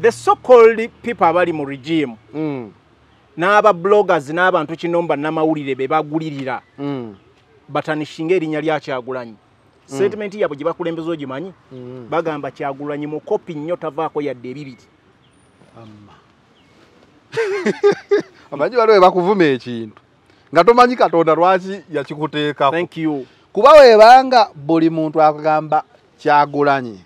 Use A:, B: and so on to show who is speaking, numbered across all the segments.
A: the so called people abali mu regime
B: Mm.
A: n'aba bloggers n'abantu kino bannamawulire be bagulirira.
B: Mm.
A: batanishinga erinnya lya kyagulanyi. Statement yaabwe gye bakulembeza ogimanyi?
B: Mm.
A: bagamba kyagulanyi mukopi nnyo tavaako yadde ebibiri.
B: Amanyi waliwo webakuvuma ekintu. Nga tomanyi katonda lwaki yakikuteekako
A: thank you.
B: Kuba webanga buli muntu akagamba kyagulanyi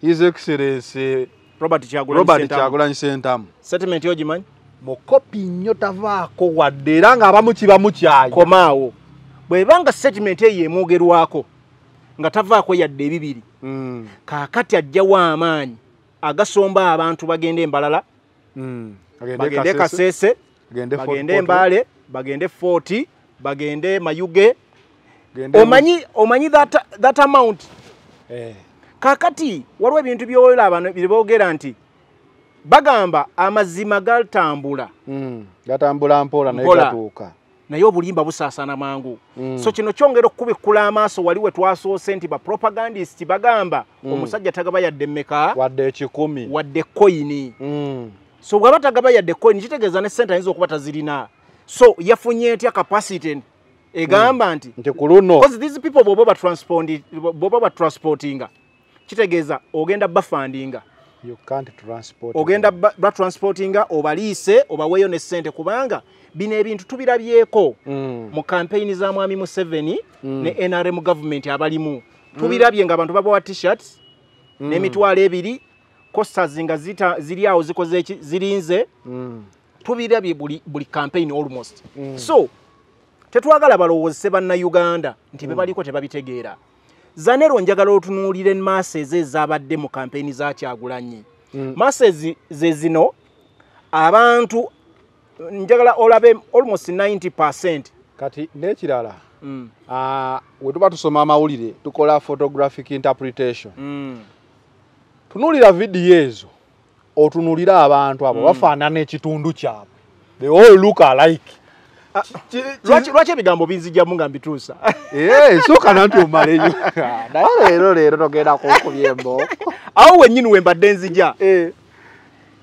B: his excellence
A: robert kyagulanyi
B: sentamu
A: statement yo ogimanyi
B: mukopi nnyo tavaako wadde era ng'abamu kiba mukyaya
A: komaawo bwebanga statement eyo emwogerwako nga tavaako yadde ebibiri
B: Mm,
A: kaakati ajjawo amaanyi agasomba abantu bagende embalala
B: mm.
A: bagende kasese
B: Agende Fort
A: bagende embaale bagende forti bagende mayuge. Omanyi omanyi that, that amount?
B: Eh,
A: kaakati waliwo ebintu byolaba byeboogera nti bagamba amazima gatambula.
B: Mm, gatambula mpola naye gatuuka.
A: Naye obulimba busaasaana mangu.
B: Mm.
A: so kino kyongera okukubikkula amaaso wali we twasoose nti bapropagandist bagamba
B: Mm.
A: omusajja tagaba yadde mmeka
B: wadde ekikumi.
A: wadde koyini
B: Mm,
A: so bw'aba tagaba yadde koyini kitegeeza ne sente ayinza okuba tazirina. So yafunye etya capacity egamba nti
B: nti ku luno
A: because these people bw'oba batransporti- bw'oba batransportinga kitegeeza ogenda bafandinga ogenda ba- batransportinga obaliise obaweeyo ne sente kubanga bino ebintu tubirabyeko.
B: Mm,
A: mu kampeyini za mwami museveni ne nrm government abalimu. Tubirabye nga abantu babawa t-shirts n'emitwalo ebiri costas nga ziri awo zikoze zirinze
B: mm,
A: tubirabye buli, campaign almost. So tetwagala balowoozese bannayuganda nti be baliko tebabitegeera zanero njagala otunuulire maaso ezo ezabadde mu kampeyini za kyagulanyi. Maaso ezi- ze zino abantu njagala olabe almost 90 percent.
B: Kati n'ekirala
A: mm.
B: ah, we tuba tusoma amawulire tukola photographic interpretation.
A: Mm.
B: tunuulira vidiyo ezo otunuulire abantu abo bafaanana ekitundu kyabwe. They all look alike
A: lwaki lwaki ebigambo binzijjamu nga mbituusa?
B: Eh, sooka nanti omaleyo naye leero leero togenda kunkubya embooko
A: awo wennyini we mbadde nzija
B: Eh,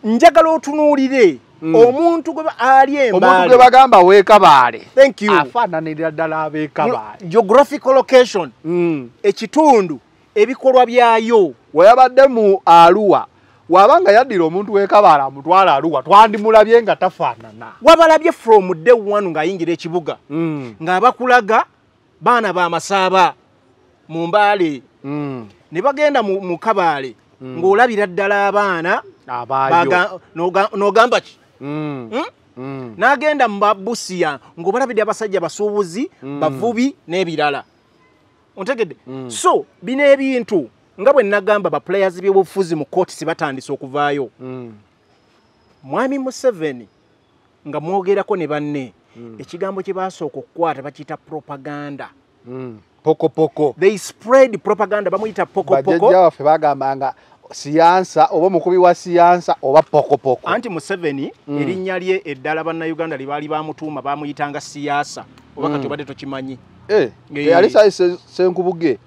A: njagala otunuulire
B: Mm.
A: omuntu gwe ali
B: omuntu gwe
A: embaale
B: bagamba weekabaale.
A: Thank you.
B: Afaananira ddala abeekabaale.
A: Geographical location.
B: Mm.
A: ekitundu ebikolwa byayo.
B: Weyabadde mu aluwa wabanga yaddira omuntu weekabaale amutwala aluwa twandimulabye nga tafaanana.
A: Wabalabye from day one ng'ayingira ekibuga
B: Mm,
A: ng'abakulaga baana bamasaaba mu mbaale.
B: Mm.
A: ne bagenda mu, kabaale ng'olabira ddala abaana n'ogamba ki? Hmm? n'agenda mu babusiya ng'obalabidde abasajja basuubuzi bavubi n'ebirala. Ontegedde? So bino ebintu nga bwe nagamba baplayers b'ebyobufuzi mu kooti sibatandise okuvaayo.
B: Mm.
A: mwami museveni nga mwogerako ne banne ekigambo kye basooka okukwata bakiyita propaganda.
B: Mm. pokopoko
A: they spread propaganda bamuyita pokopoko
B: bajjajja waffe bagambanga siyansa oba omukubi wa siyansa oba pokopoko
A: anti museveni erinnya lye eddala bannayuganda lye baali bamutuuma bamuyitanga siyaasa oba kati obadde tokimanyi
B: Eh,
A: Eh.
B: teyali sayi se- senkubuge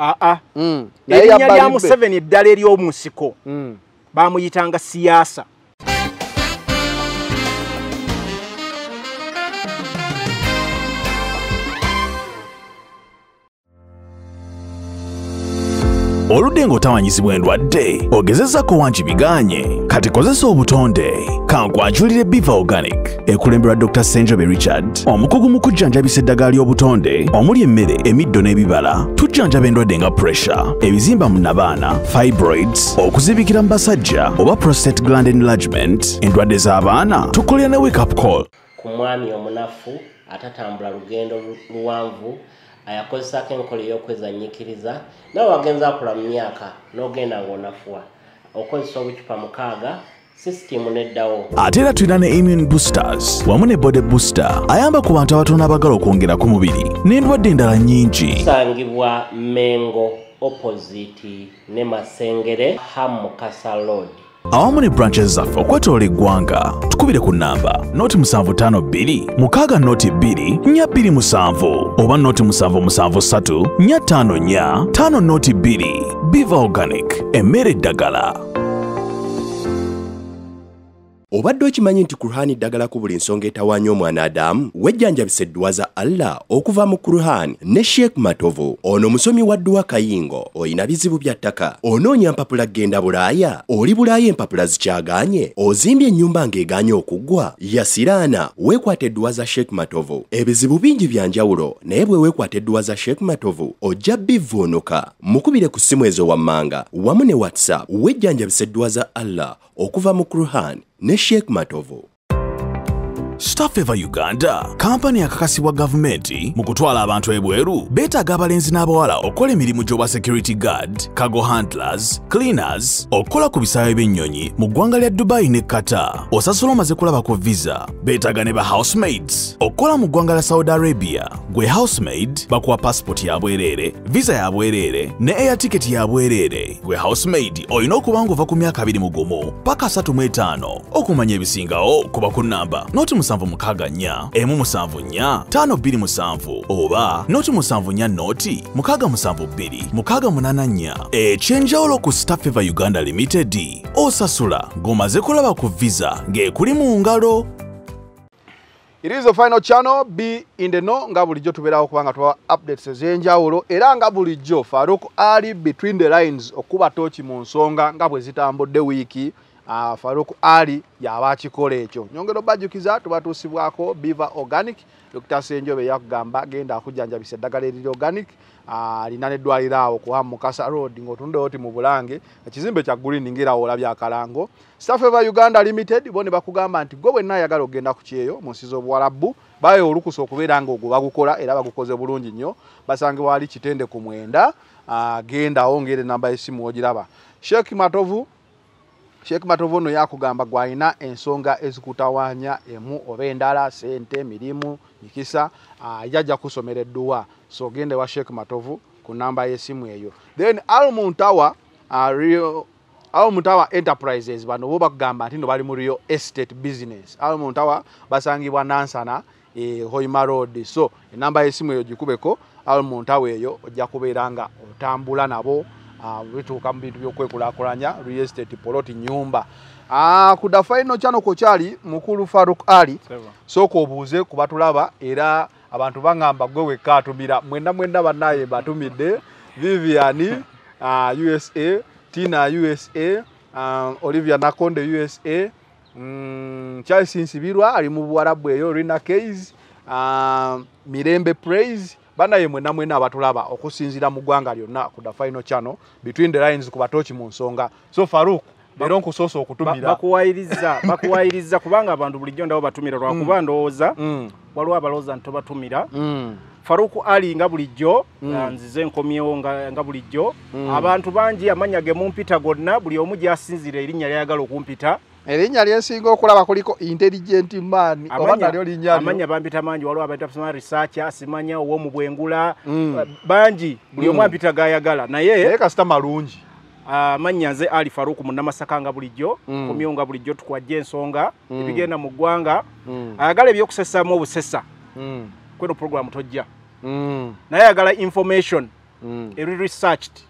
B: Mm.
A: Erinnya lya museveni eddala ery'omunsiko
B: Mm.
A: bamuyitanga siyaasa
C: oludde ng'otawanyizibwa endwadde ogezezako wangi biganye. Kati kozesa obutonde. Kankwanjulire biva organic. Ekulemberwa dr senjobe richard. Omukugu mu kujjanjabisa eddagala ly'obutonde omuli emmere emiddo n'ebibala. Tujjanjaba endwadde nga pressure ebizimba mu nabaana fibroids okuzibikira mu basajja oba prostate gland enlargement. Endwadde z'abaana tukolera ne wake up call.
D: Ku mwami omunafu atatambula lugendo lu- luwanvu ayakozesako enkola ey'okwezanyikiriza nawe wagenza akula mu myaka n'ogenda ng'onafuwa. Okozesa obucupa mukaaga sisitimu neddawo.
C: Ate era tulina ne immune boosters wamu ne body booster. Ayamba ku bantu abatono abagala okwongera ku mubiri. N'endwadde endala nnyingi.
D: Kusangibwa mengo opposite ne masengere hamukasa road
C: awamu ne branches zaffe okwetoola eggwanga. Tukubire ku nnamba noti 752 mukaaga noti 2 nya 27 oba noti 773 nya 5 nya 5 noti 2 biva organic emmere eddagala
E: obadde okimanyi nti kurhani ddagala ku buli nsonga etawaanya omwana adamu wejjanjabisa edduwa za allah okuva mu kurhani ne sheek matovu. Ono musomi wa dduwa kayingo olina bizibu bya ttaka. Onoonya mpapula genda bulaaya oli bulaaya empapula zikyagaanye ozimbye ennyumba ng'egaanye okuggwa. Yasiraana weekwata edduwa za sheek matovu. Ebizibu bingi bya njawulo naye bwe weekwata edduwa za sheek matovu ojja bivvuunuka. Mukubire ku ssimu ezo wammanga. Wamu ne whatsapp wejjanjabisa edduwa za allah okuva mu kurhan ne sheek matovu
C: Staffeva Uganda. Kampani akakasibwa gavumenti mu kutwala abantu ebweru beetaaga abalenzi n'abawala okukola emirimu gy'obwa security guard cargo handlers cleaners okukola ku bisaawe by'ennyonyi mu ggwanga lya dubai ne qatar. Osasula omaze kulaba ku visa beetaaga ne ba housemaids okukola mu ggwanga lya saudi arabia. Gwe housemaid bakuwa passport ya bwereere visa ya bwereere ne air ticket ya bwereere gwe housemaid olina okuba ng'ova ku myaka 21 paka 35 okumanya ebisingawo kuba ku namba noti musanvu mukaaga nnya emu musanvu nnya ttaano bbiri musanvu oba noti musanvu nnya noti mukaaga musanvu bbiri mukaaga munaana nnya ekyenjawulo ku staffeva uganda limited osasula ng'omaze kulaba ku visa ng'ekuli mu ngalo.
B: It is the final channel be in the know nga bulijjo tubeerawo kubanga tuwa updates ez'enjawulo era nga bulijjo Farouk Ali between the lines okuba tooki mu nsonga nga bwe zitambudde wiiki uh, Farouk Ali yaba akikola ekyo. Nyongero bajjukiza tubatuusibwako Biva Organic. Dr. Senjobe yakugamba genda akujjanjabisa eddagala eriri organic alina uh, neddwaliro awo ku Mukasa Road ng'otundewo oti mu Bulange ekizimbe kya green ngirawo olabya akalango. Staffeva Uganda Limited bo ne bakugamba nti gwe bwenna ayagala okugenda ku kyeyo mu nsi z'obuwalabu baye olukusa okubeera nga ogwo bagukola era bagukoze bulungi nnyo. Basange wali kitende ku mwenda uh, gendawo ng'era enamba y'essimu ogiraba. Sheikh Matovu Sheikh Matovu ono yakugamba gwalina ensonga ezikutawaanya emu oba endala sente mirimu mikisa ajajja uh, kusomera edduwa. So gende wa Sheikh Matovu ku namba y'essimu eyo. Then Almuntawa Almuntawa Enterprises bano bo bakugamba nti no bali mu real estate business. Almuntawa basangibwa Nansana e Hoima Road. So enamba y'essimu eyo gikubeko Almuntawa eyo ojja kubeera nga otambula nabo bituuka mu bintu byokwekulaakulanya real estate poloti nyumba uh, ku final channel kokyali mukulu Faruk Ali sooka obuuze ku batulaba era abantu baŋŋamba gwe wekka atumira. Mwenda mwenda bannaye batumidde Vivian uh, USA Tina USA Olivia Nakonde USA mm, Charles Nsibirwa ali mu Buwarabu eyo Rina uh, Mirembe Praise banaye mwena mwena abatulaba okusinzira mu ggwanga lyonna ku the final channel between the lines ku batooki mu nsonga. So Farouk leero nkusoosa okutumira.
A: bakuwayiriza bakuwayiriza kubanga abantu bulijjo ndabo batumira lwakuba
B: Mm.
A: ndowooza
B: Mm,
A: waliwo abalowooza nti tobatumira.
B: Mm,
A: faruku ali nga bulijjo
B: Mm.
A: nzize nkomyewo nga, nga bulijjo.
B: Mm.
A: abantu bangi amanya ge mumpita gonna buli omu gyasinzira erinnya lyayagala okumpita
B: erinnya lyensinga okulaba kuliko intelligent man oba nalyo linnya
A: amanya bampita mangi waliwo abaita soma research asimanya ow'omu bwengula.
B: Mm.
A: bangi buli omu
B: Mm.
A: ampita gayagala. Naye
B: kasita malungi
A: amanya nze ali faruku munnamasaka nga bulijjo
B: Mm.
A: komyewo nga bulijjo tukwajja ensonga ebigenda mu ggwanga. Ayagala ebyokusesaamu obusesa. Kweno programu tojja. Naye ayagala information. Eri researched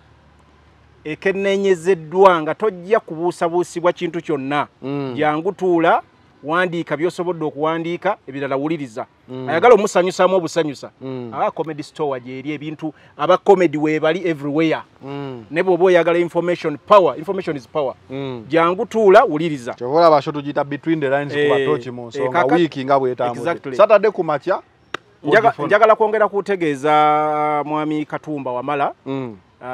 A: ekenenyezeddwa nga tojja kubuusabuusibwa kintu kyonna.
B: Mm.
A: jangu tuula wandiika by'osobodde okuwandiika ebirala wuliriza.
B: Mm.
A: ayagala omusanyusamu obusanyusa.
B: Mm.
A: aba comedy store gyeri ebintu aba comedy weebali everywhere. Ne bw'oba oyagala information power information is power. Jangu tuula wuliriza.
B: Kyova olaba sho tugiyita between the lines ku
A: Eh,
B: mu nsonga wiiki nga bwetambudde. Saturday ku makya
A: njagala kwongera kutegeeza mwami katumba wamala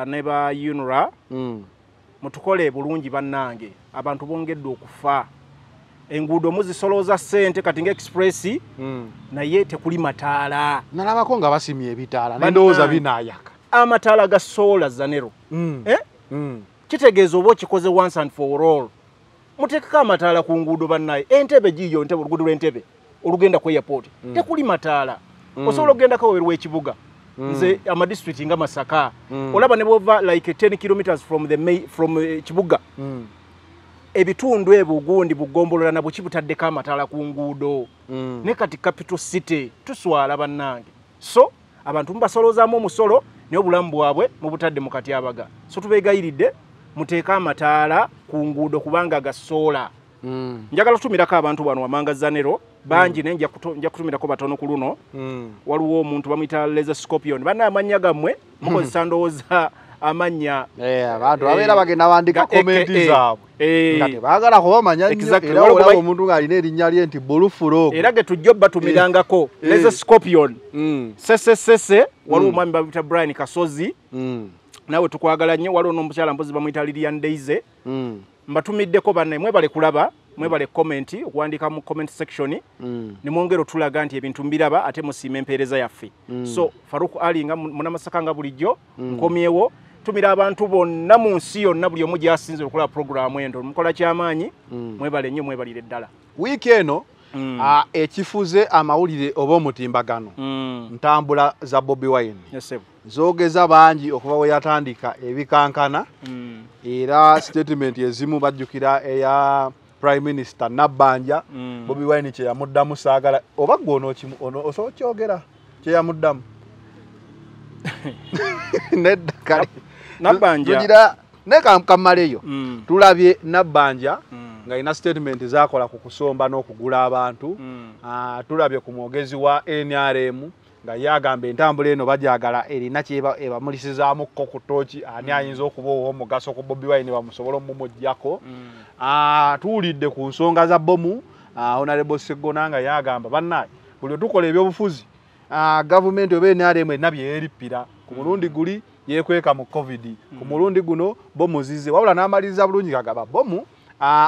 A: ne ba unra mutukole bulungi bannange abantu bongedde okufa. Enguudo muzisolooza ssente kati nga express
B: mm.
A: naye tekuli mataala.
B: Nalabako nga basimye ebitaala nendowooza binaayaka.
A: amataala ga sola zanero.
B: Mm,
A: eh?
B: mm.
A: kitegeeza oba okikoze once and for all. Mutekeko amataala ku nguudo bannaye. Entebe giiyo entebe oluguudo lw'entebe olugenda ku airport. Tekuli mataala. Osobola okugendako weru w'ekibuga nze amadistrict nga masaka.
B: Mm.
A: olaba ne bwova like 10 kilometers from the main, from eh, kibuga.
B: Mm,
A: ebitundu ebyo gundi bugombolola nabwe kibutaddeko amataala ku nguudo.
B: Mm.
A: ne kati capital city tuswala bannange. So abantu mubasoloozaamu omusolo naye obulamu bwabwe mubutadde mu katyabaga so tubeegayiridde muteeke amataala ku nguudo kubanga gasoola
B: Mm.
A: Njagala kutumirako abantu bano wamanga zanero bangi naye nja kutu- nja kutumirako batono ku luno.
B: Mm.
A: waliwo omuntu bamuyita leza scorpion. Banna amanya gammwe mukozesa ndowooza amannya
B: Eh, abantu
A: Eh,
B: babeera bagenda bandika komenti zaabwe.
A: Eh.
B: nga tebaagala kubamanya nnyo.
A: Exactly.
B: era
A: Waliwo
B: olaba
A: bayi-
B: omuntu ng'alina erinnya lye nti bulufulogo
A: era ge tujja obbatumirangako
B: Eh.
A: leza scorpion.
B: Mm.
A: sesesese waliwo omwami babita brian kasozi.
B: Mm.
A: Naawe tukwagala nnyo waliwo n'omukyala mpozi bamuyita lilian deize
B: Mm.
A: mbatumiddeko banne mwebale kulaba mwebale comment okuwandika mu comment section.
B: Mm.
A: nimwongera otulaga nti ebintu mbiraba ate musiima empeereza yaffe. So faruk ali nga mu- munamasaka nga bulijjo nkomyewo tumira abantu bonna mu nsi yonna buli omu gyasinze okulaba puroguramu endo mukola kyamaanyi mwebale nnyo mwebalire ddala.
B: Wiiki eno ekifuze amawulire oba omutimbagano
A: Mm.
B: ntambula za bobi wine
A: Yes, sir.
B: zoogeza bangi okuva we yatandika ebikankana
A: Mm.
B: era statement ezimu bajjukira eya prime minister nabbanja
A: Mm.
B: bobi wine kyeyamuddamu saagala oba gwe onookimu- ono- osobola kyogera kyeyamuddamu nedda kale
A: Nabbanja.
B: tugira naye ka- kammaleyo
A: Mm.
B: tulabye nabbanja
A: Mm.
B: ng'alina statement zakola ku kusomba n'okugula abantu.
A: Mm.
B: Ah, tulabye ku mwogezi wa nrm nga yagamba entambula eno bajagala erina kyeba ebamulisizaamuko ku tooki ani ayinza okuba ow'omugaso ku bobi wine bamusobole omumugjako Ah, tuwulidde ku nsonga za bomu ah, honorable segona nga yagamba bannaye buli otukola ebyobufuzi gavumenti oba nrm erina byeyerippira ku mulundi guli yekweka mu covid. Ku mulundi guno bomu zize wabula n'amaliriza bulungi kagaba bomu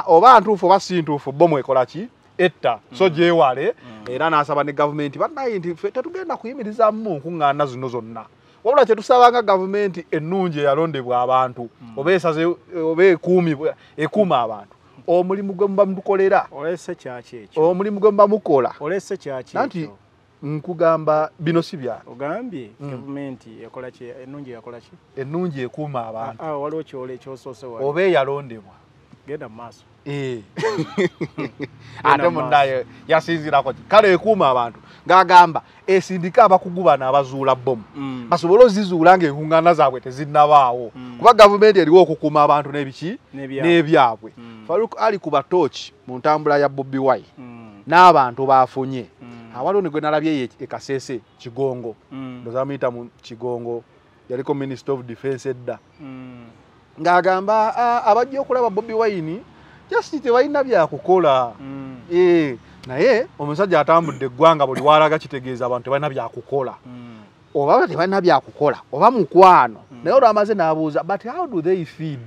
B: oba ntuufu oba si ntuufu bomu ekola ki? Etta. So gyewale era n'asaba ne gavumenti bannaye nti ffe tetugenda kuyimirizamu mu nkuŋŋaana zino zonna. Wabula kyetusabanga gavumenti ennungi eyalondebwa abantu oba esaze oba ekuuma abantu omulimu gwe muba mutukolera? Omulimu gwe muba mukola?
A: Ekyo?
B: nkugamba bino si bya
A: ogambye gavumenti ennungi yakola ki?
B: Ennungi ekuuma abantu.
A: Ah, wali.
B: Oba eyalondebwa
A: genda mu maaso
B: Eh.
A: Genda
B: ate
A: mu
B: munnaye yasinzirako kale ekuuma abantu ng'agamba esindika abakugu bano abazuula bomu
A: Mm.
B: basobole ozizuula ng'enkuŋŋaana zaabwe tezinnabaawo kuba gavumenti eriwo okukuuma abantu n'ebiki
A: N'ebyabwe. Mm.
B: faruk ali ku batooki mu ntambula ya bobi wine
A: Mm.
B: n'abantu baafunye
A: Mm.
B: awaliwo ne gwe nalabye ye ekasese kigongo
A: Mm.
B: ndoza muyita mu kigongo yaliko minister of defense edda
A: Mm.
B: Ng'agamba "Ah, abajja okulaba bobi wine just tebalina byakukola.
A: Mm.
B: Eh, naye omusajja atambudde eggwanga buli walaga kitegeeza abantu tebalina byakukola.
A: Mm.
B: oba tebalina byakukola oba mukwano. Naye olwamaze n'abuuza but how do they feed?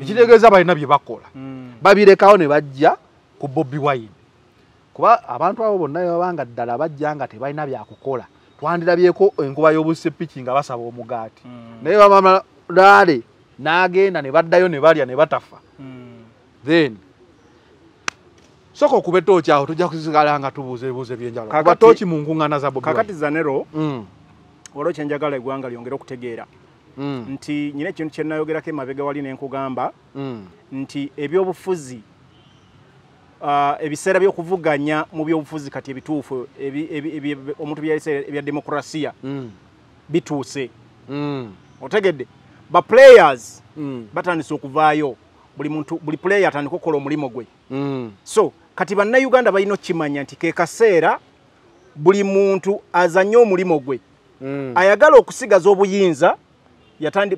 B: Ekitegeeza balina bye bakola.
A: Mm.
B: babirekawo ne bajja ku bobi wine. Kuba abantu abo bonna babanga ddala bajja nga tebalina byakukola. Twandirabyeko enkuba y'obusepiki nga basaba omugaati.
A: Mm.
B: naye bamama laale n'agenda ne baddayo ne balya ne batafa.
A: Mm.
B: then soka okuba etooki awo tujja kusigala nga tubuuzebuuze ebyenjawulo
A: Kakati-
B: kuba tooki mu nkuŋŋaana za bobi
A: kakati
B: wine.
A: Zanero
B: Mm,
A: waliwo kyenjagala eggwanga lyongere okutegeera.
B: Mm,
A: nti nyina ekintu kyenayogerako emabega wali nenkugamba nti ebyobufuzi ah, ebiseera by'okuvuganya mu byobufuzi kati ebituufu ebi- ebi- ebi- omuntu byayise ebya demokrasiya
B: mm,
A: bituuse. Otegedde ba players
B: mm,
A: batandise okuvaayo. Buli muntu buli player atandika okukola omulimu gwe.
B: Mm,
A: so kati bannayuganda balina okukimanya nti ke kaseera buli muntu azanye omulimu gwe.
B: Mm,
A: ayagala okusigaza obuyinza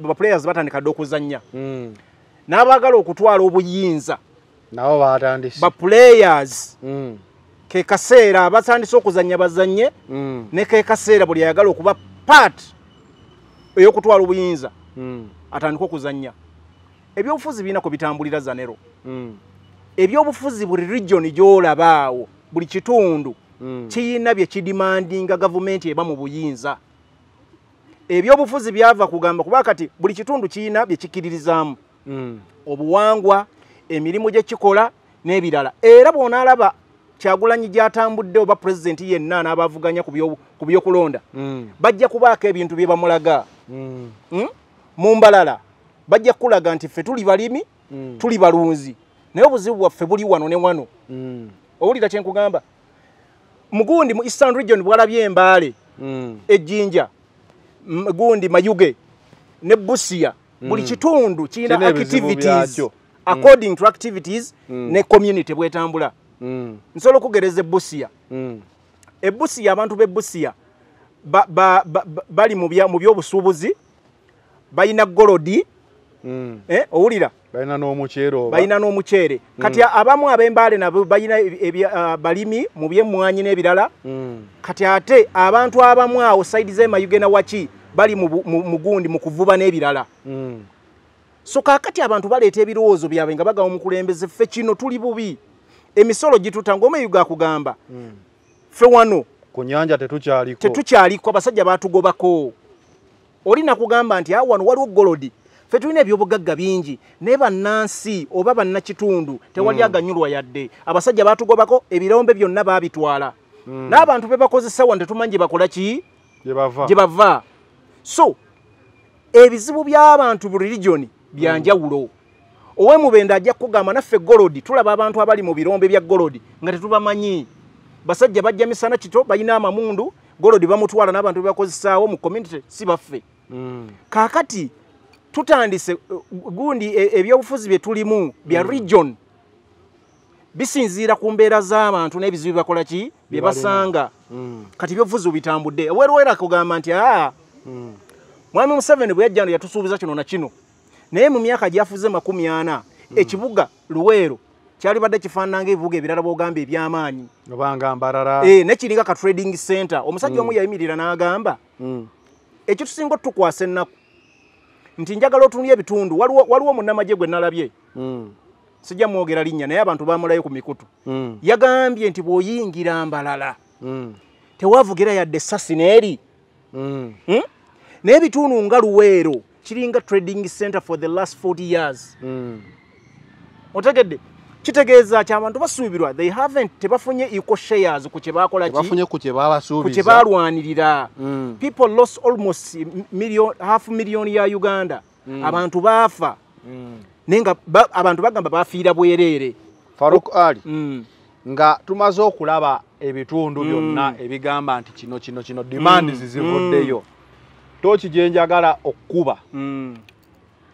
A: ba players batandika dde okuzannya.
B: Mm.
A: n'abaagala okutwala obuyinza
B: nabo batandise.
A: ba players
B: Mm,
A: ke kaseera batandise okuzannya bazanye.
B: Mm,
A: ne ke kaseera buli ayagala okuba part ey'okutwala obuyinza
B: mm,
A: atandika okuzannya. Ebyobufuzi birina kwe bitambulira zanero
B: mm,
A: ebyobufuzi buli region gy'olaba awo buli kitundu
B: mm.
A: kiyina bye kidimandinga gavumenti eba mu buyinza. Ebyobufuzi byava kugamba kuba kati buli kitundu kiyina bye kikiririzaamu.
B: Mm,
A: obuwangwa emirimu gye kikola n'ebirala. Era bw'onaalaba kyagulanyi gy'atambudde oba pulezidenti yenna n'abavuganya ku byokulonda
B: mm,
A: bajja kubaako ebintu bye bamulaga.
B: Mm,
A: mm? Mu mbalala bajja kulaga nti ffe tuli balimi
B: Mm.
A: tuli balunzi. Naye obuzibu bwaffe buli wano ne wano.
B: Mm,
A: owulira kyenkugamba mugundi mu eastern region bwalabye embaale
B: mm,
A: ejjinja gundi mayuge ne busia. Buli kitundu kirina activities
B: byakyo.
A: according to activities ne community bwetambula.
B: Mm.
A: nsobola okugereza ebusiya
B: Mm.
A: ebusiya abantu b'ebusiya ba, ba, ba, ba, bali mu byobusuubuzi balina golodi
B: Mm.
A: eh, owulira.
B: Balina n'omuceere
A: balina n'omuceere. Kati abamu ab'embaale nabo balina balimi mu byemmwanyi n'ebirala.
B: Mm.
A: kati ate abantu abamu awo saidi z'emayugena waki bali mu gundi mu kuvuba n'ebirala. So kaakati abantu baleeta ebirowoozo byabwe nga bagaba omukulembeze ffe kino tuli bubi. Emisolo gituta ngaomeyuga akugamba. Ffe wano
B: ku nyanja tetukyaliko
A: tetukyaliko abasajja batugobako oli nakugamba nti awo wano waliwo golodi. Ffe tulina ebyobugagga bingi naye bannansi oba bannakitundu tewali aganyulwa yadde. Abasajja batugobako ebirombe byonna babitwala n'abantu be bakozesa wano tetumanyi gye bakola ki?
B: Gye bava.
A: So ebizibu by'abantu bu religioni byanjawulo owemubenda ajja kugamba naffe golodi tulaba abantu abali mu birombe bya golodi nga tetubamanyi. Basajja bajja misana kito balina amamundu golodi bamutwala n'abantu bebakozesaawo mu community si baffe.
B: Mm.
A: kaakati tutandise uh, gundi e- ebyobufuzi bye tulimu bya region bisinziira ku mbeera z'abantu n'ebizibu byebakola ki? Bye basanga.
B: Mm.
A: kati ebyobufuzi bubitambudde werwera kugamba nti aa
B: Mm.
A: mwami museveni bwe yajjano yatusuubiza kino na kino. Naye mu myaka gyafuze makumi ana ekibuga luweero kyali badde kifaanananga ebibuga ebirala bwogamba ebyamaanyi
B: obanga mbalala
A: Eh, nekiringa ka trading center omusajja omu yayimirira n'agamba
B: Mm.
A: ekitusinga otukwasa ennaku nti njagala otunulya ebitundu waliwo munnamagye gwe nalabye
B: Mm.
A: sijja mwogera linnya naye abantu bamulayo ku mikutu
B: Mm.
A: yagambye nti bw'oyingira mbalala
B: Mm.
A: tewavugira yadde essasi n'eri
B: Mm.
A: Hmm? n'ebitundu nga luweero kiringa trading center for the last 40 years
B: Mm.
A: otegedde kitegeeza ki abantu basuubirwa they haven't tebafunye equal shares ku kye bakola ki?
B: Bafunye ku kye
A: ku
B: babasuubiza
A: kye balwanirira
B: Mm.
A: people lost almost million, half million ya uganda. Abantu baafa.
B: Mm.
A: naye nga ba- abantu bagamba bafiira bwereere.
B: Faruk ali
A: Mm.
B: nga tumaze okulaba ebitundu byonna ebigamba nti kino kino kino dimandi zizivuddeyo. Tooki gye njagala okkuba
A: Mm.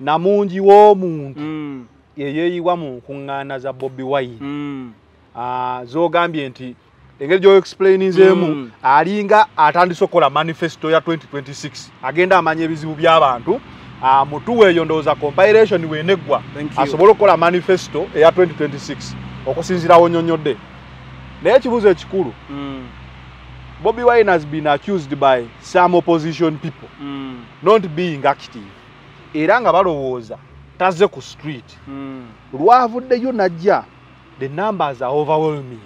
B: namungi w'omuntu.
A: Mm.
B: Eyeeyiwa mu nkuŋŋaana za bobi wine
A: Mm.
B: Ah, zogambye nti engeri gyoexplaininzeemu
A: Mm.
B: alinga atandise okukola manifesto ya 2026 agenda amanya ebizibu by'abantu Ah, mutuwa eyo ndowooza compilation weneggwa asobole okukola manifesto eya 2026 okusinzirawo nnyonnyodde naye ekibuuzo ekikulu
A: Mm.
B: bobi wine has been accused by some opposition people
A: Mm.
B: not being active era nga balowooza tazze ku street
A: Mm.
B: lwavuddeyo najja the numbers are overwhelming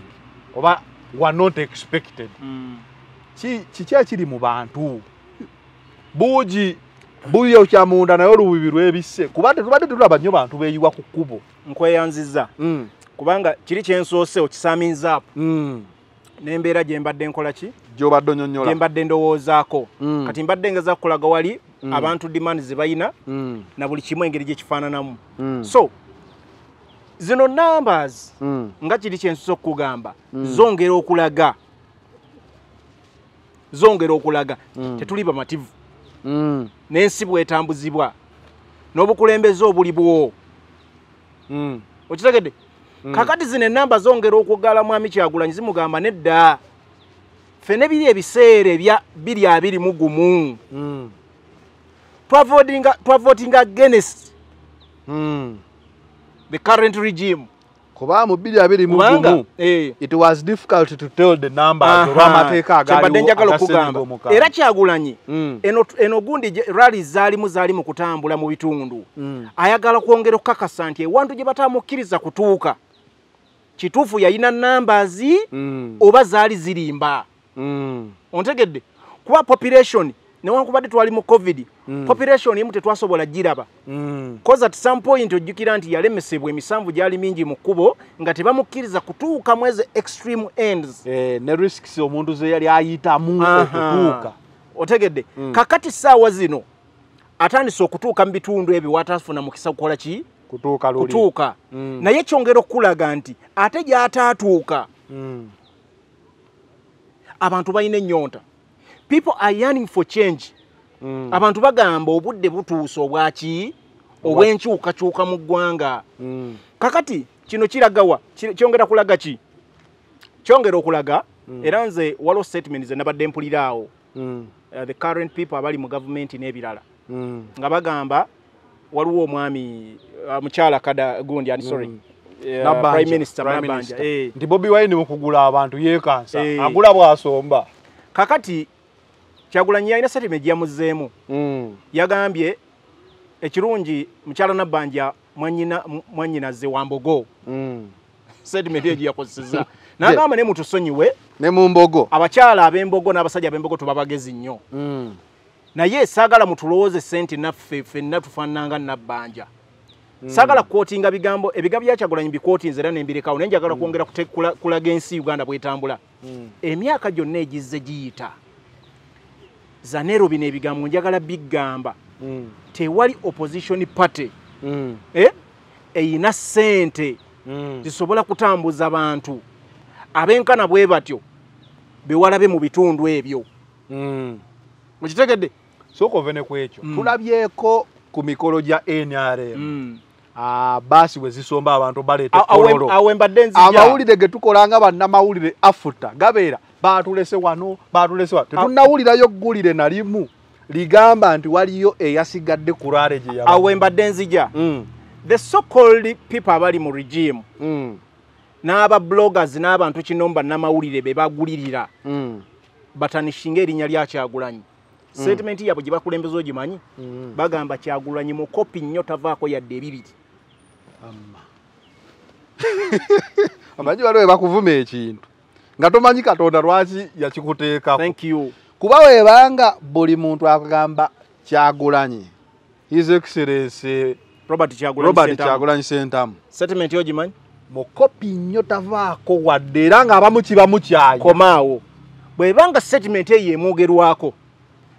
B: oba were not expected
A: Mm.
B: Ki- kiki ekiri mu bantu buugi buyo kyamunda naye olububi lwebisse kuba tetubadde tulaba nnyo bantu beeyiwa ku kkubo
A: nkweyanziza
B: Mm,
A: kubanga kiri kyensoose okisaaminzaapo
B: mm.
A: n'embeera gye mbadde nkola ki
B: gyobadde
A: gye
B: onyonnyola
A: mbadde ndowoozaako
B: Mm.
A: kati mbadde ngeza kukulaga wali
B: Mm. Mm.
A: abantu demand ze balina
B: mm.
A: na buli kimu engeri gyekifaananamu
B: mm.
A: so zino numbers nga kiri kyensusa okukugamba. Zongera okulaga. Zongera okulaga. Tetuli bamativu. N'ensi bwetambuzibwa n'obukulembeze obuli bwo. Okitegedde? Kakati zino enamba zongera okugala mwami kyagulanyi zimugamba nedda. Ffe nebiri ebiseera ebya
B: 221
A: twavotinga against
B: mm.
A: the current regime.
B: Kuba mu bbiri abiri mu
A: kubanga
B: gumu
A: eh,
B: it was difficult to tell the numbers olw'amateeka
A: kyembadde njagala
B: aga
A: okugamba
B: omukambwe.
A: era kyagulanyi
B: Mm,
A: eno, eno gundi rally zaalimu zaali mu kutambula mu bitundu.
B: Mm,
A: ayagala kwongera okukakasa nti ewantu gye batamukkiriza kutuuka kituufu yalina nambazi
B: mm,
A: oba zaali zirimba.
B: Mm,
A: ontegedde kuba population newankubadde twali mu covid
B: Mm.
A: population emu tetwasobola giraba.
B: Mm.
A: cause at some point ojjukira nti yalemesebwa emisanvu gyali mingi mu kkubo nga tebamukkiriza kutuuka mu ezo extreme ends.
B: Eh, ne risks omuntu ze yali ayitamu okutuuka.
A: Otegedde. Kakati saawa zino atandise okutuuka mu bitundu ebyo watafuna mukisa kukola ki?
B: Kutuuka
A: kutuuka.
B: Mm.
A: naye kyongera okukulaga nti ate gy'ataatuuka
B: Mm,
A: abantu balina ennyonta people are yearning for change.
B: Mm,
A: abantu bagamba obudde butuuse obwaki obwenkyukakyuka mu ggwanga.
B: Mm.
A: kakati kino kiragawa Ki- kyongera kulaga ki? Kyongera okulaga era nze waliwo statement ze nabadde mpuliraawo
B: Mm.
A: uh, the current people abali mu gavumenti n'ebirala.
B: Mm.
A: nga bagamba waliwo omwami uh, mukyala kada gundi ani sorry. Prime minister
B: nti bobi wine mu kugula abantu yeekansa
A: Eh.
B: agula bw'asomba.
A: Kakati kyagulanyi yalina statement gyamuzeemu
B: Mm.
A: yagambye ekirungi mukyala nabbanja mwanyina mwanyinaze wambogo
B: Mm.
A: statement eyo gyeyakozeseza n'agamba ne mutusonyiwe
B: ne mu mbogo.
A: abakyala ab'embogo n'abasajja ab'embogo tuba bagezi nnyo.
B: Mm.
A: naye saagala mutulowooze sente naffe ffenna tufaananga nabbanja. Saagala kukootinga bigambo ebigambo byakyagulanyi bikootinze era nembirekawo naye njagala kwongera kulaga ensi uganda bwetambula. Emyaka gyonna egizze giyita zanero bino ebigambo njagala biggamba
B: Mm.
A: tewali opposition party
B: Mm.
A: eh, eyina ssente
B: Mm.
A: zisobola kutambuza bantu abenkana bwe batyo bewalabe mu bitundu ebyo
B: Mm.
A: mukitegedde
B: sooka ove ne ku ekyo
A: Mm.
B: tulabyeko ku mikolo gya nrm
A: Mm.
B: Ah, baasi bwe zisomba abantu baleeta
A: A- awe-
B: kololo
A: awe mbadde nzija
B: amawulire ge tukolanga bannamawulire afuta gabeera baatulese wano baatulese wano tetunnawulirayo ggulire nalimu. Ligamba nti waliyo eyasigadde ku lwale gye yaba
A: awe mbadde nzija
B: Mm.
A: the so called people abali mu regime
B: Mm.
A: n'aba bloggers n'abantu kino bannamawulire be bagulirira.
B: Mm.
A: batanishinga erinnya lya kyagulanyi. Statement yabwe gye bakulembeza ogimanyi? Bagamba kyagulanyi mukopi nnyo tavaako yadde ebibiri.
B: Amanyi waliwo bakuvuma ekintu nga tomanyi katonda lwaki yakikuteekako kuba webanga buli muntu akagamba kyagulanyi his excellence
A: robert kyagulanyi
B: sentamu.
A: Statement yo ogimanyi
B: mukopi nnyo tavaako wadde era ng'abamu kibamu kyaya
A: komaawo bwebanga statement eyo emwogerwako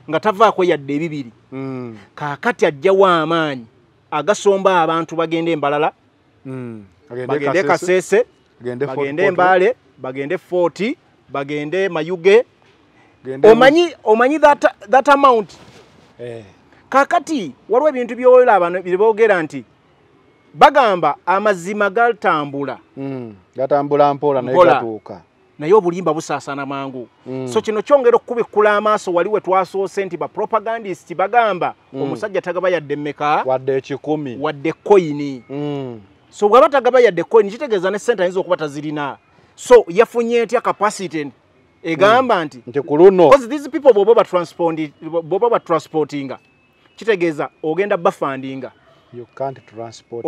A: nga tavaako yadde ebibiri
B: Mm,
A: kaakati ajjawo amaanyi agasomba abantu bagende embalala
B: mm.
A: bagende kasese
B: Agende Fort
A: bagende embaale bagende forti bagende mayuge. Omanyi omanyi that, that amount?
B: Eh,
A: kakati waliwo ebintu byolaba bye boogera nti bagamba amazima gatambula.
B: Mm. gatambula mpola naye gatuuka.
A: Naye obulimba busaasaana mangu.
B: Mm.
A: so kino kyongera okubikkula amaaso wali we twasoose nti bapropagandist bagamba
B: Mm.
A: omusajja tagaba yadde mmeka?
B: Wadde ekikumi.
A: Wadde koyini
B: Mm,
A: so bw'aba tagaba yadde koyini kitegeeza ne sente ayinza okuba tazirina so yafunye etya capacity egamba nti
B: nti ku luno
A: because these people bw'oba batransporti- bw'oba batransportinga kitegeeza ogenda bafandinga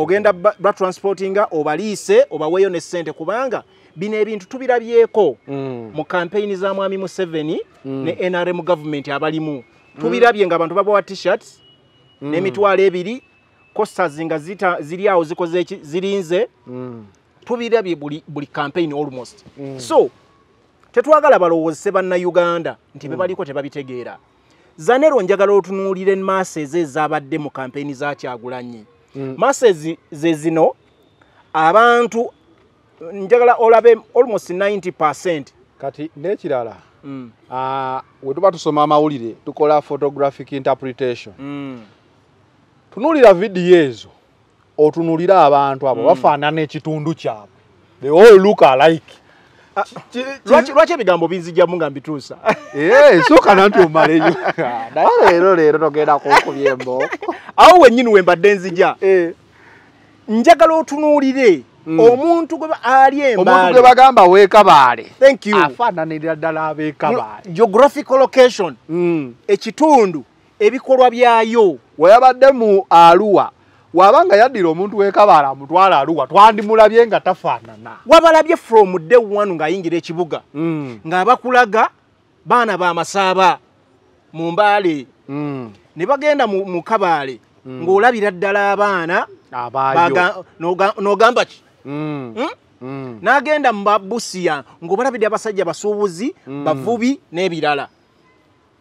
A: ogenda ba- batransportinga obaliise obaweeyo ne ssente kubanga bino ebintu tubirabyeko.
B: Mm,
A: mu kampeyini za mwami museveni ne nrm government abalimu. Tubirabye nga abantu babawa t-shirts n'emitwalo ebiri costas nga zita- ziri awo zikoze zirinze tubirabye buli, buli campaign almost. So tetwagala balowoozese bannayuganda nti be baliko tebabitegeera. Zanero njagala otunuulire maaso ezo ezabadde mu kampeyini za kyagulanyi. Maaso ezi- ze zino abantu njagala olabe almost 90 percent.
B: Kati n'ekirala
A: mm.
B: ah, we tuba tusoma amawulire tukola photographic interpretation.
A: Mm.
B: tunuulira vidiyo ezo otunuulire abantu abo bafaanana ekitundu kyabwe. They all look alike. Ki-
A: lwaki ebigambo binzijjamu nga mbituusa?
B: Eh, sookana nti omaleyo naye leero leero togenda kunkubya embooko
A: awo wennyini we mbadde nzija.
B: Eh,
A: njagala otunuulire
B: Mm.
A: omuntu gwe ali
B: omuntu gwe
A: embaale
B: bagamba
A: you.
B: Afaananirira ddala ab'ekabaale
A: geographical location.
B: Mm.
A: ekitundu ebikolwa byayo.
B: Weyabadde mu aluwa wabanga yaddira omuntu w'ekabaale amutwala aluwa twandimulabye nga tafaanana.
A: Wabalabye from day one ng'ayingira ekibuga
B: Mm,
A: ng'abakulaga baana bamasaaba mu mbaale.
B: Mm.
A: ne bagenda mu, kabaale ng'olabira ddala abaana n'ogamba ki? Hmm? n'agenda mu babusiya ng'obalabidde abasajja basuubuzi bavubi n'ebirala.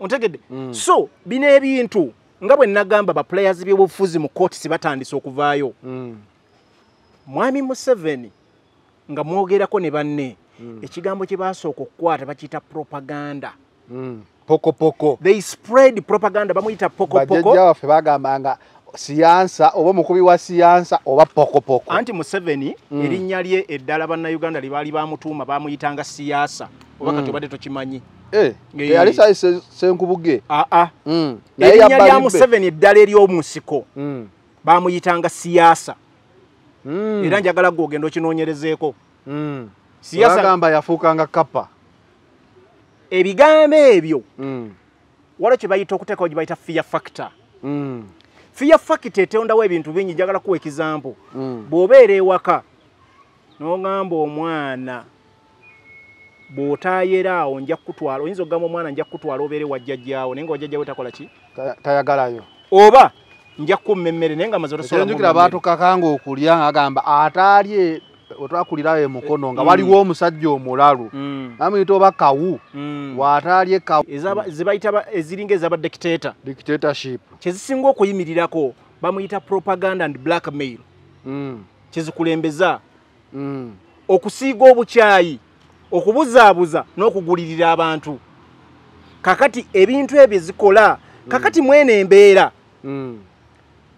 A: Ontegedde? So bino ebintu nga bwe nagamba baplayers b'ebyobufuzi mu kooti sibatandise okuvaayo.
B: Mm.
A: mwami museveni nga mwogerako ne banne ekigambo kye basooka okukwata bakiyita propaganda.
B: Mm. pokopoko
A: they spread propaganda bamuyita pokopoko
B: bajjajja waffe bagambanga siyansa oba omukubi wa siyansa oba pokopoko
A: anti museveni
B: Mm.
A: erinnya lye eddala bannayuganda lye baali bamutuuma baamuyitanga siyaasa oba kati
B: Mm.
A: obadde tokimanyi
B: Eh,
A: Eh.
B: teyali sayi se- senkubuge
A: aa
B: Mm. Naye
A: erinnya lya museveni eddala ery'omunsiko
B: Mm.
A: baamuyitanga siyaasa
B: Mm.
A: era njagala gwe ogenda okinoonyerezeeko
B: Mm. Bagamba yafuukanga kapa
A: ebigambo ebyo
B: Mm.
A: waliwo kye bayita okuteekawo gye bayita fear factor Fear factor etondawo ebintu bingi njagala kuwa ekizampo
B: Mm.
A: bw'obeera ewaka n'ogamba omwana bw'otaayera awo nja kutwala oyinza okugamba omwana nja kutwala obeere wajjajjaawo naye nga wajjajjaawo takola ki?
B: Ta- tayagalayo.
A: Oba nja kkumma emmere naye nga maze
B: ekyenjukira baatukakanga okulya ng'agamba ataalye wetwakulirawo emukono nga waliwo omusajja omulalu. Amuyita oba kawu. Bw'ataalye kawu.
A: Zebayita ba- eziringa ezaba dictator.
B: Dictatorship.
A: Kyezisinga okuyimirirako bamuyita propaganda and blackmail.
B: Mm.
A: kyezikulembeza.
B: Mm.
A: okusiiga obukyayi okubuzaabuza n'okugulirira abantu. Kakati ebintu ebyo zikola kakati mwene embeera.
B: Mm.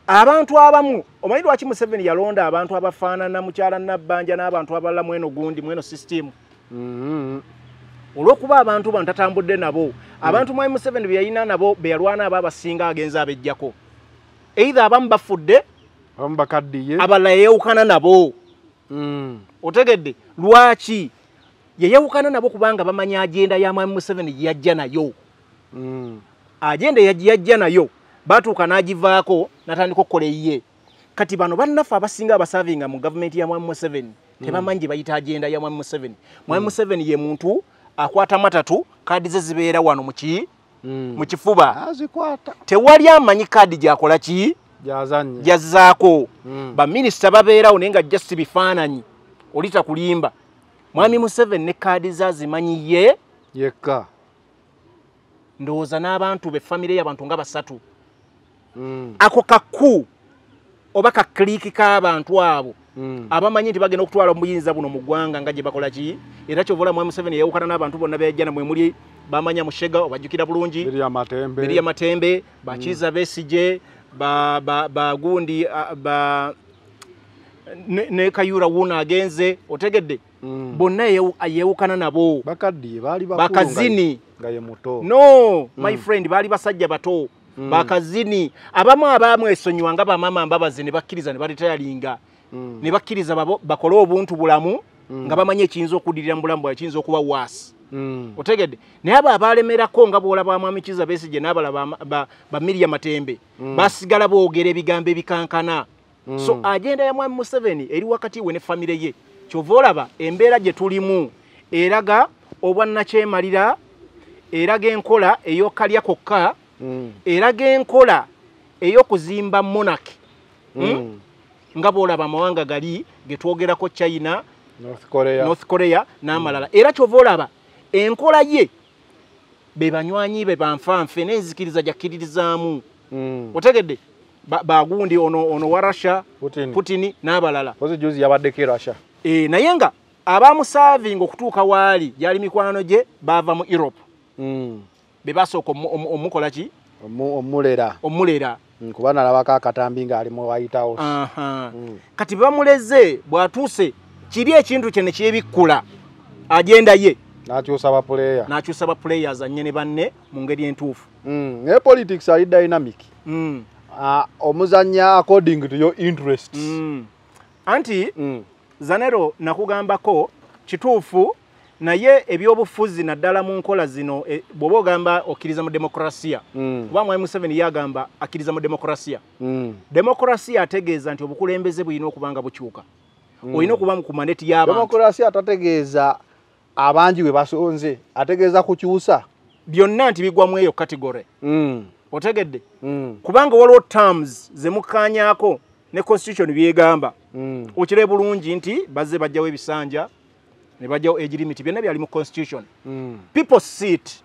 A: Abantu abamu omanyi lwaki museveni yalonda abantu abafaanana mukyala nabbanja n'abantu abalala mweno gundi mweno sisitimu
B: Mm.
A: olw'okuba abantu bano tatambudde nabo abantu mwami museveni be yalina nabo be yalwana abo abasinga agenza abejjako. Eitha abamu bafudde
B: abamu bakaddiye.
A: abalala yeyawukana nabo.
B: Mm.
A: otegedde lwaki? Yeyawukana nabo kubanga bamanya agenda ya mwami museveni gye yajja nayo.
B: Mm.
A: agenda yajje yajja nayo batuuka n'agivaako n'atandika okukola eyiye. Kati bano bannaffe abasinga abasavinga mu gavumenti ya mwami museveni tebamanyi gye bayita agenda ya mwami museveni mwami museveni ye muntu akwata matatu kaadi ze zibeera wano muki
B: Mm.
A: mu kifuba. Tewali amanyi kaadi gyakola ki? Gyazzaako.
B: Mm.
A: baminisita babeerawo naye nga just bifaananyi oli takulimba mwami museveni ne kaadi ze azimanyi ye?
B: Yekka.
A: Ndowooza n'abantu be famire y'abantu nga basatu. Ako kaku oba kakliiki k'abantu abo
B: Mm.
A: abamanyi nti bagenda okutwala omuyinza buno mu ggwanga nga gye bakola ki? Era kyovola mwami museveni yewukana n'abantu bonna bejja namwe muli bamanya mushega obajjukira bulungi. Beri amatembe. Bakiza besije ba- ba- bagundi a- ba ne ne kayura wuno agenze otegedde?
B: Mm.
A: bonna yewukana nabo. Bakazini. no my friend baali basajja bato bakazini. Abamu abamwesonyiwa nga bamama mbabazi ne bakkiriza ne baletayalinga
B: Mm.
A: ne bakkiriza babo- bakole obuntu bulamu nga bamanyi ekiyinza okuddirira mu bulamu bwawe ekiyinza okuba waasi
B: Mm.
A: otegedde. Naye abo abalemerako nga bwolaba mwami kiza besije n'abalala ba- ba- ba matembe basigala boogera ebigambo ebikankana. So agenda ya mwami museveni eri wakati we ne famire ye kyova olaba embeera gye tulimu eraga obwannakyemalira eraga enkola ey'okalya kokka
B: Mm.
A: Eraga enkola ey'okuzimba monaki
B: Mm.
A: nga bwolaba amawanga gali getwogerako china
B: north korea
A: north korea n'amalala era kyova olaba enkola ye be banywanyi be banfanfe n'enzikiriza gyakkiririzaamu
B: Mm.
A: otegedde Ba- bagundi ono, ono wa russia
B: Putin.
A: putini n'abalala
B: Pozi juzi yabaddeko erasha
A: e, naye nga abamusaavinga okutuuka waali gyali mikwano gye baava mu europe
B: Mm.
A: Be basooka omu- omu- omukola ki?
B: Omu- omulera.
A: Omulera.
B: Mm, kuba nalabako akatambi ng'ali mu white house. Mm.
A: kati bamuleze bw'atuuse kiri ekintu kye ne kyebikkula agenda ye.
B: N'akyusa bapuleya
A: n'akyusa ba players annye ne banne mu ngeri entuufu.
B: Mm, naye politics ali dynamic. Omuzanya according to your interests.
A: Anti zanero nakugambako kituufu naye ebyobufuzi naddala mu nkola zino e, bw'oba ogamba okkiriza mu demokrasiya
B: Mm.
A: kuba mwami museveni yagamba akkiriza mu demokrasiya
B: Mm.
A: demokrasiya ategeeza nti obukulembeze bulina okuba nga bukyuka olina okuba ku maneti y'abantu
B: demokrasiya tategeeza abangi bwe basonze ategeeza kukyusa
A: byonna nti bigwamu eyo kategore
B: Mm.
A: otegedde
B: Mm.
A: kubanga waliwo terms zemukkaanyaako ne constitution byegamba
B: Mm.
A: okire bulungi nti bazze bajjawo ebisanja ne bajjawo age limit byonna byali mu constitution
B: Mm.
A: people sit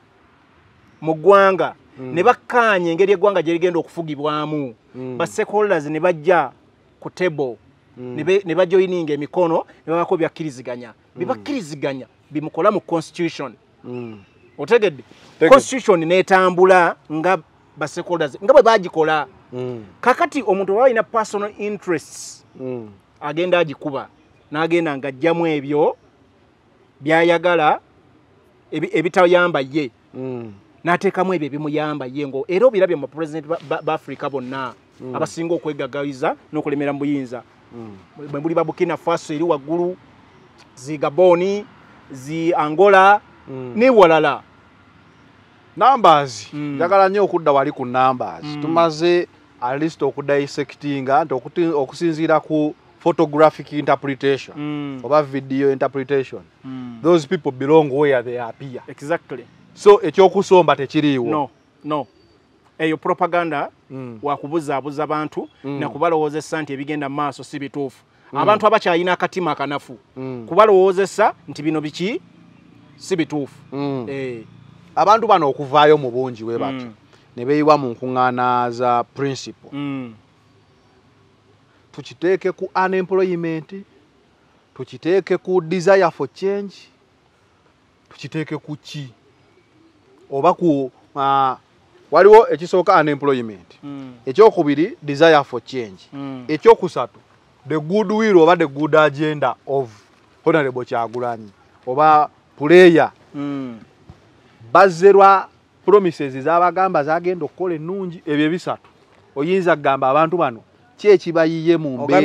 A: mu ggwanga ne bakkaanya engeri eggwanga gye ligenda okufugibwamu
B: Mm.
A: ba stakeholders ne bajja ku table ne be- ne bajoyininga emikono ne babako byakkiriziganya bibakkiriziganya bimukola mu constitution
B: Mm.
A: otegedde
B: Tegedde.
A: constitution netambula nga ba stakeholders nga bwe bagikola
B: Mm.
A: kakati omuntu oba alina personal interests
B: Mm.
A: agenda agikuba n'agenda ng'ajjamu ebyo byayagala ebi- ebitayamba ye.
B: Mm.
A: n'ateekamu ebyo ebimuyamba ye ngo era obirabye mu bapulezidenti ba- afirika bonna abasinga okwegagayiza n'okulemera mu buyinza. Bwe muli ba bukina faso eri waggulu zi gaboni zi angola ne walala.
B: Numbers.
A: Mm.
B: njagala nnyo okudda wali ku numbers.
A: Mm.
B: tumaze at least okudissectinga nti okusinziira ku photographic interpretation
A: Mm,
B: oba video interpretation.
A: Mm.
B: those people belong where they appear
A: exactly.
B: So ekyokusomba tekiriiwo.
A: No no. Eyo propaganda
B: Mm.
A: wakubuzaabuza bantu
B: Mm.
A: nakubalowoozesa nti ebigenda mu maaso si bituufu. Abantu abakyalina akatima akanafu
B: Mm.
A: kubalowoozesa nti bino biki? Si bituufu.
B: Mm.
A: Eh,
B: abantu bano okuvaayo mu bungi we bati
A: Mm.
B: ne beeyiwa mu nkuŋŋaana za principle.
A: Mm,
B: tukiteeke ku unemployment tukiteeke ku desire for change tukiteeke ku ki? Oba ku waliwo ekisooka unemployment.
A: Mm,
B: ekyokubiri desire for change.
A: Mm.
B: ekyokusatu the good will oba the good agenda of honorable kyagulanyi oba puleya
A: Mm.
B: bazze lwa promises zabagamba zagenda okukola ennungi ebyo ebisatu. Oyinza kugamba abantu bano ki ekibayiye mu mbeera?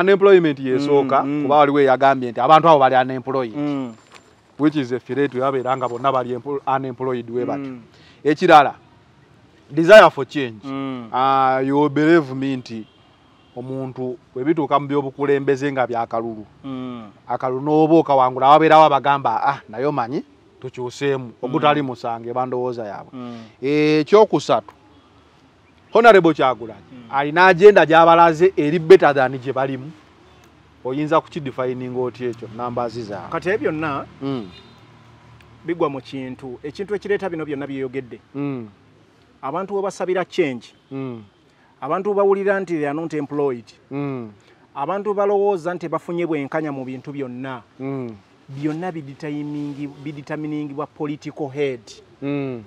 A: unemployment
B: yesooka
A: Mm, mm.
B: kuba waliwo eyagambye nti abantu abo bali unemployed.
A: Mm,
B: which is threat yabeera nga bonna bali unemployed we bati.
A: Mm,
B: ekirala desire for change. Ah, you believe me nti omuntu bwe bituuka mu byobukulembeze nga byakalulu akalulu n'oba okawangula wabeerawo abagamba ah naye omanyi tukyuseemu. Ogutali musange bandowooza yaabwe. Ekyokusatu honorable kyagulanyi alina agenda gy'abalaze eri better than gye balimu. Oyinza kukidefininga oti ekyo nambazi zaabwe.
A: Kati ebyo byonna
B: Mm,
A: bigwa mu kintu. Ekintu ekireeta bino byonna byeyogedde.
B: Mm,
A: abantu we basabira change.
B: Mm,
A: abantu bawulira nti they are not employed.
B: Mm,
A: abantu balowooza nti bafunye bwenkanya mu bintu byonna.
B: Mm,
A: byonna biditaminingibwa political head.
B: Mm,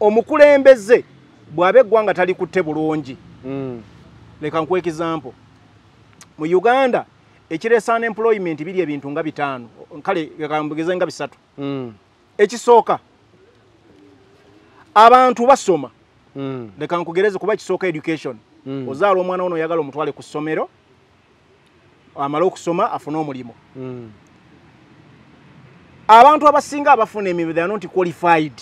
A: omukulembeze bw'aba eggwanga talikutte bulungi.
B: Mm,
A: leka nkuwa ekizampo mu uganda ekireesa unemployment biri ebintu nga bitaano. Kale leka mbugeze nga bisatu.
B: Mm,
A: ekisooka abantu basoma.
B: Mm,
A: leka nkugereze kuba ekisooka education.
B: Mm.
A: ozaala omwana wono oyagala omutwale ku ssomero amale okusoma afune omulimu.
B: Mm,
A: abantu abasinga abafuna emirimu they are not qualified.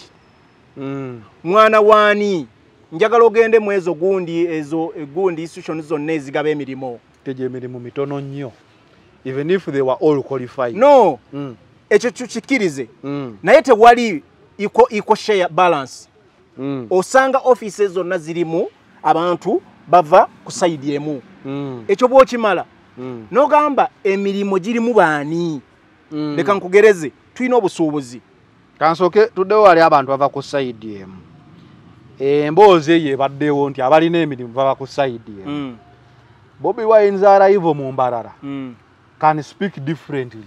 B: Mm,
A: mwana waani njagala ogende mu ezo gundi ezo gundi institution zonna ezigaba emirimu.
B: Tegye emirimu mitono nnyo even if they were all qualified.
A: No.
B: Mm,
A: ekyo kikkirize
B: mm,
A: naye tewali equal, equal share balance.
B: Mm,
A: osanga offices zonna zirimu abantu bava ku sayidi emu.
B: Mm,
A: ekyo bwokimala
B: mm,
A: nogamba emirimu girimu baani?
B: Mm.
A: leka nkugereze tulina obusuubuzi.
B: Kansooke tuddewo wali abantu bava ku sayidi emu emboozi eyo ebaddewo nti abalina emirimu bava ku sayidi emu
A: Mm,
B: bobi wines arrival mu mbalala
A: mm,
B: can speak differently.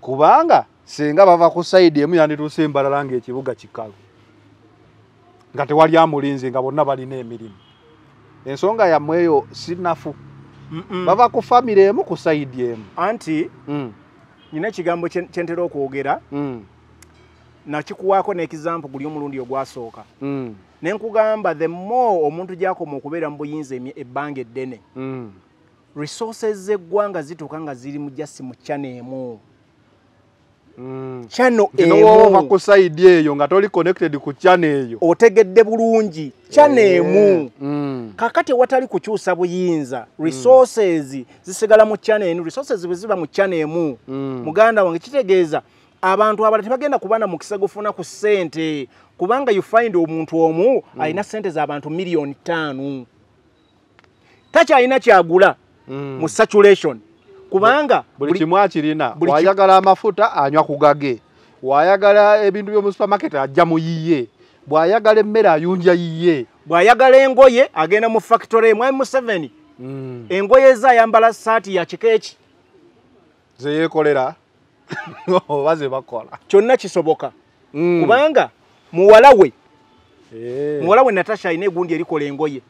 B: Kubanga singa bava ku sayidi emu yandituuse embalala ng'ekibuga kikalu. Nga tewali amulinzi nga bonna balina emirimu. Ensonga yammwe eyo sinafu. Bava ku famire emu ku sayidi emu.
A: Anti
B: Mm,
A: nina ekigambo kye kye ntera okwogera.
B: Mm,
A: nakikuwaako n'ekizampu guli omulundi ogwasooka.
B: Mm,
A: ne nkugamba the more omuntu gyakoma okubeera mu buyinza ebbanga eddene
B: mm.
A: resources z'eggwanga zituuka nga ziri mu jasi mu kyano emu.
B: Mm.
A: kyano
B: nti nowoova
A: emu.
B: ku sayidi eyo nga toli connected ku kyano eyo.
A: Otegedde bulungi kyano emu.
B: Mm,
A: kakati ewatali kukyusa buyinza resources zisigala mu kyano enu resources bwe ziba mu kyano emu.
B: Mm,
A: muganda wange kitegeeza abantu abalala tebagenda kuba na mukisa gufuna ku ssente kubanga you find omuntu omu alina ssente z'abantu miliyoni ttaano takyalina kyagula
B: mm.
A: mu saturation kubanga
B: buli kimu akirina. wayagala amafuta anywa ku gage. Wayagala ebintu byomu supermarket ajja mu yiye. Bw'ayagala emmere ayunja yiye.
A: Bw'ayagala engoye agenda mu factory mwami museveni
B: Mm.
A: engoye ze ayambala saati ya kikeeki.
B: Ze yeekolera oba ze bakola
A: kyonna kisoboka
B: Mm.
A: kubanga muwala we
B: Eh.
A: muwala we natasha alina egundi erikola engoye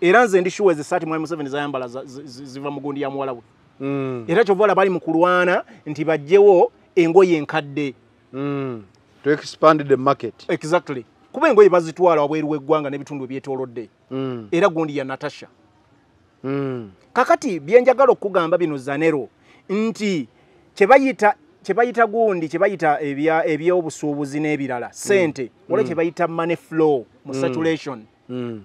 A: era nze ndi shuwa ezisaati mwami museveni zayambala za- zi- zi- ziva mu gundi ya muwala we
B: Mm.
A: era kyova olaba bali mu kulwana nti bajjewo engoye enkadde
B: Mm. to expand the market
A: exactly kuba engoye bazitwala wabweru w'eggwanga n'ebitundu byetoolodde
B: Mm.
A: era gundi ya natasha kakati byenjagala okugamba bino zanero nti kyebayita kyebayita gundi kyebayita ebyobusuubuzi n'ebirala. Sente wala kyebayita money flow mu saturation.
B: Mm.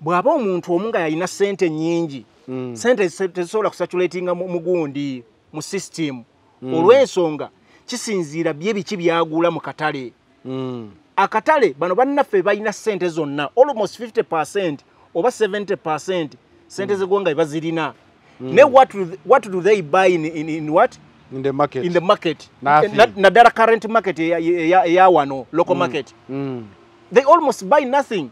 A: bw'aba omuntu omu nga yalina sente nnyingi
B: Mm.
A: sente se- tezisobola kusatulatinga mu gundi mu system. Olw'ensonga kisinziira bye biki byagula mu katale.
B: Mm.
A: akatale bano bannaffe balina sente zonna almost 50 oba 70 sente zegwanga be bazirina. Ne what do they buy in, in, in what
B: in the market.
A: In the market.
B: Nothing.
A: Na- naddala current market eya- eya eya wano local market.
B: Mm.
A: they almost buy nothing.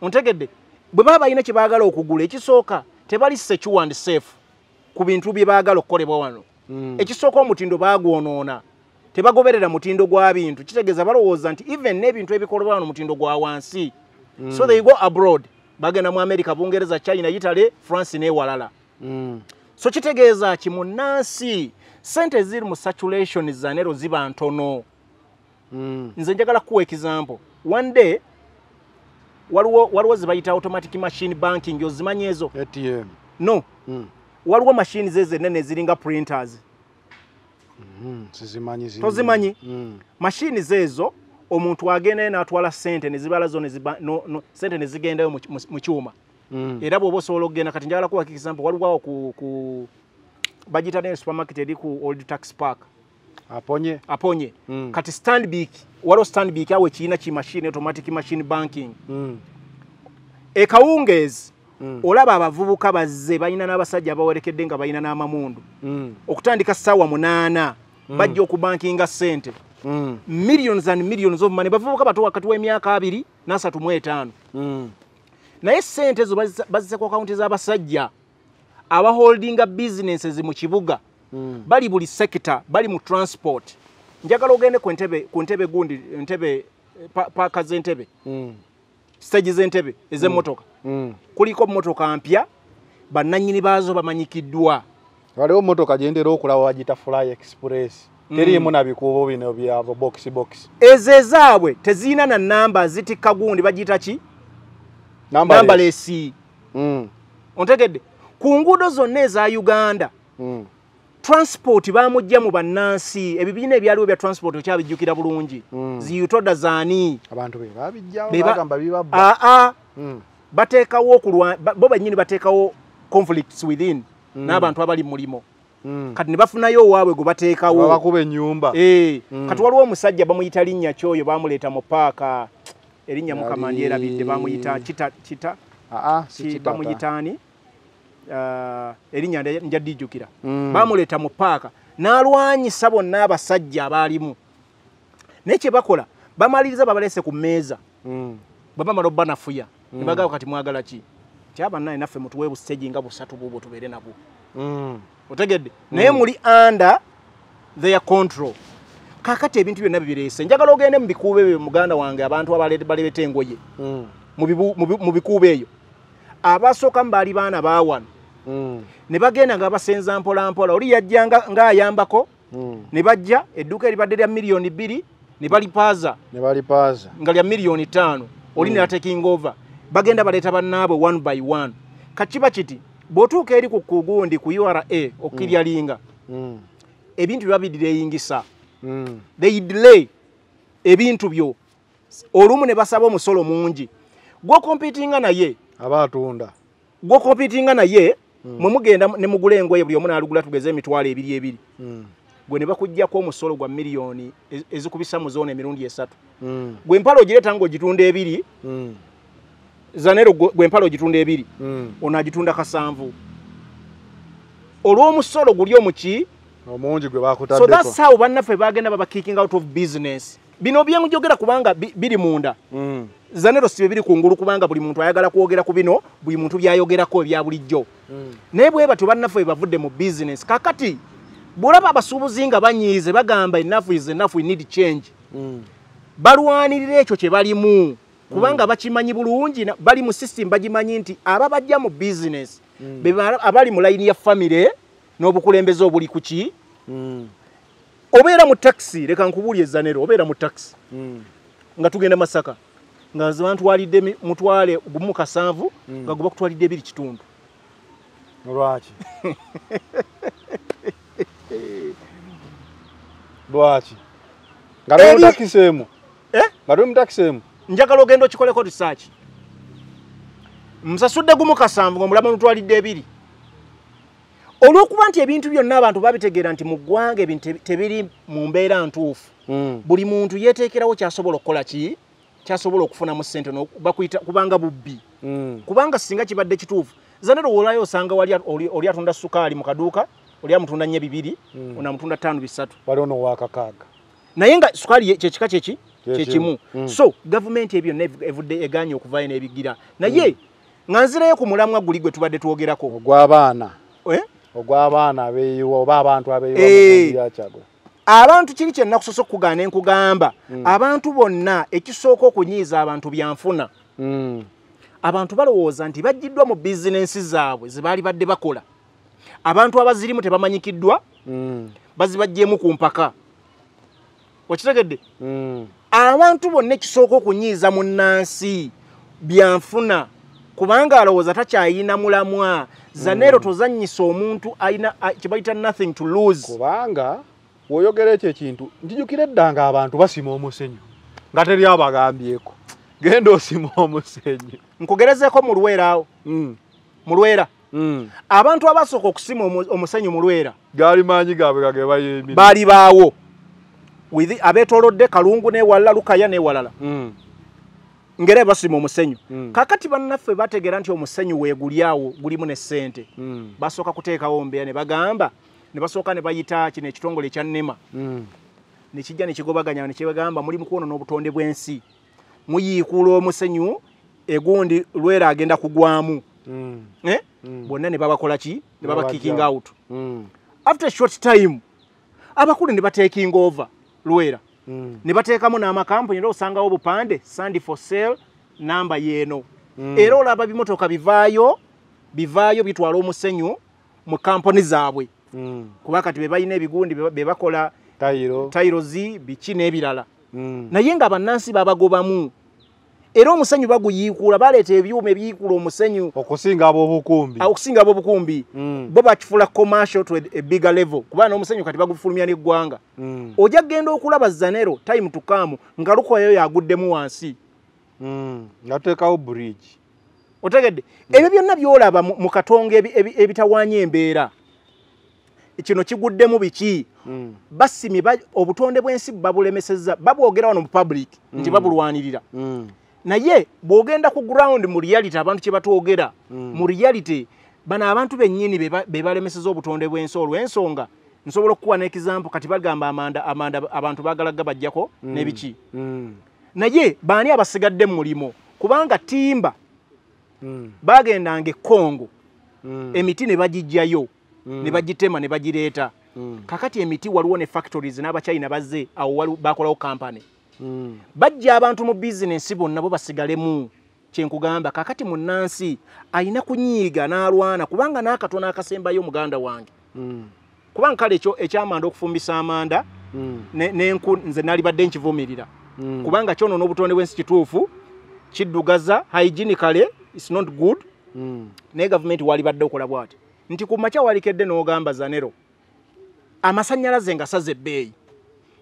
A: Ontegedde bwe baba balina kye baagala okugula ekisooka tebali secure and safe ku bintu bye baagala okukolebwa wano.
B: Mm.
A: ekisooka omutindo baagwonoona tebagoberera mutindo gwa bintu. Kitegeeza balowooza nti even n'ebintu ebikolebwa wano mutindo gwa wansi. So they go abroad. Bagenda mu america bungereza china italy france n'ewalala
B: Mm.
A: So kitegeeza ki munnansi sente ziri mu saturation zanero ziba ntono
B: Mm.
A: nze njagala kuwa example one day waliwo waliwo zibayita automatic machine banking ozimanyi ezo
B: ATM
A: no
B: Mm.
A: waliwo mashini ze zenene eziringa printers
B: Mm. zino.
A: Tozimanyi?
B: Mm.
A: mashini zeezo omuntu agendayo n'atwala sente nezibala zo neziba- no- no- sente nezigendayo mu- kyuma. Era bw'oba osobola okugenda kati njagala kuwa example waliwo ku, bagita ne supermarket eri ku old tax park
B: aponye
A: aponye
B: Mm.
A: kati stanbic waliwo stanbic awo ekiina ki machine automatic machine banking
B: Mm.
A: ekawungeezi
B: Mm.
A: olaba abavubuka bazze balina n'abasajja abawerekedde nga balina n'amamundu
B: Mm.
A: okutandika ssaawa munaana bajja okubankinga ssente
B: Mm.
A: millions and millions of money bavubuka bato wakati w'emyaka abiri n'asatu mu etaano
B: Mm.
A: Naye ssente ezo bazise ku akawunti z'abasajja abaholdinga businesses mu kibuga
B: Mm.
A: bali buli sekita bali mu transport njagala ogende ku ntebe ku ntebe gundi ntebe eh, pa- paaka z'entebe
B: Mm.
A: stage z'entebe ez'emmotoka
B: Mm.
A: kuliko motoka mpya bannannyini baazo bamanyikiddwa
B: waliwo motoka gyendera okulaba bagita fly express teriimu na bikuubo bino byabo box box
A: ezo ezaabwe tezirina na namba zitikka gundi bagiyita ki. Nambalesi
B: Mm.
A: ontegedde ku nguudo zonna eza uganda
B: Mm.
A: transport bamujja mu bannansi ebibiina ebyaliwo bya transport okyabijjukira bulungi.
B: Mm.
A: ziyutoda zaani
B: abantu be babijjawo
A: Be ba-
B: bagamba bibabba
A: aa
B: Mm.
A: bateekawo okulwa ba- bo bennyini bateekawo conflicts within n'abantu abali mu mulimo. Kati ne bafunayo owaabwe gwe bateekawo.
B: Babakuba ennyumba.
A: Eh, kati waliwo omusajja bamuyita linnya kyoyo bamuleeta mu paaka erinnya mukama ndyerabidde bamuyita kita kita bamuyitaani Ah, erinnya nja- ddijjukira
B: Mm.
A: bamuleeta mu paaka n'alwanyisa bonna abasajja abaalimu. Naye kye bakola bamaliriza babaleese ku mmeeza.
B: Mm.
A: bwe bamala obbanafuya ne bagamba kati mwagala ki? Kyabannaye naffe mutuwe busitegi nga busatu bubwo tubeere nabwo
B: Mm.
A: otegedde? Naye muli under their control kakati ebintu byonna bibireese. Njagala ogende mu bikuubo ebyo muganda wange abantu abale- balebeta engoye.
B: Mm.
A: mu mu mu bikuubo eyo. Abasookamu baali baana baawano
B: Mm.
A: ne bagenda nga basenza mpola mpola oli yajja nga- ng'ayambako
B: Mm.
A: ne bajja edduuka eribadde lya miliyoni bbiri ne balipaaza. Nga lya miliyoni ttaano. Oli ne taking over bagenda baleeta bannaabwe one by one. Kakiba kiti bw'otuuka eri ku kugundi ku ura okukiryalinga
B: Mm.
A: ebintu biba bidireyingisa
B: Mm.
A: They delay ebintu byo olumu ne basaba omusolo mungi gwokompitinga naye
B: aba atunda
A: gwokompitinga naye mwe mugenda ne mugula engoye buli omu naalugula tugeze emitwalo ebiri ebiri
B: Mm.
A: gwe ne bakugjako omusolo gwa miliyoni ez- ezikubisa mu zoona emirundi esatu
B: Mm.
A: gwe empala ogireeta ng'ogitunda ebiri
B: Mm.
A: zanero gwe empala ogitunda ebiri
B: Mm.
A: onaagitunda kasanvu olw'omusolo guli omuki
B: omungi gwe
A: so
B: bakutaddeko
A: thats how bannaffe bagenda baba kicking out of business. Bino byenjogera kubanga bi- biri munda.
B: Mm.
A: zanero si bye biri kungulu kubanga buli muntu ayagala kwogera ku bino buli muntu byayogerako ebya bulijjo.
B: Mm.
A: naye bwe batyo bannaffe bebavudde mu business kakati bwolaba abasuubuzi nga banyiize bagamba enough is enough we need change.
B: Mm.
A: balwanirira ekyo kye balimu. Kubanga bakimanyi bulungi bali mu system bagimanyi nti ababajja mu business ba- abali mu layini ya famire n'obukulembeze obuli ku ki?
B: Mm.
A: obeera mu taxi leka nkubuulye zanero obeera mu taxi.
B: Mm.
A: nga tugenda masaka nga nze bantwalidde mi- mutwale gumu kasanvu nga guba kutwalidde ebiri kitundu.
B: Lwaki? Lwaki? Nga tuli
A: Ebi-
B: mutakiseemu
A: Eh?
B: nga tuli mutakiseemu
A: njagala ogenda okikoleko risaaki nsasudde gumu kasanvu ngaomulaba mutwalidde ebiri olw'okuba nti ebintu byonna abantu babitegeera nti mu ggwanga ebintu tebi- tebiri mu mbeera ntuufu. Buli muntu yeteekerawo kyasobola okukola ki? Kyasobola okufunamu ssente no- bakuyita kubanga bubbi. Kubanga singa kibadde kituufu. Zanero wolayo osanga oli atunda sukaali mu kaduuka oli amutunda nnyo bibiri onamutunda ttaano bisatu.
B: Waliwo nowakakaaga.
A: Naye nga sukaali ye- kyekika kyeki
B: Kyekimu.
A: so gavumenti ebyo byonna ev- evudde eganye okuvayo n'ebigira naye nga nzirayo ku mulamwa guli gwe tubadde twogerako.
B: Ogw'abaana
A: Eh?
B: Ogw'abaana abeeyiwa oba abantu abeeyiwa muyakyagwe
A: abantu kiri kye nakusosa okugaana enkugamba? Abantu bonna ekisooka okunyiiza abantu byanfuna abantu balowooza nti bajjiddwa mu bizinensi zaabwe ze baali badde bakola. Abantu abazirimu tebamanyikiddwa? Bazibajjeemu ku mpaka. Okitegedde? Abantu bonna ekisooka okunyiiza mu nnansi byanfuna kubanga alowooza takyayina mulamwa. Zanero tozannyisa omuntu alina a- kye bayita nothing to lose.
B: Kubanga bw'oyogera ekyo ekintu njijukira eddanga abantu basima omusenyu nga teri abagambyeko genda osima omusenyu.
A: Nkugerezeeko mu lwera awo.
B: Mm. Mm.
A: abantu abasooka okusima omu- omusenyu mu lwera
B: gaali maanyi gaabwe gage bayemire
A: baali baawo. Abeetoolodde kalungu newalala lukaya newalala
B: Mm.
A: Ngera basima omusenyu
B: Mm.
A: kakati bannaffe bategeera nti omusenyu weeguli awo gulimu ne ssente
B: Mm.
A: basooka kuteekawo mbeera ne bagamba ne basooka ne bayita kino ekitongole ekya nema
B: Mm.
A: ne kijja ne kigobaganya ne kyebagamba muli mu kuwonoona obutonde bw'ensi muyiikuula omusenyu egundi lwera agenda kugwamu
B: Mm.
A: eh?
B: Mm.
A: bonna ne babakola ki ne baba
B: Babajja.
A: kicking out
B: Mm.
A: after short time abakulu ne bateeking over lwera. Ne bateekamu n'amakampuni era osangawo obupande sand for sale namba yeeno
B: Mm.
A: era olaba bimotoka bivaayo bivaayo bitwala omusenyu mu kampuni zaabwe
B: Mm.
A: kuba kati be balina ebigundi be- bakola
B: tayiro
A: tairozi biki n'ebirala
B: Mm.
A: naye nga bannansi babagobamu era omusenyu baguyiikuula baleeta ebyuma ebiyiikuula omusenyu.
B: Okusinga ab'obukumbi.
A: Okusinga abobukumbi.
B: Mm.
A: bo bakifuula commercial to a, bigger level. Kubanga n'omusenyu kati bagufulumya n'eggwanga.
B: Mm.
A: ojja kgenda okulaba zanero time tukaamu nga lukoyayo yaguddemu wansi.
B: Mm. nga tuteekawo bridge.
A: Otegedde? Ebyo byonna byolaba mu katongo ebi- ebi- ebitawaanya embeera. Kino kiguddemu biki?
B: Mm.
A: basimye ba- obutonde bw'ensi babulemesezza babwogera wano mu public nti babulwanirira. Naye bw'ogenda ku ground mu reality abantu kye batwogera
B: Mm.
A: mu reality bano abantu bennyini be ba- be balemeseza obutonde bw'ensi olw'ensonga nsobola okukuwa n'ekizampo kati bagamba amanda amanda abantu bagalaga bajjako n'ebiki
B: Mm.
A: naye baani abasigadde mu mulimo kubanga timba
B: Mm.
A: bagendanga e Congo
B: Mm.
A: emiti ne bagijjayo
B: Mm.
A: ne bagitema ne bagireeta
B: Mm.
A: kakati emiti waliwo ne factories n'abachina bazze awo bakolawo kampani
B: Mm.
A: Bajja abantu mu bizinensi bonna bo basigalemu kyenkugamba kakati mu nnansi alina kunyiiga n'alwana kubanga n'akatono akasembayo muganda wange
B: Mm.
A: kubanga kale ekyo ekyamanda okufumbisa amanda
B: Mm.
A: ne- n'enku nze naalibadde nkivumirira
B: Mm.
A: kubanga kyonoona obutonde bw'ensi kituufu kiddugaza hygienically its not good naye gavumenti walibadde okola bwati nti ku makya walikedde n'ogamba zanero amasannyalaze nga saze ebbeeyi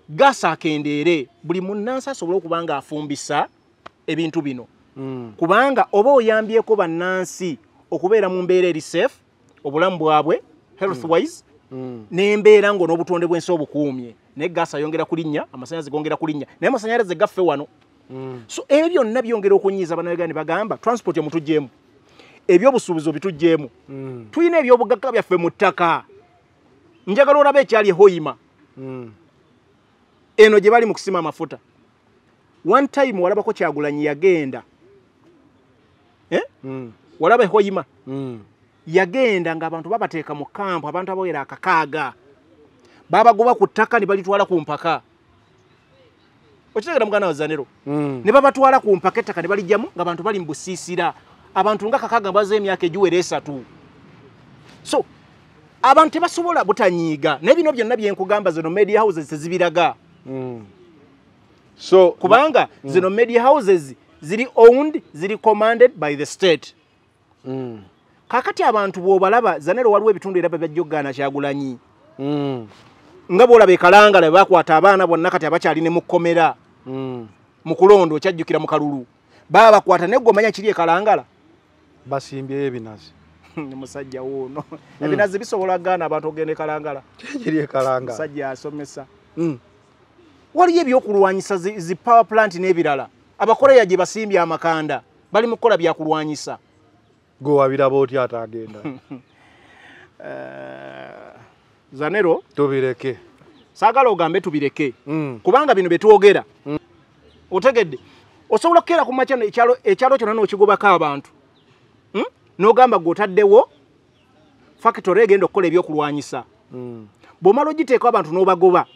A: gaasa akendeere. Buli munnansi asobole okuba nga afumbisa ebintu bino.
B: Mm.
A: kubanga oba oyambyeko bannansi okubeera mu mbeera eri safe obulamu bwabwe health wise
B: Mm.
A: n'embeera ng'on'obutonde bw'ensi obukuumye. Naye gaasa ayongera kulinnya amasanyalaze gongera kulinnya naye amasanyalaze gaffe wano. So ebyo byonna byongera okunyiiza bannayuganda ne bagamba transport emutugjeemu ebyobusuubuzi obitugjeemu
B: Mm.
A: tulina ebyobugagga byaffe mu ttaka. Njagala olaba ekyali ehoyima. Eno gye bali mu kusima amafuta one time walabako kyagulanyi yagenda eh?
B: Mm.
A: walaba ehoyima
B: Mm.
A: yagenda ng'abantu babateeka mu kampu abantu abawera akakaaga babagoba ku ttaka ne balitwala ku mpaka okitegera muganda wa zanero
B: Mm.
A: ne babatwala ku mpaka ettaka ne balijjamu nga bantu bali mu busiisira abantu nga kakaga mbaza emyaka egiwera esatu so abantu tebasobola butanyiiga naye bino byonna byenkugamba zino media houses tezibiraga.
B: So
A: kubanga zino media houses ziri owned ziri commanded by the state.
B: Mm.
A: kakati abantu bw'obalaba zanero waliwo ebitundu era byajja okugaana kyagulanyi.
B: Mm.
A: nga bwolaba ekalangala bakwata abaana bonna kati abakyali ne mu kkomera
B: Mm.
A: mu kulondo okyajjukira mu kalulu. Baba bakwata naye gomanya kiri ekalangala.
B: Basimbyeyo ebinazi.
A: Musajja wuuno ebinazi bisobola gaana abantu okugenda ekalangala.
B: Kiri ekalanga
A: musajja asomesa.
B: Mm.
A: Waliyo ebyokulwanyisa zi, power plant n'ebirala. Abakoleya gye basimbye amakanda bali mu kukola byakulwanyisa
B: gwe wabiraba otya atagenda
A: zanero?
B: Tubireke.
A: Saagala ogambe tubireke.
B: Mm.
A: kubanga bino byetwogera otegedde. Osobola okukeera ku makya ekyalo kyonna n'okigobako abantu? Hmm? n'ogamba gweotaddewo factory egenda okukola ebyokulwanyisa.
B: Mm.
A: bw'omala ogiteeka abantu n'obagoba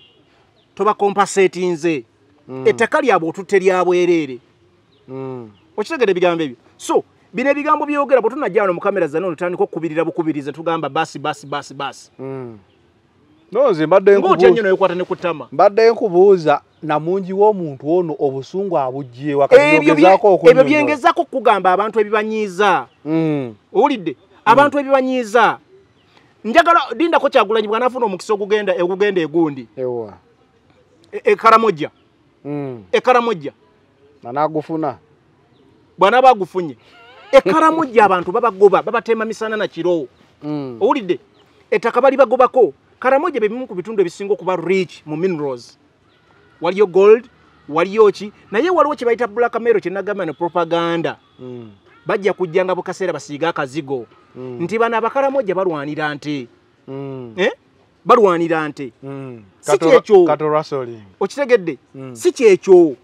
A: tobakompasetinze ettaka lyabwe otutte lya bwereere.
B: Mm.
A: okitegedde ebigambo ebyo. So bino ebigambo byogera bwe tunajja wano mu kamera zano notandika okukubirira bukubirize tugamba basi basi basi basi.
B: Mm. no nze mbadde
A: ngaotya nnyo
B: nkubuuza
A: nayekwata ne ku ttama?
B: mbadde nkubuuza namungi w'omuntu ono obusungu abugyewa
A: ebyo bye-
B: kaogezaako
A: ebyo byengezako okugamba abantu ebibanyiiza. Owulidde? Abantu ebibanyiiza. Njagala lindako kyagulanyi bwanaafuna omukisa ogugenda ogugenda egundi.
B: Ewa
A: ekaramojja
B: Mm.
A: ekaramojja
B: nanagufuna
A: bw'anaaba agufunye ekaramojja abantu babagoba babatema misana na kiro.
B: Mm.
A: owulidde? Ettaka bali bagobako. Karamojja bebimu ku bitundu ebisinga okuba rich mu minerals. Waliyo gold waliyo ki? Naye waliwo kye bayita black mero kyenagamba ne propaganda.
B: Mm.
A: bajja kujjanga bukaseera basiiga akazigo. Nti bano abakaramojja balwanira nte.
B: Mm.
A: eh? Balwanira nte.
B: Mm.
A: Si kyekyo. okitegedde?
B: Mm.
A: si kyekyo.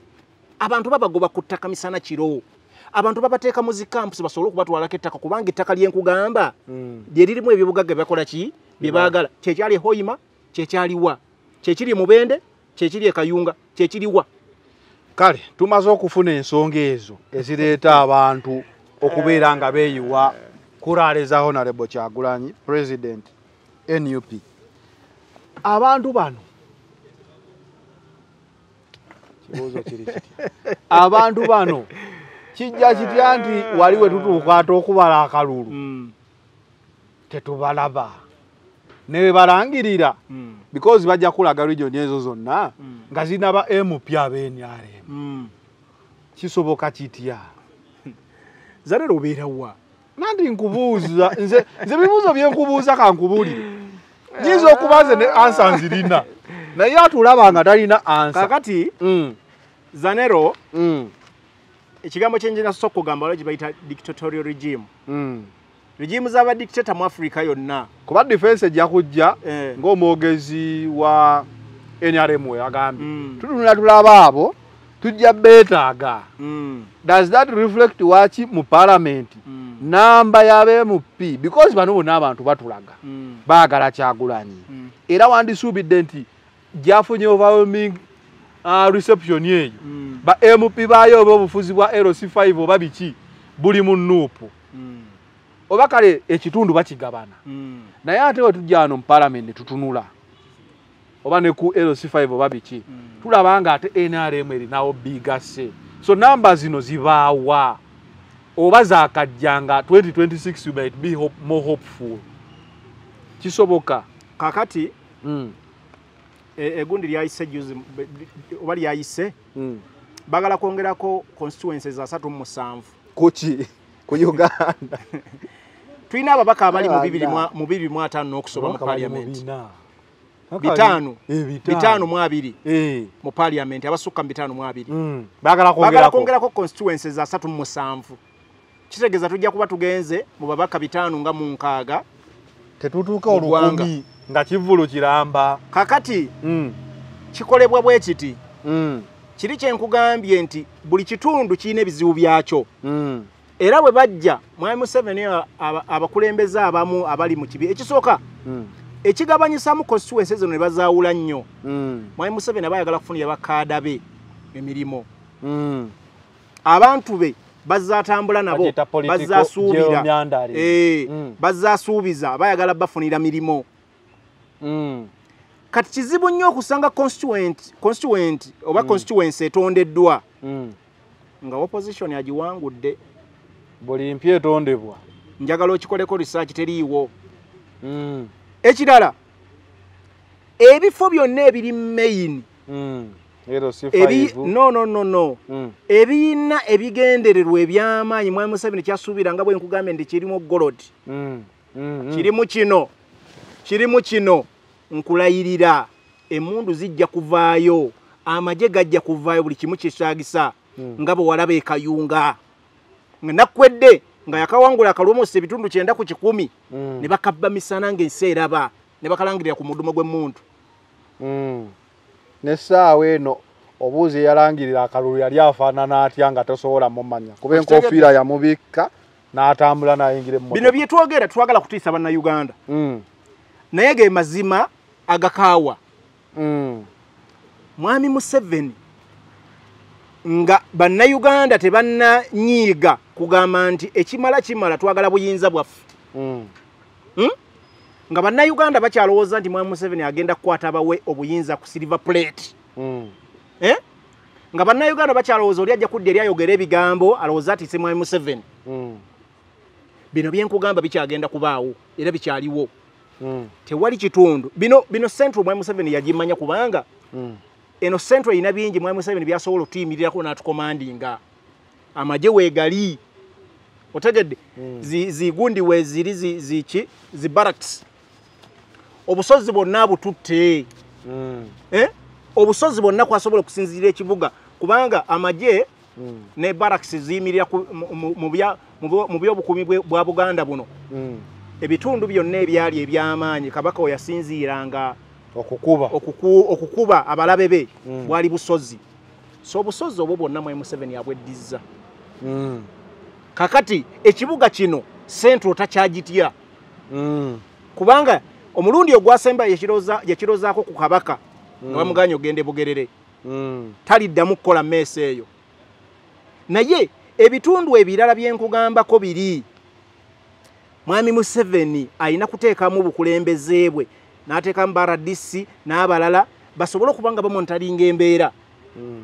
A: Abantu babagoba ku ttaka misana kiro. Abantu babateeka mu zikampusi basobole okubatwalako ettaka kubanga ettaka lyenkugamba
B: Mm.
A: lye lirimu ebyobugagga byebakola ki? Bye baagala. Kyekyali e hoima kyekyaliwa kyekiri mubende kyekiri e kayunga kyekiriwa
B: kale tumaze okufuna ensonga ezo ezireeta abantu okubeera nga beeyiwa. Kuraaleza honorable kyagulanyi president nup abantu bano. Kibuuzo kiri kiti? Abantu bano. Kijja kitya nti wali we tutuuka ate okubala akalulu? Tetubalaba. Ne we balangirira. Because bajja kulaga region ezo zonna nga zinaba mp ab'nrm kisoboka kitya?
A: Zanera obeerawa
B: nanti nkubuuza. Nze bibuuzo byenkubuuza kankubulire nyinza okuba nze ne ansa nzirina. Naye atulaba nga talina ansa
A: kakati
B: Mm,
A: zanero
B: mm,
A: ekigambo kyenjina soka okugamba waliwo gye bayita dictatorial regime.
B: Mm.
A: regimu z'abadictator mu africa yonna.
B: Kuba defense ejja kujja
A: Eh.
B: ng'omwogezi wa nrm we agambye tutunula tulaba abo tujja beetaaga.
A: Mm,
B: does that reflect waki mu parliament?
A: Mm,
B: namba y'abmp because bano bonna abantu batulaga.
A: Mm,
B: baagala kyagulanyi. Era wandisuubidde nti gyafunye overwhelming uh, reception eyo. Ba mp baayo oba obufuzi bwa lc5 oba biki buli mu nuupu oba kale ekitundu bakigabana. Naye ate we tujja wano mu palamenti tutunula oba ne ku lc5 oba biki tulaba nga ate nrm erinawo bigase so namba zino zibaawa. Oba zakajjanga 2026 you might be hope, more hopeful. Kisoboka.
A: Kakati
B: mm.
A: e- egundi lyayise juzi oba lyayise
B: mm.
A: bagala kwongerako constituencies asatu mu musanvu.
B: Kuki? Ku uganda.
A: Tulina ababaka abali mu bibiri mu bibiri mu ataano n'okusoba mu
B: Ababaka bali mu
A: paliament
B: bina.
A: Bitaano.
B: Eh,
A: bitaano. Mu abiri.
B: Eh,
A: mu paliament abasukka mu bitaano mu abiri.
B: Mm.
A: bagala
B: kwongerako.
A: Constituencies asatu mu musanvu. Kitegeeza tujja kuba tugenze mu babaka bitaano nga mu nkaaga.
B: Tetutuuka olukumi nga kivulu kiramba.
A: Kakati
B: Mm,
A: kikolebwa bwe kiti?
B: Mm,
A: kiri kyenkugambye nti buli kitundu kirina ebizibu byakyo. Era bwe bajja mwami museveni aba- abakulembeze abamu abali mu kibi. Ekisooka ekigabanyisaamu constituency zino ne bazaawula nnyo.
B: Mm,
A: mwami museveni aba ayagala kufunira bakaada be emirimu
B: Mm.
A: abantu be bazaatambula nabo
B: gerrymandering.
A: Eh,
B: Mm.
A: bazaasuubiza bayagala bafunira mirimu kati kizibu nnyo okusanga constituent oba constituency etondeddwa. Nga opposition agiwangudde
B: buli mpya etondebwa.
A: Njagala okikoleko research teriiwo. Ekirala ebifo byonna ebiri
B: Mm.
A: Ebi
B: five.
A: no no no no
B: Mm.
A: ebiina ebigendererwa ebyamaanyi mwami museveni kyasuubira nga bwe nkugambye nti kirimu golod
B: Mm. Mm.
A: kirimu kino kirimu kino nkulayirira emundu zijja kuvaayo amagye gajja kuvaayo buli kimu kyetaagisa nga bwe walaba ekayunga nga nakwedde nga yakawangula akalomoosa ebitundu kyenda ku kikumi
B: Mm.
A: ne bakabba misana ng'ensi eraba ne bakalangirira ku mudumo gw'emuntu
B: Mm. n'essaawa eno obuuzi eyalangirira akalulu yali afaanana atya nga tosobola mumanya kuba enkofiira yamubikka n'atambula n'ayingira emmotoka.
A: bino bye twogera twagala kutiisa bannayuganda
B: Mm.
A: naye ge mazima agakaawa mwami museveni nga bannayuganda tebannanyiiga kugamba nti ekimala kimala twagala buyinza bwaffe.
B: Mm.
A: nga bannayuganda bakyalowooza nti mwami museveni agenda kukwata bawe obuyinza ku silver plate.
B: Mm.
A: eh? nga bannayuganda bakyalowooza oli ajja kudda eri ayogera ebigambo alowooza atiise mwami museveni.
B: Mm.
A: bino byenkugamba bikyagenda kubaawo era bikyaliwo. Tewali kitundu. Bino bino central mwami museveni yagimanya kubanga eno central erina bingi. Mwami museveni byasobola okutuyimirirako n'atukomandinga amagye weegali otegedde
B: Mm.
A: zi- zigundi weeziri zi- ziki zi barracks obusozi bwonna bututte
B: Mm.
A: eh? obusozi bwonna kwasobola okusinzirira ekibuga kubanga amagye
B: Mm.
A: ne barracks ziyimirira mu- mu- mu bya- mu byo- mu byobukumi bwe- bwa buganda buno ebitundu byonna ebyali ebyamaanyi kabaka we yasinziiranga
B: okukuba
A: okuku- okukuba abalabe be bwali busozi so obusozi obwo bwonna mwai museveni abweddiza
B: Mm.
A: Kakati ekibuga kino sentro takyagitya
B: Mm.
A: kubanga omulundi ogwasemba yakirozaako ku kabaka nga bamuganye ogende bugerere
B: Mm.
A: taliddamu kukola meesa eyo naye ebitundu ebirala byenkugambako biri mwami museveni alina kuteekamu obukulembeze bwe n'ateekamu baradisi n'abalala basobole okuba nga bamonitalinga embeera
B: Mm.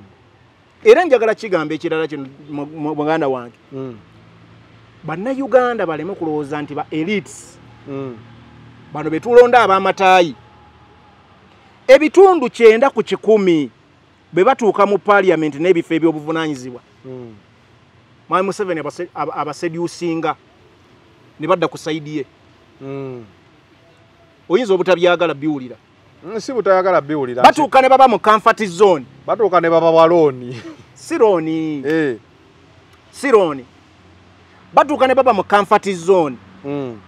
A: era njagala kigamba ekirala kino mu- mu- muganda wange
B: Mm.
A: Bannayuganda baleme kulowooza nti ba elites
B: Mm.
A: bano betulonda ab'amataayi ebitundu kyenda ku kikumi bwe batuuka mu paliamenti n'ebifo ebyobuvunaanyizibwa
B: Mm.
A: mwami museveni abase- aba- abasedyusinga ne badda ku sayidi ye
B: Mm.
A: oyinza obutabyagala biwulira
B: Mm, si butayagala biwulira
A: batuuka ne baba mu comfort zone
B: batuuka ne baba balooni
A: sirooni
B: Eh.
A: Batuuka ne baba mu comfort zone.
B: Mm.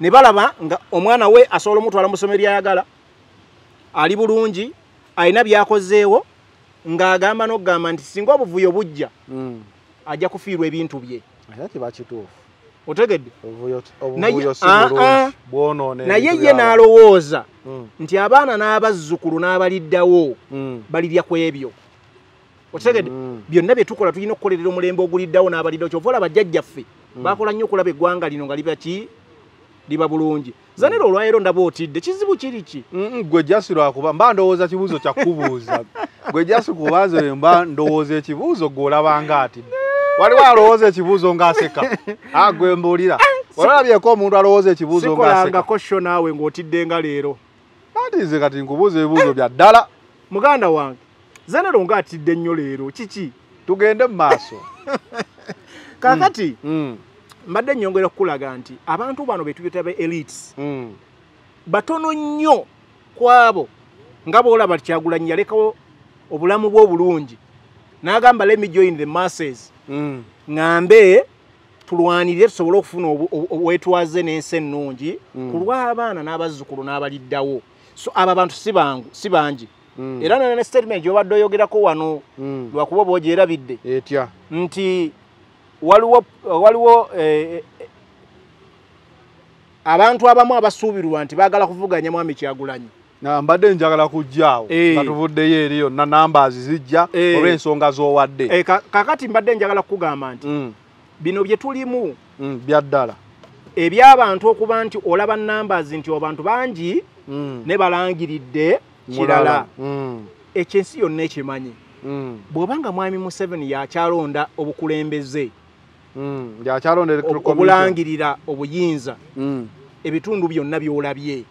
A: ne balaba nga omwana we asobola omutwala mu ssomero lyayagala ali bulungi alina byakozeewo ng'agamba n'okugamba nti singa obuvuyo bujja
B: Mm.
A: ajja kufiirwa ebintu bye.
B: Era kiba kituufu.
A: Otegedde? Naye- ye n'alowooza
B: Mm.
A: nti abaana n'abazzukulu n'abaliddawo balirya ku ebyo otegedde
B: Mm.
A: byonna bye tukola tulina okukolerera omulembe oguliddawo n'abaliddawo kyova olaba jjajjaffe bakola nnyo okulaba eggwanga lino nga liba ki? Liba bulungi. Zanera olwaleero ndaba otidde kizibu kiri ki?
B: Mm, gwe jasi lwakuba mba ndowooza kibuuzo kyakubuuza gwe jasi kubanze mba ndowooza ekibuuzo gweolabanga atidde. Waliwo alowooza ekibuuzo ng'aseka? A gwe mbuulira. Olalabyeko omuntu alowooza ekibuuzo ng'aseka?
A: sikolangako sho naawe ng'otidde nga leero.
B: Ati nze kati nkubuuza ebibuuzo bya ddala.
A: Muganda wange zanero ng'atidde nnyo leero. Kiki?
B: Tugende mu maaso.
A: Kaakati
B: Mm,
A: mbadde nnyongera okukulaga nti abantu bano be tuyita be elites
B: mm,
A: batono nnyo ku abo nga bwolaba kyagulanyi yalekawo obulamu bwe obulungi n'agamba let me join the masses.
B: Mm,
A: ŋŋambe tulwanirire tusobole okufuna obwetwaze n'ensi ennungi
B: Mm.
A: ku lw'abaana n'abazzukulu n'abaliddawo. So abo abantu si bangi.
B: mm,
A: era nana ne statement gyobadde oyogerako wano
B: mm.
A: lwakuba oba ogyerabidde
B: etya
A: nti waliwo waliwo eh, eh, abantu abamu abasuubirwa nti baagala kuvuganya mwami kyagulanyi
B: Na mbadde njagala kujjaawo
A: Eh.
B: nga tuvuddeyo eri yonna numbers zijja
A: Eh.
B: olw'ensonga z'owadde
A: ka- kakati mbadde njagala kukugamba nti
B: Mm,
A: bino bye tulimu
B: mm, bya ddala
A: eby'abantu okuba nti olaba numbers nti abantu bangi
B: Mm,
A: ne balangiridde. Kirala.
B: Mm,
A: ekyo ensi yonna ekimanyi.
B: Mm,
A: bw'obanga mwami museveni yakyalonda obukulembeze
B: mm.
A: Obulangirira obuyinza ebitundu byonna by'olabye.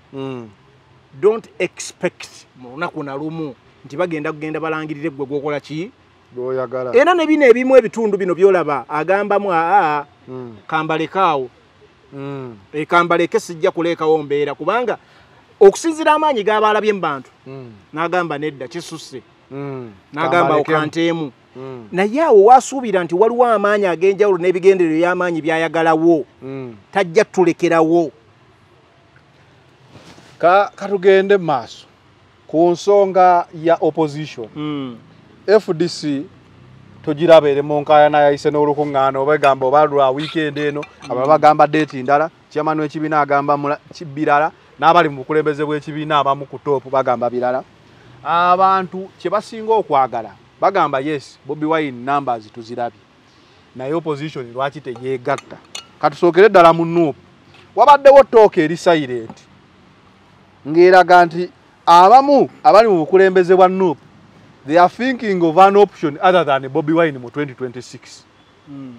A: Don't expect mu lunaku na lumu nti bagenda kugenda balangirire gwe gwokola ki?
B: Bw'oyagala
A: era ne bino ebimu ebitundu bino byolaba agambamu aa kambalekaawo e, kambaleke sijja kuleekawo mbeera kubanga okusinzira amaanyi g'abaalabye mu bantu
B: mm,
A: n'agamba nedda kisusse.
B: Mm.
A: n'agamba okanteemu.
B: Mm,
A: naye awo waasuubira nti waliwo amaanyi ag'enjawulo n'ebigenderero by'amaanyi by'ayagalawo tajja tulekerawo
B: Ka- katugende mu maaso ku nsonga ya opposition. Fdc tugiraba eri mu nkaayana yayise n'olukuŋŋaana oba egamba oba lwa weekend eno abalala bagamba deeti ndala chairman w'ekibiina agamba mula- ki- birala n'abali mu bukulembeze bw'ekibiina abamu ku toopu bagamba birala. Abantu kye basinga okwagala bagamba yes bobi wine numbers tuzirabye. Naye opposition lwaki teyeegatta? Katusookere ddala mu nuupu. Wabaddewo ttooka eri silent ng'eraga nti abamu abali mu bukulembeze bwa nuupu they are thinking of an option other than Bobby Wine mu 2026
A: Mm.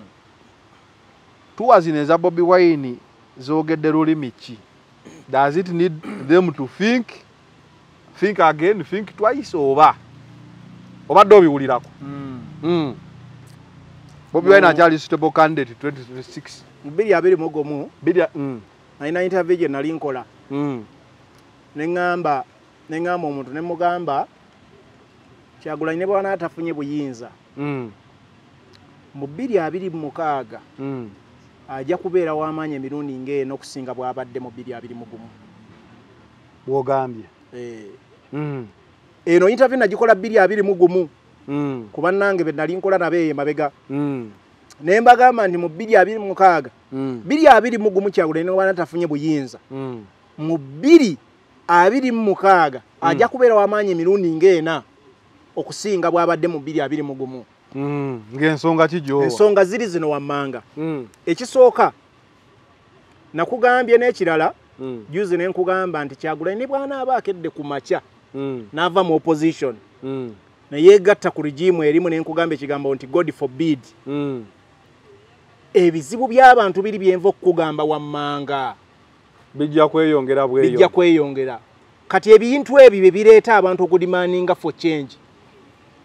B: tuwa zino eza Bobby Wine zoogedde lulimi ki does it need them to think think again think twice oba obadde obiwulirako
A: Mm.
B: mm. Bobby Wine akyali suitable candidate 2026
A: mu bbiri abiri mu gumu
B: Bidya, mm.
A: nalina interview gye nali nkola
B: Mm.
A: ne ŋŋamba ne ŋŋamba omuntu ne mugamba kyagulanyi ne bwana atafunye buyinza mu bbiri abiri mu mukaaga. ajja kubeera w'amaanyi emirundi ng'eno okusinga bw'abadde mu 2021
B: bw'ogambye.
A: Eh.
B: Mm.
A: Eno interview nagikola 2021
B: mm.
A: ku bannange be nali nkola nabo eyo emabega.
B: Mm.
A: Naye mbagamba nti mu 2026 2021 kyagulani obaana tafunye buyinza. Mu 2026 ajja kubeera w'amaanyi emirundi ng'ena okusinga bw'abadde mu 2021
B: Mm, ng'ensonga ki gy'owa
A: ensonga ziri zino wammanga.
B: Mm.
A: Ekisooka nakugambye n'ekirala
B: mm.
A: juzi ne nkugamba nti kyagulanyi ne bw'anaaba akedde ku makya n'ava mu opposition. Neyeegatta ku rigiimu erimu nenkugamba ekigambo nti god forbid. Ebizibu by'abantu biri byenva okukugamba wammanga.
B: Bijja kweyongera
A: bwebijja kweyongera. Kati ebintu ebyo bye bireeta abantu okudimaaninga for change.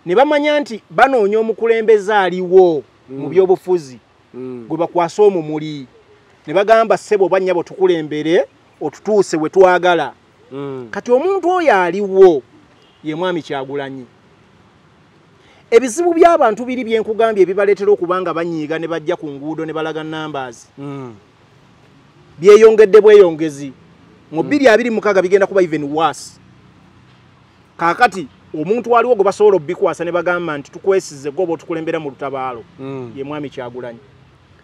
A: Ne bamanya nti banoonya omukulembeze aliwo mu byobufuzi.
B: Mm.
A: gwe bakwasa omumuli ne bagamba ssebo banya bwe tukulembere otutuuse we twagala.
B: Mm.
A: kati omuntu oyo aliwo ye mwami kyagulanyi. Ebizibu by'abantu biri byenkugambye ebibaleetera okuba nga banyiiga ne bajja ku nguudo ne balaga
B: mm.
A: byeyongedde bweyongezi. Mu bbiri abiri mukaaga bigenda kuba even worse. Kaakati omuntu waliwo gwe basobola obikwasa ne bagamba nti tukwesize gwe oba otukulembera mu lutabaalo
B: mm.
A: ye mwami kyagulanyi.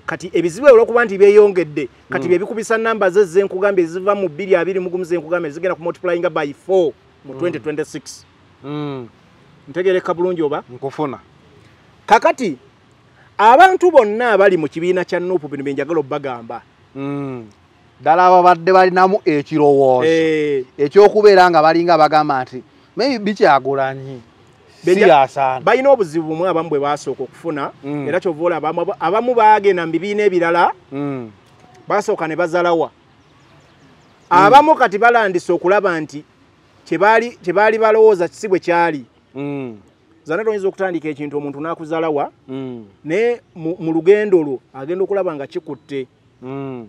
A: Kati ebizibu olwokuba nti byeyongedde kati bye bikubisa namba ze zenkugambye eziva mu bbiri abiri mu gumu zenkugambye zigenda ku multiplyinga by 4 mu 2026
B: mm.
A: ntegereka bulungi oba?
B: Nkufuna.
A: Kakati abantu bonna abali mu kibiina kya nuupu bino byenjagala obbagamba.
B: Mm. ddala ababadde balinamu ekirowoozo.
A: Eh,
B: ekyokubeera nga balinga bagamba nti maybe bikyagulanyi
A: Benja-
B: siyasaana
A: balina obuzibu bumwe abamu bwe basooka okufuna
B: Mm.
A: era kyova olaba abamu- bagenda mu bibiina ebirala
B: mm.
A: basooka ne bazalawa abamu kati balandise okulaba nti kyebaali balowooza si bwe kyali
B: mm.
A: zana toyinza okutandika ekintu omuntu n'akuzalawa
B: mm.
A: naye mu lugendo lwo agenda okulaba nga kikutte
B: mm.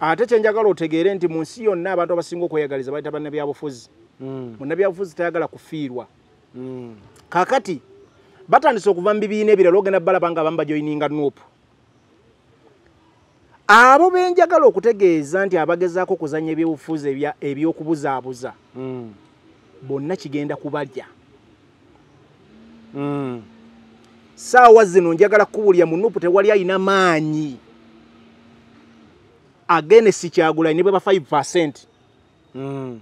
A: ate kyenjagala otegeere nti mu nsi yonna abantu abasinga okweyagaliza bayita bannabyabufuzi
B: mm.
A: Munnabyabufuzi tayagala kufiirwa
B: mm.
A: kakati batandise okuva mu bibiina ebirala ogenda balaba nga abamu bajoyininga nuupu abo benjagala okutegeeza nti abagezaako okuzanya ebyobufuzi ebyokubuzaabuza
B: mm.
A: bonna kigenda kubalya
B: mm.
A: saawa zino njagala kuwulya mu nuupu tewali ayina maanyi agenesi kyagulanyi ne bwe ba 5
B: mm.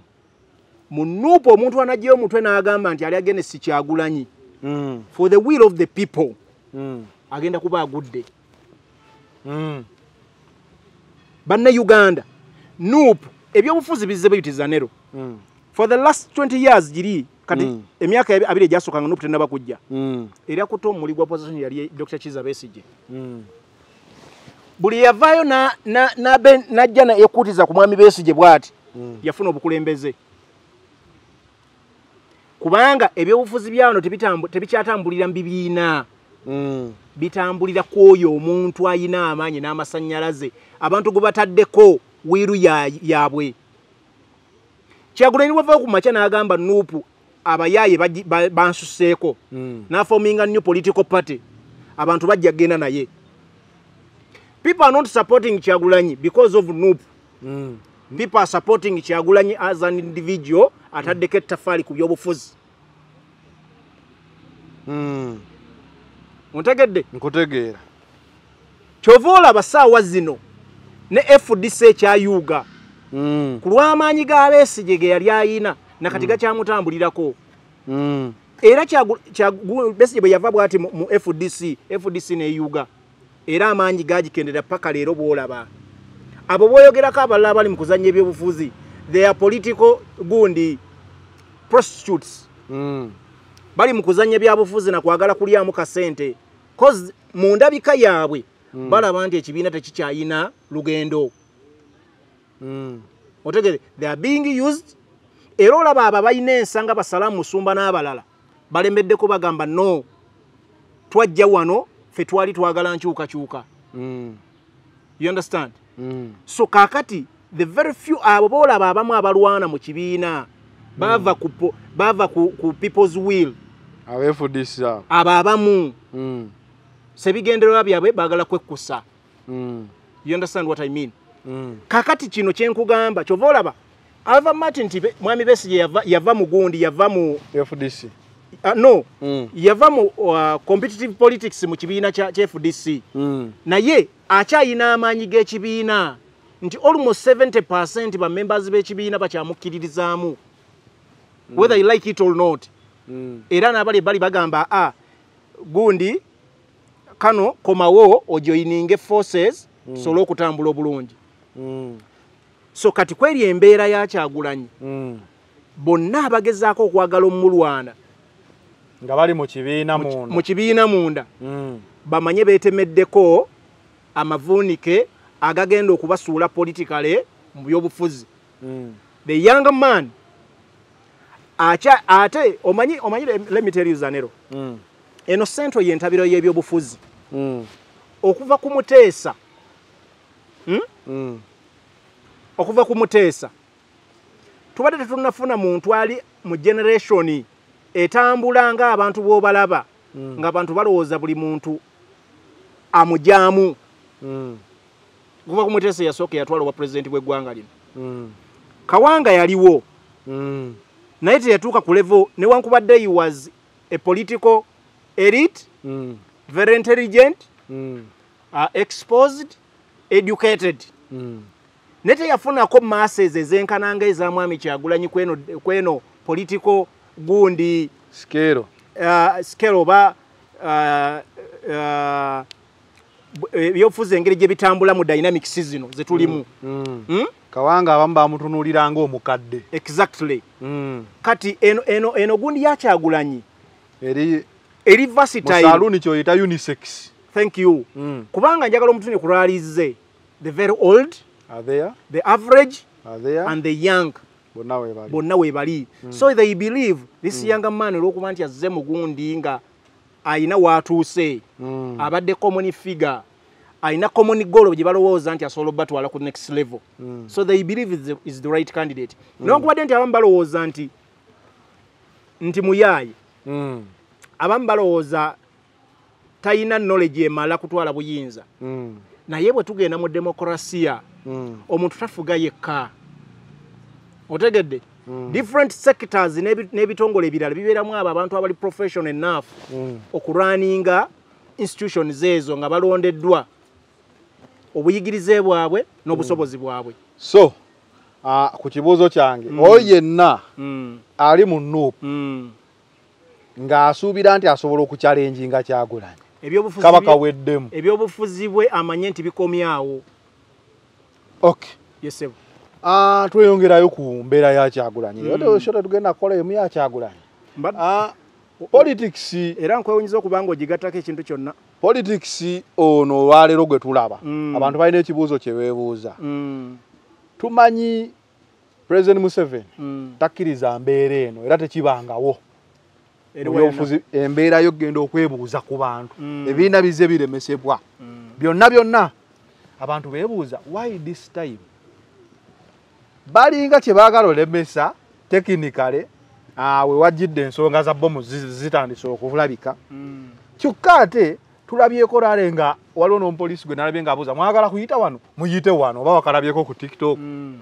A: Mu nuupu omuntu anajjayo omutwe n'agamba nti ali agende si kyagulanyi.
B: Mm.
A: for the will of the people.
B: Mm.
A: agenda kuba agudde.
B: Mm.
A: bannayuganda nuupu ebyobufuzi bizze beyitiza nero. For the last 20 years giri kati emyaka abiri egyasooka nga nuupu tennaba kujja. Era kuta omuli gwa opposition yali dr kiza besige. Buli yavaayo najja na- yekuutiza ku mwami besige bw'ati yafuna obukulembeze kubanga ebyobufuzi tebitambu- tebikyatambulira mu bibiina.
B: Mm.
A: bitambulira ku oyo omuntu ayina amaanyi n'amasannyalaze. Abantu gwe bataddeko wiiru ya- yaabwe. Kyagulanyi wavaayo ku makya n'agamba nuupu abayaaye bansuseeko.
B: Mm.
A: n'afominga new political party. Abantu bajja genda naye. People are not supporting kyagulanyi because of nuupu.
B: Mm.
A: people are supporting kyagulanyi as an individual ataddeko ettafaali ku byobufuzi. Ontegedde
B: nkutegeera.
A: Kyova olaba saawa zino ne fdc ekyayuuga
B: Mm.
A: ku lw'amaanyi g'abeesige ge yali ayina nakati gakyamutambulirako.
B: Mm.
A: era besigye bwe yava bwati mu fdc fdc neyuga era amaanyi gagikendera paka leero bwolaba. Abo boyogerako abalala bali mu kuzanya ebyobufuzi they are political gundi prostitutes
B: Mm.
A: bali mu kuzanya byabufuzi nakwagala kulyamu kasente cause mu ndabika yaabwe balaba nti ekibiina tekikyayina lugendo
B: Mm.
A: otegere they are being used era olaba abo balina ensanga basalamu musumba n'abalala balembeddeko bagamba no twajja wano fe twali twagala nkyukakyuka
B: Mm.
A: you understand
B: Mm.
A: so kakati the very few abo boolaba abamu abalwana mu kibiina bava ku, po- bava ku, ku people's will
B: abefudisa
A: abo abamu
B: Mm.
A: sebigendererwa byabwe baagala kwekkusa
B: Mm.
A: you understand what i mean
B: Mm.
A: kakati kino kyenkugamba kyova olaba alva martin nti mwami besige yava, yava mu gundi yava mu
B: fdc
A: uh, no
B: Mm.
A: yava mu uh, competitive politics mu kibiina kya fdc
B: Mm.
A: naye akyayina amaanyi g'ekibiina nti almost 70 ba members b'ekibiina bakyamukkiririzaamu whether you like it or not
B: Mm.
A: era n'abali bali bagamba a gundi kano komawo ojoininge forces tusobole okutambula obulungi
B: Mm.
A: so kati kweri embeera yakyagulanyi
B: Mm.
A: bonna abagezaako okwagala omulwana
B: nga bali mu kibiina
A: mu
B: munda Mm.
A: bamanye beetemeddeko amavuunike agagenda okubasuula politikale mu byobufuzi
B: Mm.
A: the young man acha ate omanyi omanyi let me tell you zanero
B: Mm.
A: eno centro yentabiro y'ebyobufuzi
B: Mm.
A: okuva ku muteesa
B: Mm.
A: okuva ku muteesa tubadde tetunafuna muntu ali mu generation etambula ng'abantu b'obalaba
B: Mm.
A: ng'abantu balowooza buli muntu amujaamu Okuva ku muteesa yasooka yatwala obwa pulezidenti bw'eggwanga lino
B: Mm.
A: kawanga yaliwo
B: Mm.
A: naye teyatuuka ku level newankubadde he was a political elite
B: Mm.
A: very intelligent
B: Mm.
A: uh, exposed educated
B: Mm.
A: naye teyafunako masses ezenkananga eza mwami kyagulanyi kweno, kweno political gundi
B: skero
A: uh, scale oba uh, uh, ebyobufuzi engeri gye bitambula mu dynamics zino zetulimu
B: Mm.
A: hmm?
B: kawanga abamu bamutunuulira ng'omukadde
A: exactly
B: Mm.
A: kati eno, eno, eno gundi yakyagulanyi
B: eri
A: eri
B: saaluuni kyoyita unisex
A: thank you
B: Mm.
A: kubanga njagala omutuni kulwalize the very old
B: Are there?
A: the average
B: Are there?
A: and the young
B: bonna we bali
A: bonna weebali so they believe this young man olwokuba nti azze mugundi nga ayina waatuuse
B: Mm.
A: abadde common figure ayina common goal gye balowooza nti asobola obatwala ku next level
B: Mm.
A: so they believe is the, is the right candidate newankubadde nti abamu balowooza nti nti muyaaye
B: Mm.
A: abamu balowooza talina knowledge emala kutwala buyinza
B: Mm.
A: naye bwe tugenda mu demokarasiya
B: Mm.
A: omuntu tafuga yekka otegedde different sectors n'ebi- n'ebitongole ebirala bibeeramu abo abantu abali professional enough
B: Mm.
A: okulwaninga institutions ezo nga balondeddwa obuyigirize bwabwe n'obusobozi bwabwe.
B: So ah, ku kibuuzo kyange
A: Mm.
B: oyo yenna
A: Mm,
B: ali mu nuupu
A: mm.
B: ng'asuubira nti asobola okukyalenjinga kyagulanyi
A: Ebyobufuzi
B: kaba
A: bye-
B: kaweddemu
A: ebyobufuzi bwe amanye nti bikomyawo.
B: Okay
A: yesebo
B: tweyongerayo ku mbeera ya kyagulanyi.
A: Mm.
B: mm. sho tetugenda kukola emu ya kyagulanyi. Ah, politics
A: era nkwewunyiza okuba nga ogigattako ekintu kyonna.
B: Politics ono olwaleero gwe tulaba.
A: Mm.
B: abantu balina ekibuuzo kye beebuuza.
A: Mm,
B: tumanyi president museveni takkiriza mbeera eno era tekibangawo.
A: Eri
B: Mu
A: wayonna.
B: byobufuzi embeera yo genda okwebuuza ku bantu. Ebibiina bize biremesebwa byonna byonna. Abantu beebuuza why this time balinga kye baagala olemesa tekinikale we wajjidde ensonga za bomu zi- zitandise okubulabika
A: Mm.
B: kyokka ate tulabyeko lale nga waliwo n'omupoliisi gwe nalabye ng'abuuza mwagala kuyita wano? Muyite wano oba wakalabyeko ku tiktok.
A: Mm.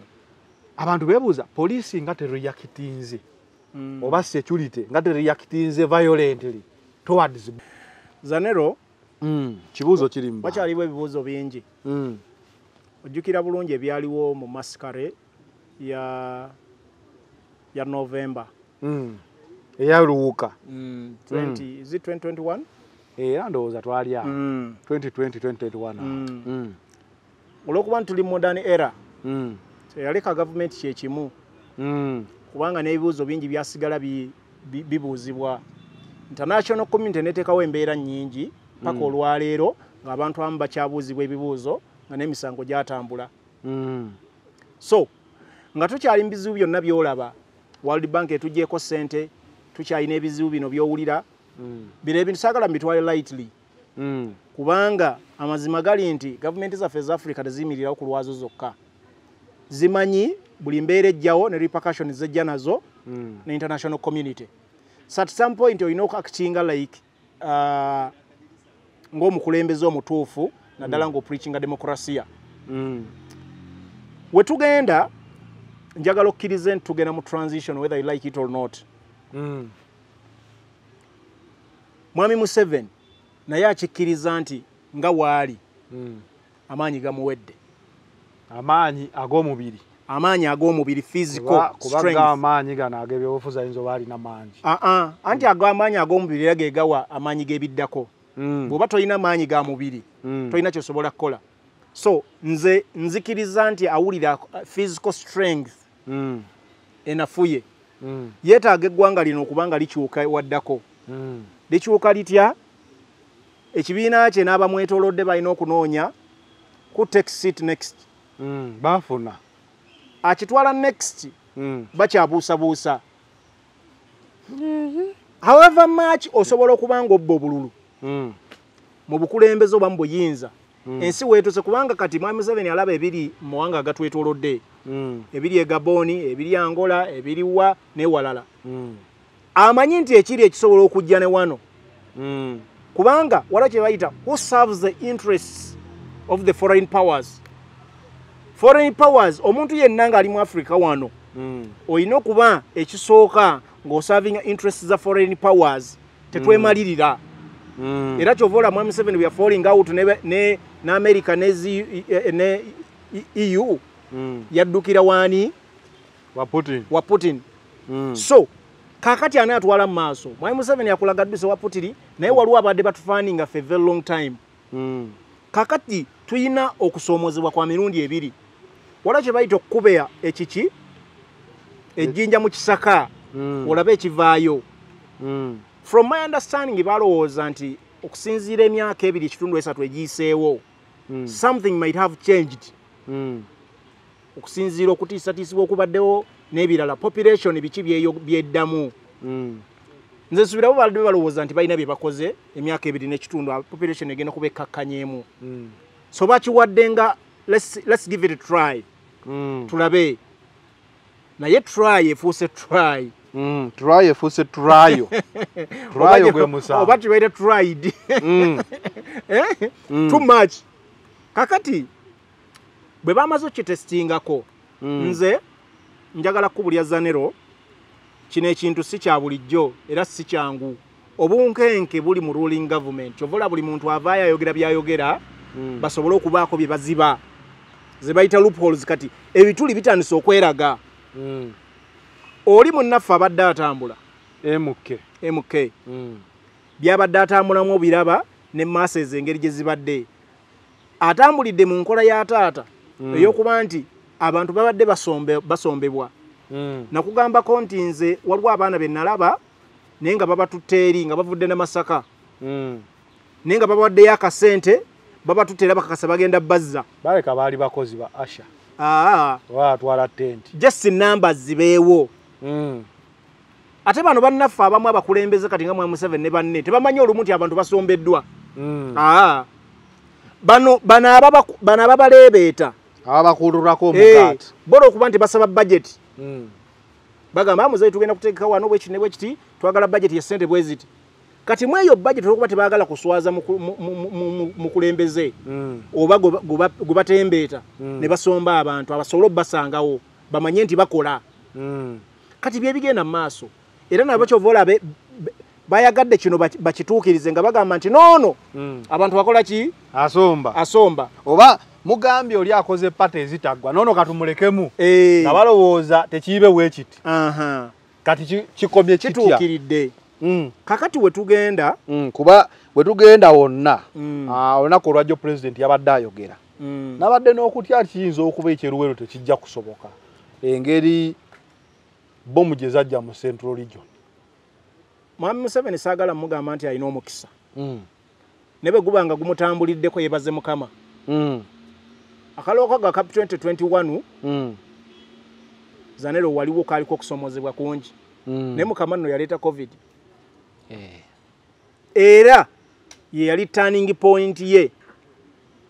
B: abantu beebuuza poliisi nga tereyakitinze
A: Mm.
B: oba security nga tereyakitinze violently? Towards
A: zanero
B: kibuuzo kiri mu
A: wakyaliwo ebibuuzo bingi. Ojjukira bulungi ebyaliwo mu masikare ya ya novemba
B: Mm. eyaluwuka
A: mm. 20, is it 2021
B: era ndowooza twali awo
A: mm.
B: 2020 2021 awo.
A: Mm.
B: Mm.
A: olwokuba nti tuli modern era
B: Mm.
A: teyaleka gavumenti kyekimu
B: Mm.
A: kubanga n'ebibuuzo bingi byasigala bi- bi- bibuuzibwa international community neteekawo embeera nnyingi paka olwaleero ng'abantu abamu bakyabuuzibwa ebibuuzo nga n'emisango gyatambula
B: Mm.
A: so nga tukyali mu bizibu byonna byolaba world bank etugyeko sente tukyalina ebizibu bino byowulira
B: Mm.
A: bino ebintu saagala mbitwale lightly
B: Mm.
A: kubanga amazima gali nti gavumenti zaffe eza africa teziyimirirawo ku lwazo zokka zimanyi buli mbeera ejjawo ne repercussion zejja nazo
B: Mm.
A: ne international community so at some point olina okuactinga like uh, ng'omukulembeze omutuufu naddala ng'opreachinga demokrasiya
B: Mm.
A: Njagala okkirize nti tugenda mu transition whether you like it or not
B: Mm.
A: mwami museveni naye akikkiriza nti nga waali
B: Mm.
A: amaanyi gamuwedde
B: amaanyi ag'omubiri
A: amaanyi ag'omubiri physical
B: Kuba- kuba
A: strength
B: ga amaanyi gano ag'ebyobufuzi ayinza oba alina mangi
A: Ah, ah, anti ag'amaanyi ag'omubiri era ge gawa amaanyi g'ebiddako
B: Mm.
A: bw'oba tolina maanyi ga mubiri
B: Mm.
A: tolina kyosobola kukola so nze nzikiriza nti awulira physical strength
B: Mm.
A: Enafuye
B: Mm.
A: yeetaaga eggwanga lino okuba nga likyuka waddako
B: Mm.
A: likyuka litya ekibiina kye n'abamwetoolodde balina okunoonya ku take seat next
B: Mm. bafuna
A: akitwala next
B: Mm.
A: bakyabuusabuusa however much osobola okuba nga obba obululu
B: Mm.
A: mu bukulembeze oba mu buyinza
B: Mm.
A: Ensi weetuse kubanga kati mwami museveni alaba ebiri mu mawanga agatwetoolodde
B: Mm.
A: ebiri e gaboni ebiri angola ebiri wa newalala
B: Mm.
A: amanyi nti ekiri ekisobola okujja ne wano
B: Mm.
A: kubanga wala kye bayita who serves the interests of the foreign powers foreign powers omuntu yenna ng'ali mu africa wano
B: Mm.
A: olina okuba ekisooka ng'oservinga interests za foreign powers tetwemalirira
B: Mm.
A: Era kyova ola mwami seven bya falling out ne, ne, ne america ne, zi, eh, ne eu
B: Mm.
A: yaddukira waani
B: wa putin
A: wa putin
B: Mm.
A: so kakati ani atwala mu maaso mwami museveni akulaga dduse wa putiri naye waliwo abadde batufaninga ffe very long time
B: Mm.
A: kakati tuyina okusoomozebwa kwa mirundi ebiri wala kye bayita okukuba ekiki ejjinja mu kisaka
B: Mm.
A: olabe ekivaayo
B: Mm.
A: From my understanding balowooza nti okusinziira emyaka ebiri ekitundu esatu egiyiseewo
B: Mm.
A: something might have changed.
B: Mm.
A: okusinziira okutiisatiisibwa okubaddewo n'ebirala population biki byeddamu.
B: Mm.
A: nze nsubirawo badde balowooza nti balina bye bakoze emyaka ebiri n'ekitundu population egenda kuba ekkakkanyeemu so bakiwadde nga let's, give it a try. Tulabe. Naye try efuuse try
B: Mm. try efuuse turayo turayo gwe
A: oba
B: musango
A: tubaite tried
B: Mm.
A: Eh?
B: Mm.
A: too much kakati bwe bamaze okitesitingako
B: Mm.
A: nze njagala kubulya zanero kino ekintu si kya bulijjo era si kyangu obunkenke buli mu ruling government kyovola buli muntu avaayo ayogera byayogera
B: Mm.
A: basobole okubaako bye baziba ze bayita loopholes kati ebituli bitandise okweraga
B: Mm.
A: Oli munnaffe abadde atambula?
B: Mk
A: mk
B: Mm.
A: byabadde atambulamu obiraba ne maaso ezo engeri gye zibadde. Atambulidde mu nkola ya taata
B: Mm.
A: ey'okuba nti abantu babadde basombe, basombebwa.
B: Mm.
A: nakugambako nti nze waliwo abaana be nalaba naye nga babatutte eri nga bavudde namasaka. Naye nga babawaddeyo akasente babatutte era bakakasa bagenda bazza.
B: Baleka baali bakozi ba asha
A: aa.
B: Baatwala tenti
A: just namba zibeewo. Ate bano bannaffe abamu abakulembeze kati nga mwamu 7 ne banne tebamanyi olumu nti abantu basombeddwa
B: Mm.
A: aa bano bano ababa- bano ababaleebeeta
B: ababakululako omugaati
A: bora okuba nti basaba bajeti
B: Mm.
A: bagamba amuzeyi tugenda kuteeka wano bwekiti ne bwekiti twagala bajeti ya sente bwe ziti kati mu eyo bajeti olwokuba tebaagala kuswaza muku- mu- mu- mu- mu- mukulembeze
B: Mm.
A: oba gwe ba- gwe ba- gwe batembeeta
B: Mm.
A: ne basomba abantu abasobole obbasangawo bamanye nti bakola
B: Mm.
A: Kati byebigenda mu maaso era nabo kyova olabe be- bayagadde kino baki- bakituukirize nga bagamba nti noono
B: Mm.
A: abantu bakola ki?
B: Asomba.
A: Asomba.
B: Oba mugambye oli akoze pata ezitaggwa noono katumulekemu
A: Eh,
B: nga balowooza tekiibe weekiti kati ki- kikomye
A: kituukiridde.
B: Mm.
A: kakati we tugenda.
B: Mm, kuba bwe tugenda wonna ah, olunaku olwajjo pulezidenti yabadde ayogera. Nabadde n'okutya kiyinza okuba ekyeruwero tekijja kusoboka. Engeri bomu gye zajja mu central region.
A: Mwami museveni saagala mugamba nti alina omukisa.
B: Mm.
A: ne bwe guba nga gumutambuliddeko yebaze mukama.
B: Mm.
A: akalooka ga kap 2021
B: Mm.
A: zanero waliwo kaliko okusomozebwa kungi. Naye mukama nno yaleeta covid. Era ye yali turning point ye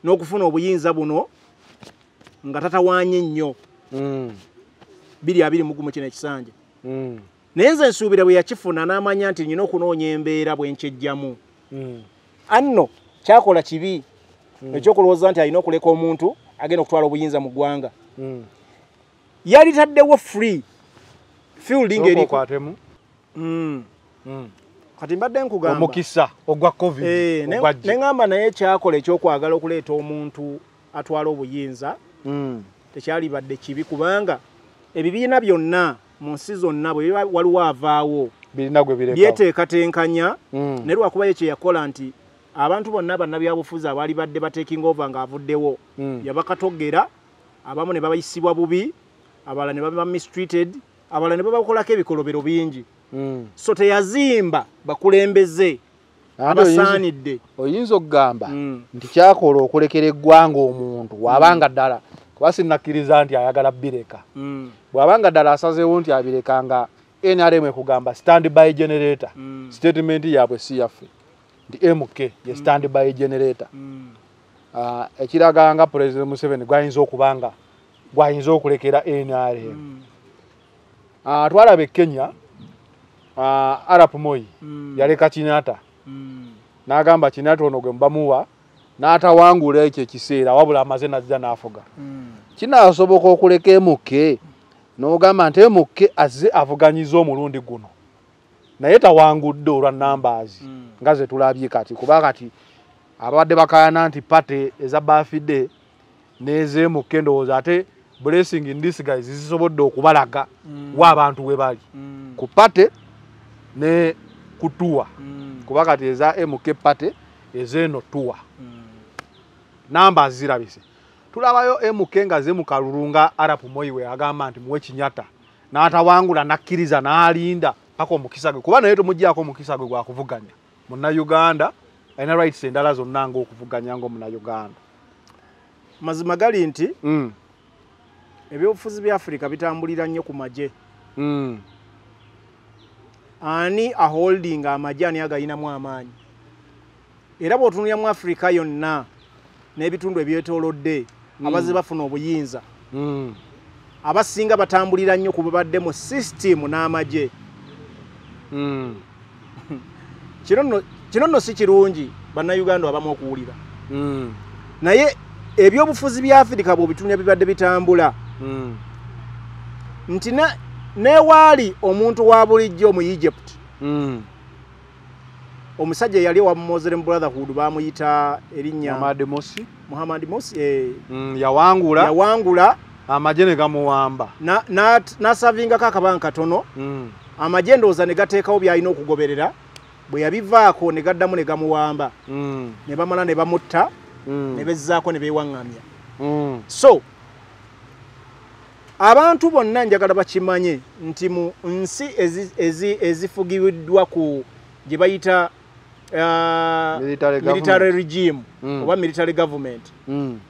A: n'okufuna obuyinza buno nga tatawanye nnyo
B: Mm.
A: biri abiri mu gumu kino ekisanja
B: Mm.
A: naye nze nsuubira bwe yakifuna n'amanya nti nina okunoonya embeera bwe nkyejjamu
B: Mm.
A: anno kyakola kibi ekyokulowooza nti alina okuleka omuntu agenda okutwala obuyinza mu ggwanga
B: Mm.
A: yalitaddewo free fielding eriko Mm.
B: Mm.
A: kati mbadde nkugamba
B: omukisa ogwa covid
A: Eh, ne- neŋŋamba naye kyakola ekyokwagala okuleeta omuntu atwala obuyinza
B: Mm.
A: tekyalibadde kibi kubanga ebibiina byonna mu nsi zonna bwe biba waliwo avaawo byeteekatenkanya
B: Mm.
A: ne lwakuba ye kyeyakola nti abantu bonna bannabyabufuzi abaali badde bateking over ng'avuddewo
B: Mm.
A: yabakatogera abamu ne babayisibwa bubi abalala ne baba mistreated abalala ne babakolako ebikolobero bingi
B: Mm.
A: so teyazimba bakulembeze abasaanidde
B: oyinza okugamba nti kyakola okulekera eggwanga omuntu bw'abanga ddala kuba sinnakkiriza nti ayagala bireka
A: Mm.
B: bw'abanga ddala asazeewo nti abireka nga nrm ekugamba stand by generator
A: Mm.
B: statement yaabwe si yaffe nti mk ye stand by generator
A: Mm.
B: Ah, ekiraga nga president museveni gwayinza okuba nga gwayinza okulekera nrm
A: Mm.
B: Ah, twalaba e kenya ah, arap moi
A: Mm.
B: yaleka kinata
A: Mm.
B: n'agamba kinata ono gwe mubamuwa n'atawangula ekyo ekiseera wabula amaze najja n'afuga
A: Mm.
B: kinaasoboka okuleka emuke n'ogamba nti emuke azze avuganyiza omulundi guno naye tawangudde olwa nambaazi
A: Mm.
B: nga ze tulabye kati kuba kati abadde bakayana nti pate eza bafide n'ezemuke ndowooza ate blessing in disguise zisobodde okubalaga
A: Mm.
B: wa abantu we bali ku pate ne ku tuwa kuba kati eza mk pate ezeeno tuwa. Namba zirabise tulabayo mk nga ze mukalulu nga arap moi we agamba nti muwe kinyata. N'atawangula nakkiriza n'alinda paka omukisa gwe. Kuba naye tomugyako omukisa gwe gwakuvuganya munnauganda alina rights endala zonna ngaokuvuganya ngaomunnauganda
A: mazima gali nti
B: mm.
A: ebyobufuzi bya afirika bitambulira nnyo ku magye.
B: Mm.
A: ani aholding amagye ani agayinamu amaanyi? Era bw'otunulira mu afirika yonna n'ebitundu ebyetoolodde abazze bafuna obuyinza.
B: Mm.
A: abasinga batambulira nnyo ku babadde mu sisitimu n'amagye.
B: Mm.
A: kino nno- si kirungi bannayuganda abamu okuwulira. Naye ebyobufuzi bya afirika bw'obitunulira bibadde bitambula. Nti ne- newaali omuntu wa bulijjo mu egypt. Omusajja eyali wa muslim brotherhood bamuyita erinnya
B: Muhammad Morsi.
A: Muhammad musi eh,
B: mm, yawangula.
A: yawangula.
B: Amagye ne gamuwamba.
A: Na- na- n'asavingako akabanga katono.
B: Mm,
A: amagye ndowooza ne gateekawo byalina okugoberera. Bwe yabivaako ne gaddamu ne gamuwamba.
B: Mm,
A: ne bamala ne bamutta
B: mm,
A: ne bezzaako ne beewaŋŋamya
B: mm,
A: so abantu bonna njagala bakimanye nti mu nsi ezi- ezi- ezifugiddwa ku gye bayita
B: Military
A: military
B: government.
A: regime
B: Mm.
A: oba military government.
B: Mm,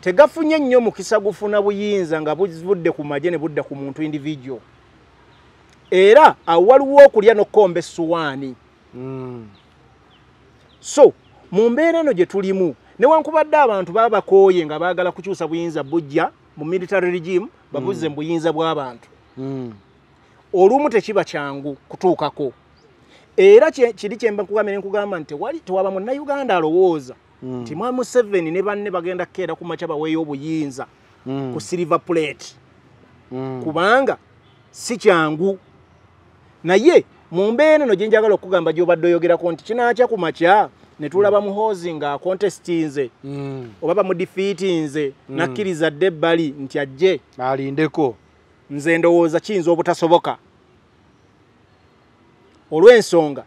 A: tegafunye nnyo mukisa gufuna buyinza nga buvudde ku magye ne budda ku muntu individual. Era awo waliwo okulya n'okkomba essuwaani.
B: Mm,
A: so mu mbeera eno gye tulimu newankubadde abantu baba bakooye nga baagala kukyusa buyinza bujja mu military regime babuzze mu buyinza bw'abantu
B: mm,
A: olumu tekiba kyangu kutuukako era kiri kyemba nkugamba ne nkugamba nti tewali tewaba munnayuganda alowooza
B: Mm.
A: nti mwami museveni ne banne bagenda kukeera ku makya baweeyo obuyinza
B: mm,
A: ku silver plate.
B: Mm,
A: kubanga si kyangu. Naye mu mbeera eno gye njagala okugamba gy'obadde oyogerako nti kinakya ku makya ne tulaba muhoozi ng'akontestinze
B: mm.
A: oba bamudifiitinze nakkiriza dde ebbali nti ajje.
B: Alindeko.
A: Nze ndowooza kiyinza obutasoboka olw'ensonga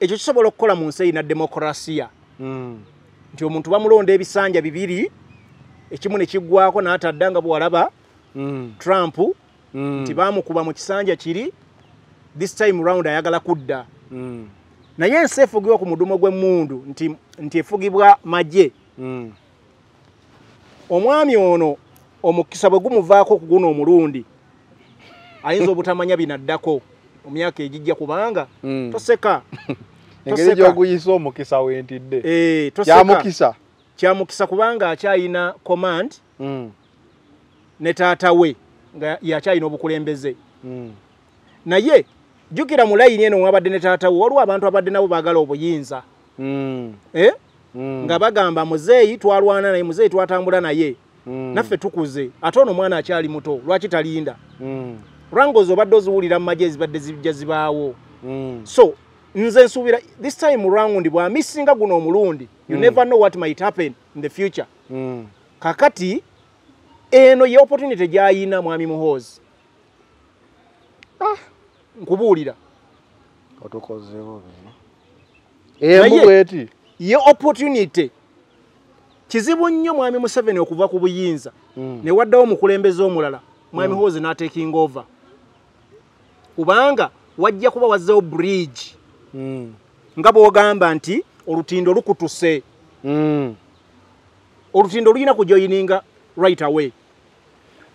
A: ekyo kisobola okukola mu nsi erina demokurasiya
B: Mm,
A: nti omuntu bamulonda ebisanja bibiri ekimu ne kiggwako n'atadda nga bwewalaba
B: mm,
A: trump
B: mm,
A: nti baamukuba mu kisanja kiri this time round ayagala kudda. Naye ensi efugibwa ku mudumo gw'emmundu nti, nti efugibwa magye. Omwami ono omukisa bwe gumuvaako ku guno omulundi ayinza obutamanya binaddako mu myaka egijja kubanga
B: Mm.
A: toseka.
B: Engeri gy'oguyisa omukisa wentidde
A: Eh, toseka.
B: kyamukisa?
A: Kyamukisa kubanga akyayina command
B: Mm,
A: ne taata we nga yakyayina obukulembeze.
B: Mm,
A: naye jjukira mu layini eno mwabadde ne taata we waliwo abantu abadde nabo baagala obuyinza. Eh? nga bagamba muzeeyi twalwana naye muzeeyi twatambula naye. Naffe tukuze. Ate ono omwana akyali muto lwaki talinda lwangozi obadde oziwulira mu magye ezibadde zijja zibaawo.
B: Mm,
A: so nze nsuubira this time round bwamisinga guno omulundi you
B: Mm.
A: never know what might happen in the future.
B: Mm.
A: kakati eno ye opportunity gyayina mwami muhoozi. Nkubuulira.
B: Embu
A: Naye-
B: bweti?
A: ye opportunity. Kizibu nnyo mwami museveni okuva ku buyinza.
B: Mm.
A: ne waddawo omukulembeze omulala mwami mm. hoozi n'ateking over kubanga wajja kuba wazzewo bridge.
B: Mm,
A: nga bw'ogamba nti olutindo lukutuse.
B: Mm,
A: olutindo lulina kujoyininga right away.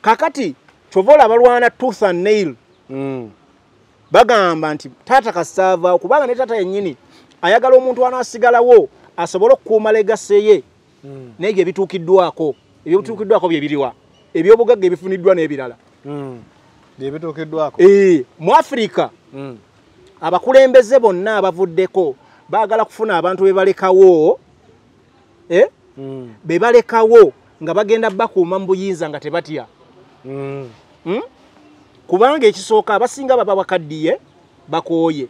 A: Kakati kyova olaba balwana tooth and nail
B: mm,
A: bagamba nti taata kasaavaawo kubanga ne taata yennyini ayagala omuntu anaasigalawo asobole okukuuma legase ye. Naye gebituukiddwako ebyobituukiddwako bye biriwa. Ebyobugagga ebifuniddwa n'ebirala.
B: Byebituukiddwako
A: Eh, mu afirika
B: Mm,
A: abakulembeze bonna abavuddeko baagala kufuna abantu be balekawo eh?
B: mm,
A: be balekawo nga bagenda bakuuma mu buyinza nga tebatya.
B: Mm,
A: hmm? kubanga ekisooka abasinga baba bakaddiye bakooye.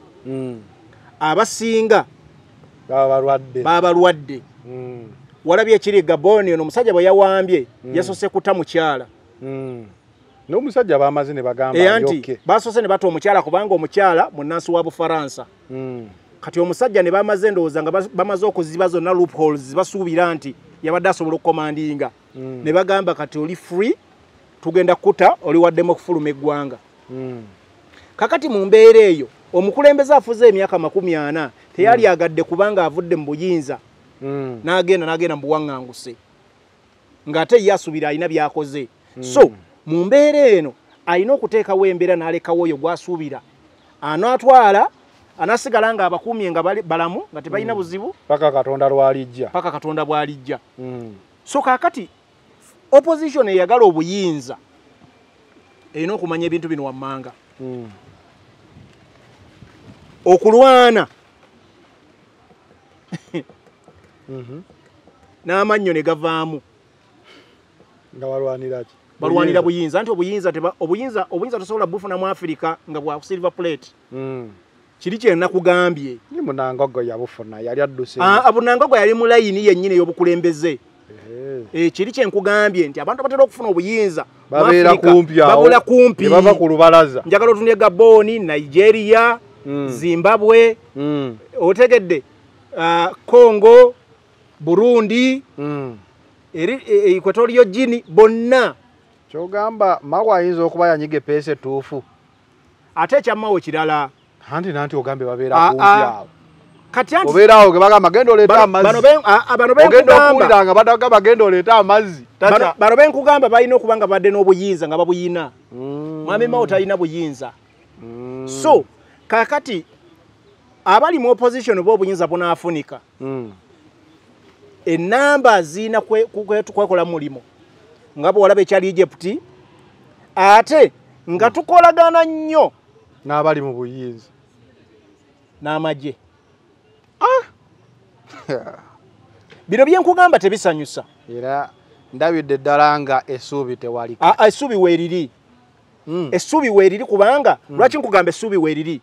A: Abasinga
B: baba balwadde.
A: baba balwadde.
B: Mm,
A: walabye ekiri gaboni ono omusajja bwe yawambye yasose kuta mukyala.
B: N'omusajja bamaze ne bagamba
A: eya nti
B: yoke
A: basose ne bata omukyala kubanga omukyala munansi wa bufaransa.
B: Mm,
A: kati omusajja ne bamaze ndowooza nga bamaze okuziba zonna loopholes basuubira nti yabadde asobola okukomandinga.
B: Mm.
A: ne bagamba kati oli free tugenda kuta oli waddemu okufuluma eggwanga.
B: Mm,
A: kakati mu mbeera eyo omukulembeze afuze emyaka makumi ana teyali agadde kubanga avudde mu buyinza. N'agenda n'agenda mu buwaŋŋanguse. Ng'ate ye asubira alina by'akoze. So mu mbeera eno alina okuteekawo embeera n'alekawo oyo gw'asuubira. Anaatwala anaasigala nga abakuumye nga balamu nga tebalina buzibu.
B: Paka katonda lwalijja
A: paka katonda bw'alijja
B: Mm,
A: so kaakati opposition eyagala obuyinza erina okumanya ebintu bino wammanga.
B: Mm,
A: okulwana.
B: Mhm.
A: n'amannyo ne gavaamu.
B: Nga balwanira ki
A: balwanira buyinza. nti obuyinza obuyinza obuyinza tosobola bufuna mu afirika nga bwa silver plate.
B: Mm,
A: kiri kyenakugambye.
B: Ni munangogo yabufuna yali adduse.
A: Abunangogo yali mu layini yennyini ey'obukulembeze
B: Eh,
A: Eh, kiri kyenkugambye nti abantu abatera okufuna obuyinza Africa, babula kumpi. Njagala otunde gaboni nigeria
B: Mm.
A: zimbabwe.
B: Mm,
A: otegedde ah, congo burundi.
B: Mm.
A: eri e- equatorio gini bonna
B: kyogamba mawe ayinza okuba yanyiga epeesa etuufu
A: ate ekyammawo kirala.
B: Anti nanti ogambe babeera
A: Ah,
B: kumpi
A: ah.
B: obeera awo ge bagamba genda oleeta
A: bano- bano
B: amazzi
A: ben- ah, ah, bano
B: ogenda
A: benkugamba
B: okuwulira nga badagamba genda oleeta amazzi.
A: Bano- benkugamba balina okuba nga badde n'obuyinza nga babuyina.
B: Mm,
A: mwami mawo talina buyinza.
B: Mm,
A: so kakati abali mu opposition oba obuyinza bunaafunika.
B: Mm.
A: enamba kwe- kwekola mulimo nga bwolaba ekyali egypt ate nga tukolagana nnyo.
B: N'abali mu buyinza.
A: N'amagye. Bino byenkugamba tebisanyusa.
B: Era ndabidde ddala nga essuubi tewali
A: A- a, essuubi weeriri
B: Mm,
A: essuubi weeriri kubanga lwaki nkugamba essuubi weeriri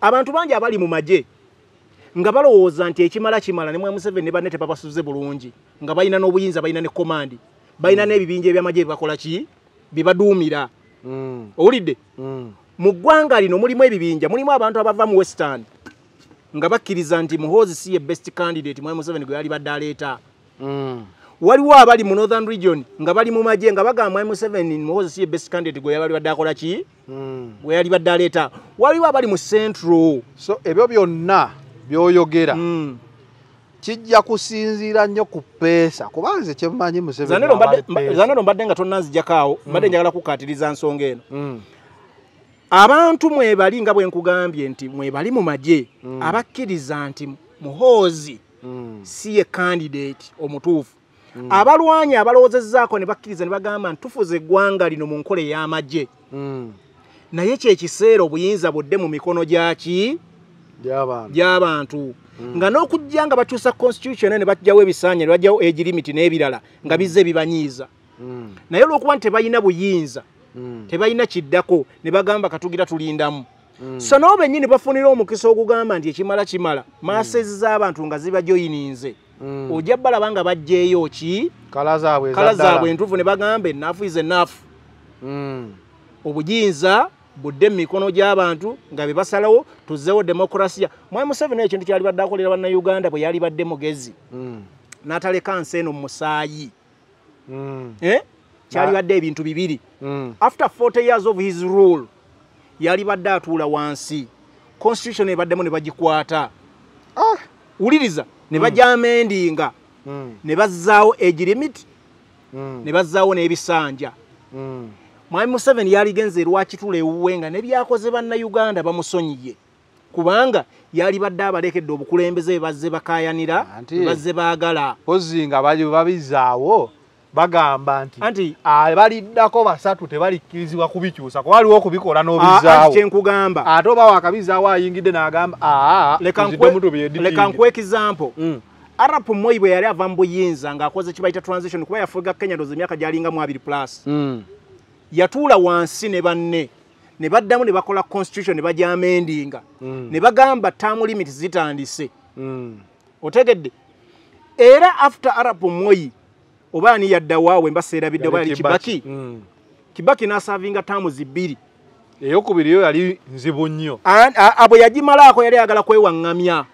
A: abantu bangi abali mu magye nga balowooza nti ekimala kimala ne mwe museveni ne banne tebabasuze bulungi nga balina n'obuyinza balina ne komandi balina n'ebibinja ebyamagye bibakola ki? Bibaduumira
B: mm,
A: owulidde?
B: Mm.
A: mu ggwanga lino mulimu ebibinja mulimu abantu abava mu western. Nga bakkiriza nti muhoozi si ye best candidate mwami museveni gwe yali badde aleeta.
B: Mm,
A: waliwo abali mu northern region nga bali mu magye nga bagamba mwami museveni muhoozi si ye best candidate gwe yali badde akola ki? Gwe yali badde aleeta. Waliwo abali mu central.
B: So ebyo byonna by'oyogera. Kijja kusinziira nnyo ku peesa kubanga kyemmanyi Museveni
A: zanero
B: abali
A: mbadde nga tonnanzijjako awo mbadde njagala kukaatiriza nsonga eno.
B: Mm,
A: abantu mwebali nga bwe nkugambye nti mwebali mu magye
B: Mm.
A: abakkiriza nti muhoozi
B: mm,
A: si ye candidate omutuufu. Abalwanyi abalowozezzaako ne bakkiriza ne bagamba nti tufuza eggwanga lino mu nkola ey'amagye
B: mm.
A: naye kyekiseera obuyinza budde mu mikono gyaki
B: gy'abantu
A: nga n'okujja nga bakyusa constitution ne bajjawo ebisaanya ne bajjawo age limit n'ebirala nga bizze bibanyiiza.
B: Mm,
A: naye olw'okuba nti tebalina buyinza
B: mm,
A: tebalina kiddako ne bagamba katugira tulindamu. So nabo bennyini bafunira omukisa ogugamba nti ekimala kimala maasezi z'abantu nga ziba joyininze
B: mm.
A: ojja balaba nga bajjeeyo ki?
B: Kala zaabwe
A: entuufu ne bagamba enaafu is enaafu
B: Mm,
A: obuyinza budde mu mikono gy'abantu nga be basalawo tuzzewo demokurasiya mwami museveni ekintu kyali badde akolera bannayuganda bwe yali badde mugezi.
B: Mm,
A: n'ataleka nsi eno mu musaayi.
B: Mm,
A: Eh? kyali badde ebintu bibiri.
B: Mm.
A: after 40 years of his rule yali badde atuula wansi. Constitution ebaddemu ne bagikwata.
B: Ah,
A: wuliriza ne bajamendinga
B: mm,
A: ne bazzaawo
B: mm,
A: ne bazzaawo n'ebisanja. Mwami museveni yaligenze lwakitula ewuwe nga nebyakoze bannayuganda bamusonyiye. Kubanga yali badde abalekedde obukulembeze bwe bazze bakayanira bazze baagala.
B: Pozi nga bali babizaawo bagamba nti
A: anti
B: abaliddako basatu tebalikkirizibwa kubikyusa kuba waliwo okubikola n'obizaawo
A: kyenkugamba
B: ate oba wakabizaawo ayingidde n'agamba aa
A: leka
B: tubyeditinge."
A: leka nkwe example
B: Mm,
A: arap moi bwe yali ava mu buyinza ng'akoze kibayita transition kuba yafuga kenya ndoza emyaka gyalinga mu abiri plus.
B: Mm,
A: yatuula wansi ne banne. Ne baddamu ne bakola constitution ne bajamendinga
B: mm,
A: ne bagamba term limit zitandise.
B: Mm.
A: otegedde era after arap moi oba ani yaddawaawe mbaseerabidde oba yali kibaki.
B: Mm.
A: kibaki n'asaavinga taamu zibbiri.
B: Eyokubiri yo yali nzibu nnyo.
A: An- a- a- bwe yagimalaako yali ayagala kwewaŋŋamya.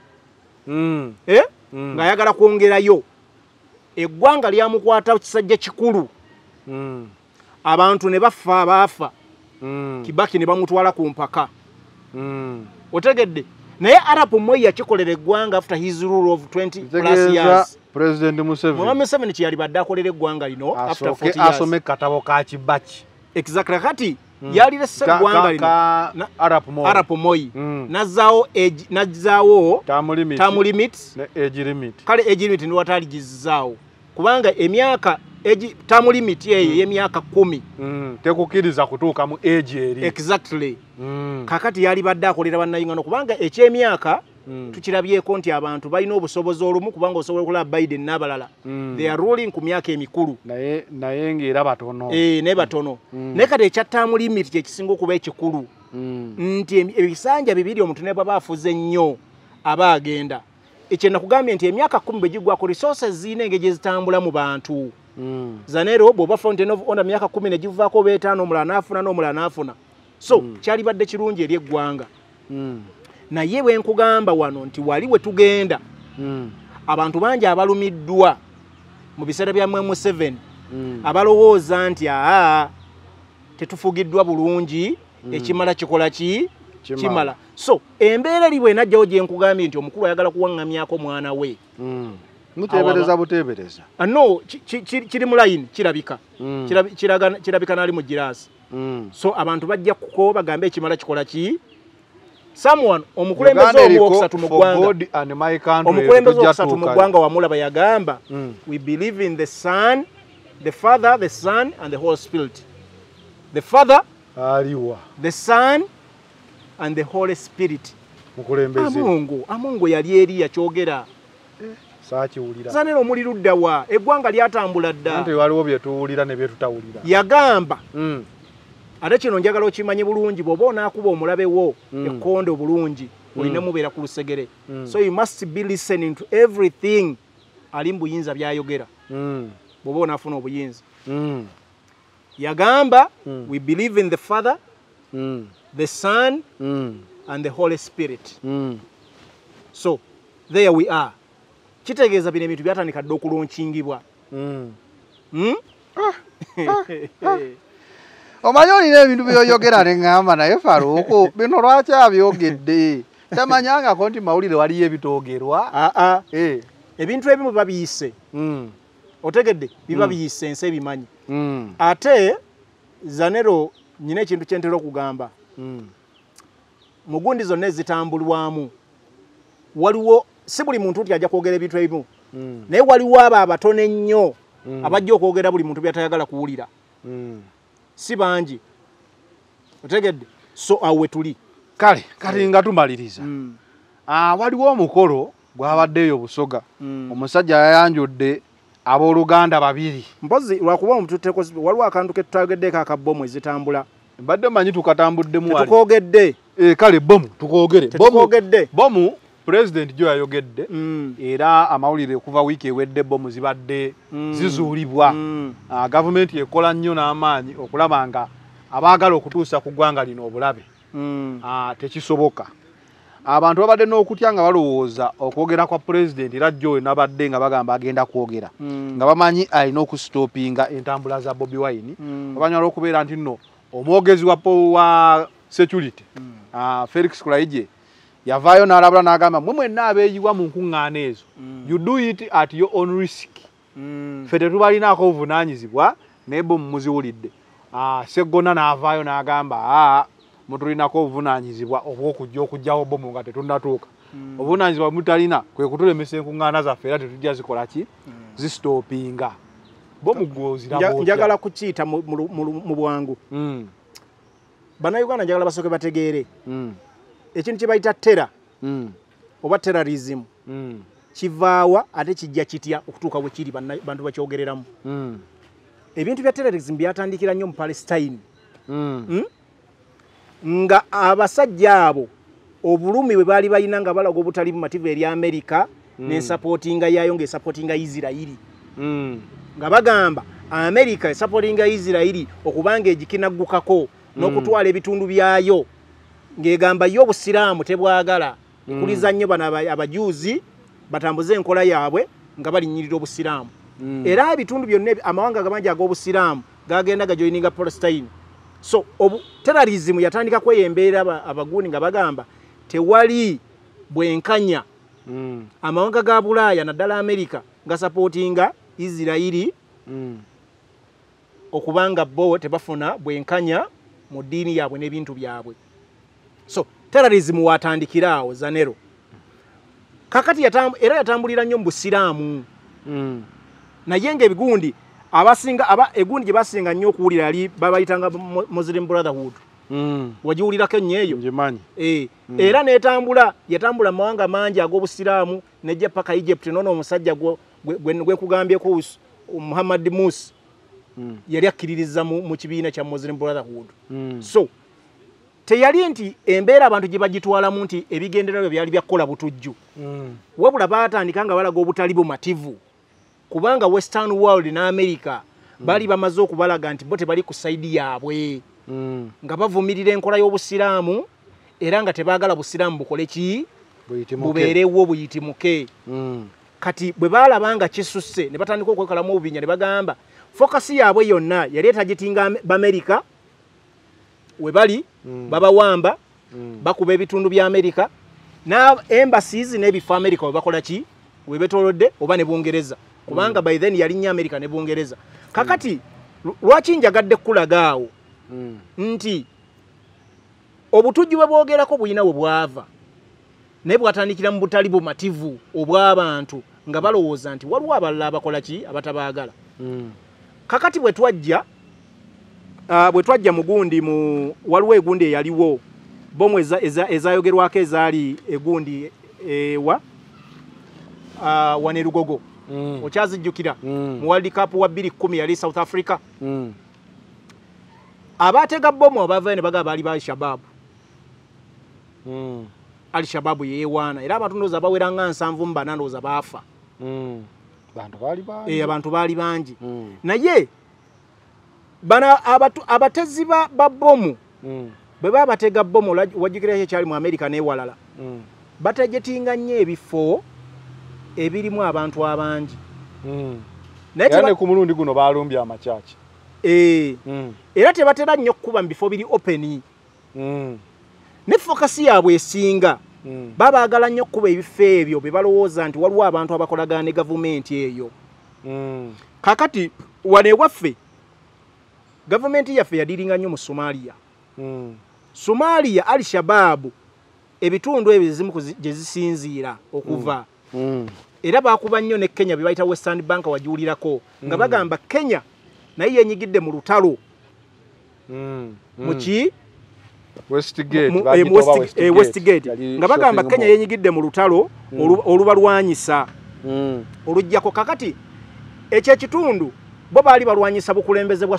B: Mm,
A: eh?
B: Mm.
A: ng'ayagala kwongerayo. Eggwanga lyamukwata kisajja kikulu.
B: Mm,
A: abantu ne bafa abaafa.
B: Mm,
A: kibaki ne bamutwala ku mpaka.
B: Mm.
A: otegedde naye arap moi yakikolera eggwanga after his rule of 20 plus years.
B: Pulezidenti museveni.
A: Mwami museveni kyeyali badde akolera eggwanga lino after
B: asooke
A: 40 years.
B: asome katabo ka kibaki.
A: Exactly kati yalirese eggwanga lino.
B: arap mo
A: arap moi.
B: Mm.
A: nazzaawo age- nazzaawo
B: term limit.
A: kale age limit niwataali gizzaawo kubanga emyaka agi- term limit eyo ey'emyaka kumi.
B: Mm, tekukkiriza kutuuka mu age eri.
A: Exactly.
B: Mm,
A: kakati yali badde akolera bannayungano kubanga ekyemyaka
B: mm,
A: tukirabyeko nti abantu balina obusobozi olumu kubanga osobola okulaba biden n'abalala.
B: Mm.
A: they are ruling ku myaka emikulu.
B: Naye naye ng'era batono.
A: Eh, ne batono.
B: Mm.
A: naye kati ekya term limit kyekisinga okuba ekikulu nti emi- ebisanja bibiri omuntu ne bwaba afuze nnyo aba agenda. Ekyo nakugambye nti emyaka kumi bwe gigwako resources ziina engeri gye zitambula mu bantu zanero bw'oba fountain of honor myaka kumi ne givaako oba etaano omulala naafuna n'omulala naafuna so kyalibadde kirungi eri eggwanga. Naye bwe nkugamba wano nti wali we tugenda abantu bangi abalumiddwa mu biseera bya mwemu 7 abalowooza nti aa tetufugiddwa bulungi ekimala kikola ki?
B: Kimala.
A: kimala. So embeera eri bwenajjawo gye nkugambye nti omukulu ayagala kuwaŋŋamyako mwana we
B: muteebereza buteebereza.
A: Ah, no ki- ki- ki- kiri mu layini kirabika.
B: Mm.
A: Kirabika n'ali mu giraasi. So abantu bajja kuko bagambe ekimala kikola ki? Someone omukulembeze omuwokusatu mu ggwanga. Omukulembeze owokusatu mu ggwanga wamulaba yagamba
B: Mm.
A: we believe in the son the father the son and the holy spirit. The father
B: aliwa.
A: the son and the holy spirit.
B: Mukulembeze.
A: Amungu amungu yali eri yakyogera
B: saakiwulira
A: sanera omuli ludda wa eggwanga lyatambula dda
B: waliwo bye tuwulira ne bye tutawulira
A: yagamba
B: Mm.
A: ate kino njagala okimanye bulungi bw'oba onaakuba omulabe wo
B: Mm.
A: ekkondo bulungi olina mubeera ku lusegere
B: Mm.
A: so you must be listening to everything ali mu buyinza byayogera
B: Mm.
A: bw'oba onaafuna obuyinza
B: Mm.
A: yagamba
B: Mm.
A: we believe in the father
B: Mm.
A: the son
B: Mm.
A: and the holy spirit
B: Mm.
A: so there we are kitegeeza bino ebintu byatandika dde okulunkingibwa
B: Mm.
A: Hmm?
B: omanyi olina ebintu byoyogera neŋŋamba naye faruuku bino lwaki abyogedde tamanyangako nti mawulire waliyo ebitoogerwa Eh.
A: ebintu ebimu biba biyise
B: Mm.
A: otegedde biba
B: Mm.
A: biyise ensi ebimanyi
B: Mm.
A: ate zanero nyina ekintu kyentera okugamba
B: Mm.
A: mu gundi zonna ezitambulwamu waliwo si buli muntu nti ajja kwogera ebintu ebimu
B: Mm.
A: naye waliwo abo abatono ennyo
B: Mm.
A: abajja okwogera buli muntu byatayagala kuwulira.
B: Mm.
A: si bangi. Otegedde? So awo we tuli.
B: Kale kati nga tumaliriza. Ah, waliwo omukolo gwabaddeeyo busoga.
A: Mm.
B: omusajja yayanjudde abooluganda babiri.
A: Mpozi lwakuba omututeko waliwo akantu ketutageddeko akabbomu ezitambula.
B: Mbadde manyi tukatambuddemu
A: tetukogedde
B: Eh, kale bomu
A: tetukogedde
B: bomu pulezidenti gyo yayogedde
A: Mm.
B: era amawulire okuva wiiki ewedde bomu zibadde
A: Mm.
B: zizuulibwa
A: Mm.
B: Ah, gavumenti ekola nnyo n'amaanyi okulaba nga abaagala okutuusa ku ggwanga lino obulabe
A: Mm.
B: Ah, tekisoboka abantu babadde n'okutya nga balowooza okwogera kwa pulezidenti era jjo nabadde nga bagamba agenda kwogera
A: Mm.
B: nga bamanyi alina okusitoopinga entambula za bobi wine
A: Mm.
B: babanyala okubeera nti nno omwogezi wa, wa security ah, felix kulaije yavaayo n'alabula n'agamba mwe mwenna abeeyiwa mu nkuŋŋaana ezo. You do it at your own risk.
A: Mm.
B: ffe tetubalinaako obuvunaanyizibwa naye bo mumuziwulidde Ah, seggona n'avaayo n'agamba aa mutulinako obuvunaanyizibwa obwokujja okugjawo bomu nga tetunnatuuka obuvunaanyizibwa mutalina kwe kutulemesa enkuŋŋaana zaffe era tetujja zikola ki? Zisitoopinga.
A: Nja-
B: gwozirabotya
A: njagala kukiyita mu bwangu.
B: Mm,
A: bannayuganda njagala basooke bategeere.
B: Mm,
A: ekintu kye bayita tera
B: mm,
A: oba terrorism
B: mm,
A: kivaawa ate kijja kitya okutuuka bwe kiri bantu bakyogereramu.
B: Mm,
A: ebintu bya terrorism byatandikira nnyo mu palestine. Nga abasajja abo obulumi bwe baali balina nga balaga obutali bumativu eri amerika n'esapootinga yaayo ng'esapootinga isirayiri
B: mm,
A: nga bagamba amerika esapootinga isirayiri okubanga egikinaggukako n'okutwala ebitundu byayo ng'egamba yo obusiraamu tebwagala. Ekuliza nnyo bano aba- abajuuzi batambuze enkola yaabwe nga balinnyirira obusiraamu.
B: Mm.
A: era ebitundu byonna amawanga gamangi ag'obusiraamu gagenda gajoyininga palestine. So obu terrorism yatandika kweyembeera aba- abaguuni nga bagamba tewali bwenkanya.
B: Mm,
A: amawanga ga bulaaya naddala amerika gasapootinga isirayiri
B: mm,
A: okubanga bo tebafuna bwenkanya mu ddiini yaabwe n'ebintu byabwe so terrorism watandikira awo zanero. Kakati yatambu, era yatambulira nnyo mu busiraamu.
B: Mm,
A: naye ngaebigundi abasinga aba egundi gye basinga nnyo okuwulira yali babayitanga muslim brotherhood.
B: Mm.
A: wagiwulirako ennyo eyo?
B: Ngimanyi.
A: Eh, era netambula yatambula mu mawanga mangi ag'obusiraamu nejja paka egypt nono omusajja gwe- gwe- gwe- gwekugambyeko muhammad mus
B: Mm,
A: yali akkiririza mu mu kibiina kya muslim brotherhood.
B: Mm,
A: so teyali nti embeera abantu gye bagitwalamu nti ebigendererwa byali byakukola butujju
B: Mm.
A: wabula baatandika nga balaga obutali bumativu kubanga western world ne america baali bamaze okubalaga nti bo tebali ku sayidi yaabwe
B: Mm.
A: nga bavumirira enkola y'obusiraamu era nga tebaagala busiraamu bukole ki bubeerewo buyitimuke
B: Mm.
A: kati bwe baalaba nga kisusse ne batandika okwekalamu obubinya ne bagamba fokasi yaabwe yonna yali etagitinga bamerika we bali
B: Mm.
A: babawamba
B: Mm.
A: bakuba ebitundu bya amerika na embassies n'ebifo amerika we bakola ki? We betolodde oba ne bungereza. Kubanga by then yali nnyo amerika ne bungereza. Kakati lw- lwaki njagadde kulaga awo?
B: Mm.
A: nti obutujju bwe bwogerako bulina we bwava. Naye bwatandikira mu butali bumativu obw'abantu nga balowooza nti waliwo abalala abakola ki abatabaagala
B: Mm.
A: kakati bwe twajja bwe twajja mu gundi mu waliwo egundi eyaliwo. Bomu eza- eza- ezayogerwako ezaali egundi ewa uh, wane lugogo.
B: Mm.
A: okyazijjukira.
B: Mm.
A: mu world cup wa 2010 yali south africa.
B: Mm.
A: abaatega bomu abavayo ne bagaba baali ba alshababu alshababu yeewaana. Era abantu ndowooza bawera nga nsanvu mu bana ndowooza baafa. Abantu baali bangi. Naye bana abatu- abatezi ba ba bomu
B: Mm.
A: bwe baba batega bomu wajjukirayo ekyali mu amerika n'ewalala
B: Mm.
A: bategetinga nnyo ebifo ebirimu abantu abangi
B: Mm.
A: naye
B: ku mulundi guno baalumbye amakyaki
A: Eh,
B: Mm.
A: era tebatera nnyo kukuba mu bifo biri openi
B: Mm.
A: ne fokasi yaabwe esinga
B: Mm.
A: babaagala nnyo okukuba ebifo ebyo bye balowooza nti waliwo abantu abakolagana ne gavumenti eyo
B: Mm.
A: kakati wano ewaffe gavumenti yaffe yadiringa nnyo mu somaliya
B: Mm.
A: somaliya al shababu ebitundu ebyo ezimu gye zisinziira okuva.
B: Mm.
A: era bakuba nnyo ne kenya bye bayita western bank wagiwulirako nga bagamba kenya naye yenyigidde mu lutalo.
B: Mm.
A: mu ki?
B: Westgate,
A: eh, eh, nga bagamba kenya yenyigidde mu lutalo olu- olubalwanyisa.
B: Mm.
A: olujjako kakati ekyo ekitundu bo baali balwanyisa bukulembeze bwa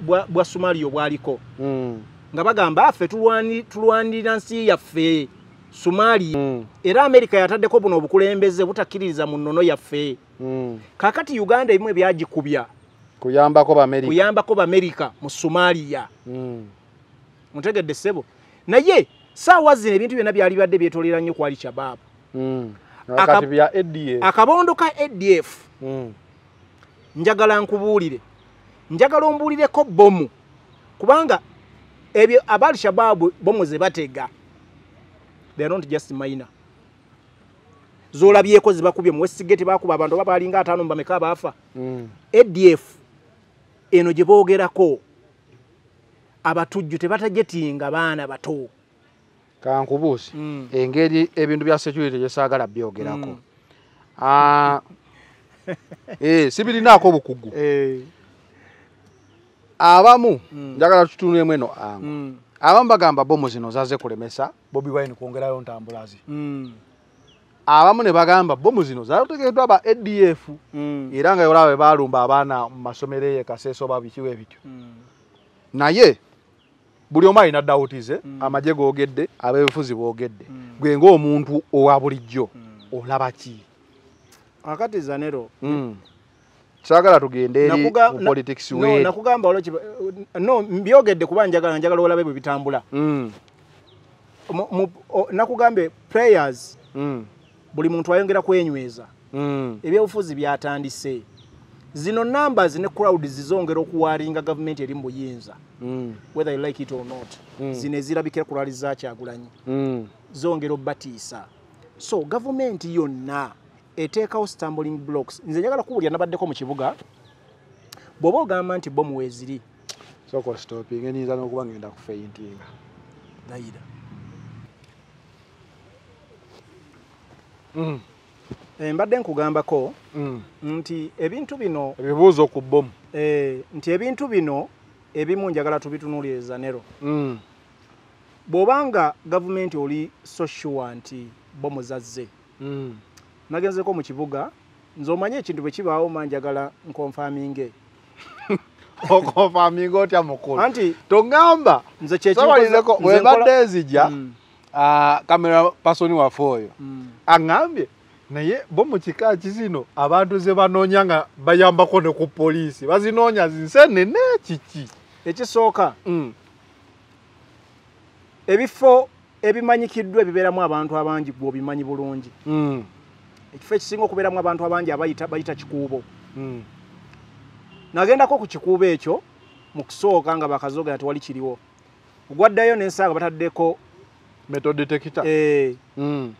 A: bwa bwa somaliya obwaliko
B: Mm.
A: nga bagamba ffe tulwani- tulwanirira nsi yaffe somaliya
B: Mm.
A: era amerika yataddeko buno obukulembeze butakkiririza mu nnono yaffe
B: Mm.
A: kakati uganda ebimu ebyagikubya
B: kuyambako bamerika
A: mu somaliya
B: Mm.
A: mutegedde ssebo naye saawa zino ebintu byonna byali badde byetolera nnyo ku ali shababu. Aka-
B: kati bya ADF
A: akabondo ka adf. Njagala nkubuulire njagala ombuulireko bomu kubanga ebyo aba alshababu bomu ze batega they are not just minor zolabyeko zibakubye mu westgate bakuba abantu oba balinga ataano mu bameka baafa
B: Mm.
A: adf eno gye boogerako abatujju tebategetinga baana bato
B: kankubuusi
A: Mm.
B: engeri ebintu bya security gyesaagala byogerako
A: Mm.
B: Eh, sibirinaako bukugu
A: Eh,
B: abamu
A: Mm.
B: njagala tutunulemu eno ango
A: mm,
B: abamu bagamba bomu zino zaze kulemesa bobi wine kwongerayo ntambulazi.
A: Mm,
B: abamu ne bagamba bomu zino zategeddwa ba adf era nga olaba bwe balumba abaana mu masomero eyo ekaseesa oba bikiwa ebityo naye buli omu alina dawutize
A: Mm.
B: amagye googedde ab'ebifuzi boogedde. Gwe ng'omuntu owa bulijjo olaba ki
A: akati zanero
B: Mm. kyagala tugende eri politics
A: no,
B: weeri.
A: nakugamba olwo kiba- no mbyogedde kuba njagala njagala olabe bwe bitambula.
B: Mm,
A: nakugambe players
B: mm,
A: buli muntu ayongera kwenyweza.
B: Mm,
A: ebyobufuzi byatandise. Zino numbers ne crowd zizongera okuwaringa gavumenti eri mu buyinza.
B: Mm,
A: whether you like it or not.
B: Mm.
A: zino ezirabikira ku lwali zakyagulanyi
B: mm,
A: zongera obbatiisa so gavumenti yonna eteekawo stumbling blocks. Nze njagala kuwulira nabaddeko mu kibuga bw'oba ogamba nti bomu weeziri
B: soko stopping enyinza n'okuba ngenda kufeintinga.
A: Dayira
B: Mm,
A: Eh, mbadde nkugambako
B: mm.
A: nti ebintu bino
B: ebibuuzo ku bomu
A: eh, nti ebintu bino ebimu njagala tubitunuuliriza nero.
B: Mm,
A: bw'obanga gavumenti oli so sure nti bomu zazze nagenzeko mu kibuga nze omanye ekintu bwe kibaawo ma njagala nkonfaminge
B: okonfaminga otya mukulu?
A: Anti
B: togamba
A: nze kye
B: sabalireko
A: nze nkola-
B: webadde ezijja
A: Mm,
B: ah, kamera pasoni waffe oyo.
A: Mm.
B: aŋŋambye naye bo mu kika kizino abantu ze banoonya nga bayambako ne ku poliisi bazinoonya zinsenene kiki?
A: Ekisooka
B: Mm,
A: ebifo ebimanyikiddwa ebibeeramu abantu abangi gwe obimanyi bulungi ekifo ekisinga okubeeramu abantu abangi abayita bayita kikuubo.
B: Mm.
A: nagendako ku kikuubo ekyo mu kusooka nga bakazogera tewali kiriwo. Ogwaddayo nensanga bataddeko.
B: Metal detector.
A: Eh,
B: Mm,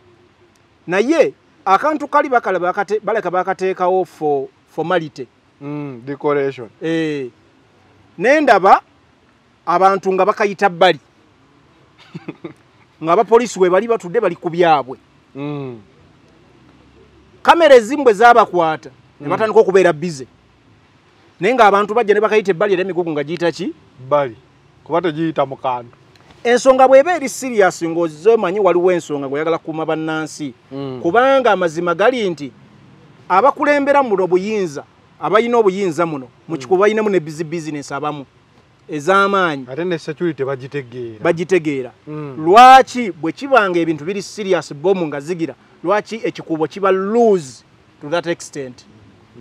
A: naye akantu kali baleka bakateekawo for formality.
B: Mm, decoration.
A: Eh, nendaba abantu nga bakayita bbali. Nga abapoliisi we bali batudde bali ku byabwe kamera ezimu bwe zaabakwata ne batandika okubeera bize naye ng'abantu bajja ne bakayita ebbali era emigugu nga giyita ki?
B: Bali kuba tegiyita mu kantu
A: ensonga bw'eba eri sirias ng'ozize omanyi waliwo ensonga ng'oyagala kukuuma bannansi.
B: Mm.
A: kubanga amazima gali nti abakulembera muno obuyinza abalina obuyinza muno mu kikuba balinamu ne bizi bizinesi abamu ez'amaanyi.
B: Ate ne security bagitegeera
A: bagitegeera.
B: Mm.
A: lwaki bwe kibanga ebintu biri serious bomu nga zigira lwaki ekikubo kiba lose to that extent?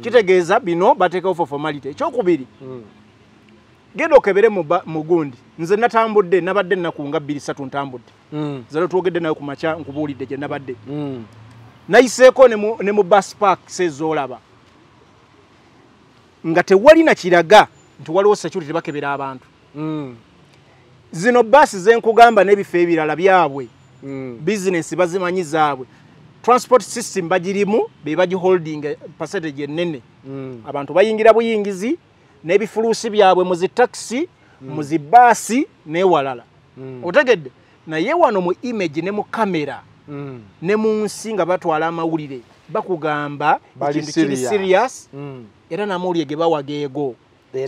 A: Kitegeeza bino bateekawo for formality. Ekyokubiri
B: Mm.
A: genda okebere mu gundi. Nze natambudde nabadde ennaku nga bbiri satu ntambudde.
B: Mm.
A: zalo twogedde nawe ku makya nkubuulidde gye nabadde.
B: Mm.
A: nayiseeko ne mu- bus park sezoolaba nga tewali nakiraga nti waliwo security bakebera abantu
B: Mm.
A: zino baasi zenkugamba n'ebifo ebirala byabwe
B: Mm.
A: bizinesi bazimanyi zaabwe transport system bagirimu be bagiholding percentage enene
B: Mm.
A: abantu bayingira buyingizi n'ebifuluusi byabwe mu zitakisi mu zibaasi n'ewalala
B: Mm.
A: otegedde naye wano mu image ne mu kamera ne mu nsi nga batwala amawulire bakugamba ekintu kiri
B: serious.
A: era namawulire ge bawa geego
B: Era-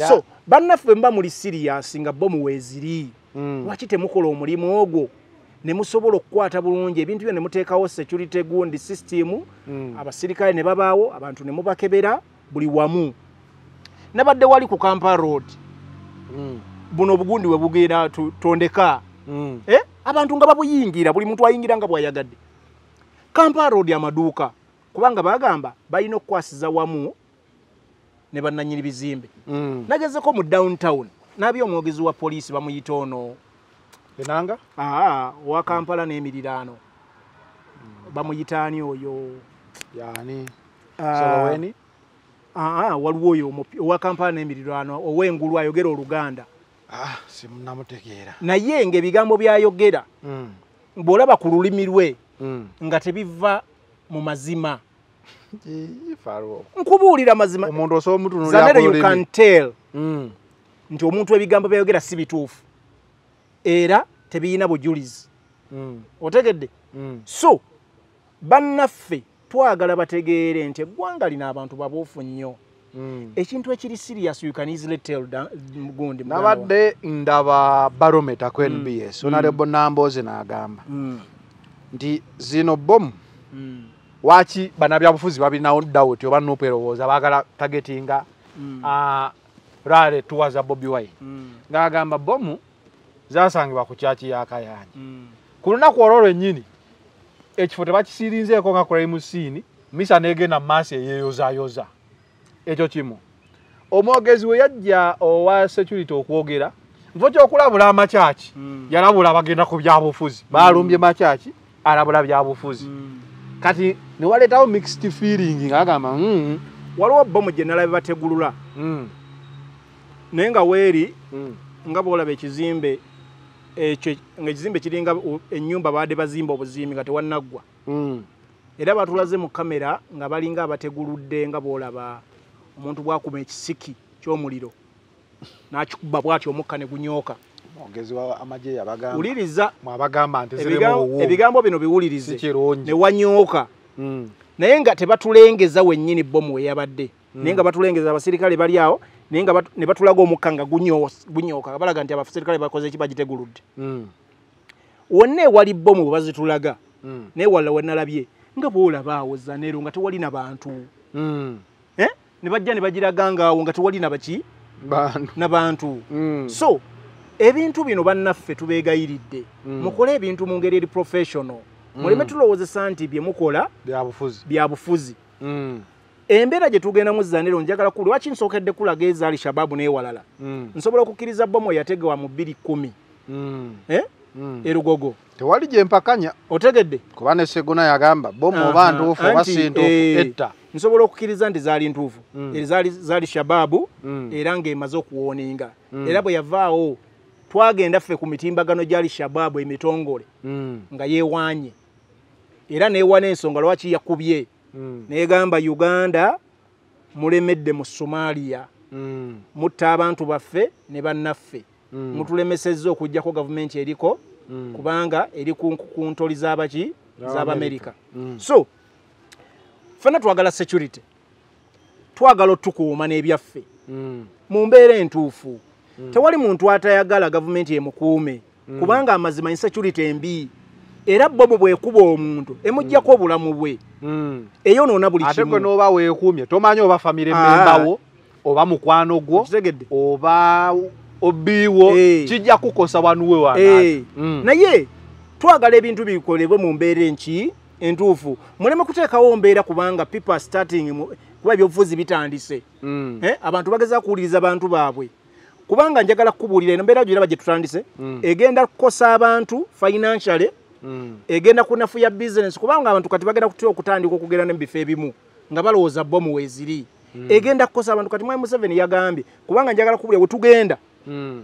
A: so bannaffe mba muli serious nga bo muweeziri
B: Mm.
A: lwaki temukola omulimu ogwo ne musobola okukwata bulungi ebintu byo ne muteekawo security gundi system
B: Mm.
A: abasirikale ne babaawo abantu ne mubakebera buli wamu nabadde wali ku kampala road
B: Mm.
A: buno obugundi we bugenda tondeka
B: Mm.
A: eh? abantu nga babuyingira buli muntu ayingira nga bwayagadde kampala road amaduuka kubanga bagamba balina okukwasiza wamu ne bannanyini bizimbe.
B: Mm.
A: nagezeko mu downtown nabye omwogezi wa poliisi bamuyita ono.
B: Enanga?
A: Aa owa kampala n'emiriraano. Bamuyitaani oyo?
B: Yani soloweni?
A: Aa waliwo oyo owa kampala n'emiriraano ow'engulu ayogera oluganda.
B: Ah simunamutegeera
A: naye ng'ebigambo byayogera
B: Mm.
A: bw'olaba ku lulimi lwe
B: Mm.
A: nga tebiva mu mazima. Nkubuulira mazima. Zanero you can tell.
B: Mm.
A: nti omuntu ebigambo byayogera si bituufu. Era tebiyina bujulizi.
B: Mm.
A: otegedde?
B: Mm.
A: so bannaffe twagala bategeere nti eggwanga lino abantu babuufu nnyo. Ekintu ekiri serious you can easily tell gundi
B: nabadde ndaba barometa ku nbs onalebo namboze n'agamba. Nti zino bomu waki banabyabufuzi babirinawo dawuti oba nupu erowooza baagala tagetinga
A: mm,
B: rale tuwa za bobi wine?
A: Mm,
B: ng'agamba bomu zasangibwa ku kyaki ya kayanja
A: mm,
B: ku lunaku olwo lwennyini ekifo tebakisirinzeeko nga crime scene misa negenda mu maaso eyeeyozayoza ekyo kimu. Omwogezi we yajja owa security okwogera nfo kyokulabula amakyaki yalabula bagenda ku byabufuzi. Balumbye makyaki alabula byabufuzi.
A: Mm.
B: Kati newaleetawo mixed feeling ngaagamba mm,
A: waliwo bomu gye nalabe bategulula.
B: mm,
A: naye nga weeri
B: mm,
A: nga bwolaba ekizimbe ekyo nga ekizimbe kiringa ennyumba baadde bazimba obuzimbi nga tewanaggwa
B: mm,
A: era batulaze mu kamera nga balinga abateguludde nga bwolaba omuntu bwakuma ekisiki ky'omuliro n'akikuba bw'atyo omukka ne gunyooka
B: omwogezi wa amagye yabagamba
A: wuliriza
B: mwabagamba
A: ebigambo
B: ziremu
A: ebigambo bino biwulirize. Ne wanyooka.
B: Mm,
A: naye nga tebatulengeza wennyini bomu weyabadde naye nga batulengeza abasirikale bali awo naye nga ne batulaga omukka nga gunyo- gunyooka nga balaga nti abasirikale bakoze eki bagiteguludde.
B: Mm,
A: wonna ewali bomu bwe bazitulaga
B: mm,
A: naye walla wenalabye nga bwolaba awo zanero nga tewali na bantu.
B: Mm.
A: eh? ne bajja ne bagiraga ngaawo nga tewali na baki?
B: Bantu.
A: N'abantu
B: Mm.
A: so ebintu bino bannaffe tubeegayiridde
B: Mm.
A: mukole ebintu mu ngeri eri professional muleme tulowoozesa nti bye mukola
B: byabufuzi
A: bya bufuzi
B: Mm.
A: embeera gye tugenda mu zanero njagala kuli lwaki nsookedde kulaga eza alishababu n'ewalala
B: Mm.
A: nsobola okukkiriza bomu eyategewa mu bbiri kumi
B: Mm.
A: eh?
B: Mm.
A: erugogo
B: tewali gyempakanya
A: otegedde
B: kuba ne segona yagamba bomu oba ntuufu oba si ntuufu
A: eh,
B: etta
A: nsobola okukkiriza nti zaali ntuufu
B: Mm.
A: Zaali shababu
B: Mm.
A: era ng'emaze okuwooninga
B: Mm.
A: era bwe yavaawo twagenda ffe ku mitimbagano gyali shababu emitongole
B: Mm.
A: nga yeewaanye era neewa n'ensonga lwaki yakubye?
B: Mm.
A: negamba uganda mulemedde mu somalia.
B: Mm.
A: mutta abantu baffe ne bannaffe. Mutulemesezza okugjako gavumenti eriko kubanga eri ku ntoli z'abaki z'abamerika. So ffenna twagala security. Twagala otukuuma n'ebyaffe. Mu mbeera entuufu tewali muntu atayagala gavumenti emukuume kubanga amazima insecurity embi. Era bobo bwekuba omuntu emugjako obulamu bwe.
B: Mm.
A: eyonoona buli
B: ate gwe n'oba weekuumye tomanyi oba famire
A: Ah.
B: membawo oba mukwano gwo oba obiiwo
A: Eh.
B: kijja kukosa wanuwe wana
A: Eh,
B: Mm.
A: naye twagala ebintu bikolebwe mu mbeera enki entuufu. Muleme kuteekawo mbeera kubanga people starting kuba ebyobufuzi bitandise.
B: Mm.
A: Eh, abantu bageza kuwuliriza bantu baabwe kubanga njagala kukubuulira eno mbeera gyeraba gye tutandise
B: Mm.
A: egenda kukosa abantu financially
B: Mm.
A: egenda kunafuya business kubanga abantu kati bagenda kutya okutandika okugenda ne mubifo ebimu nga balowooza bomu weeziri egenda kukosa abantu kati mwai museveni yagambye kubanga njagala kubuulira we tugenda
B: Mm.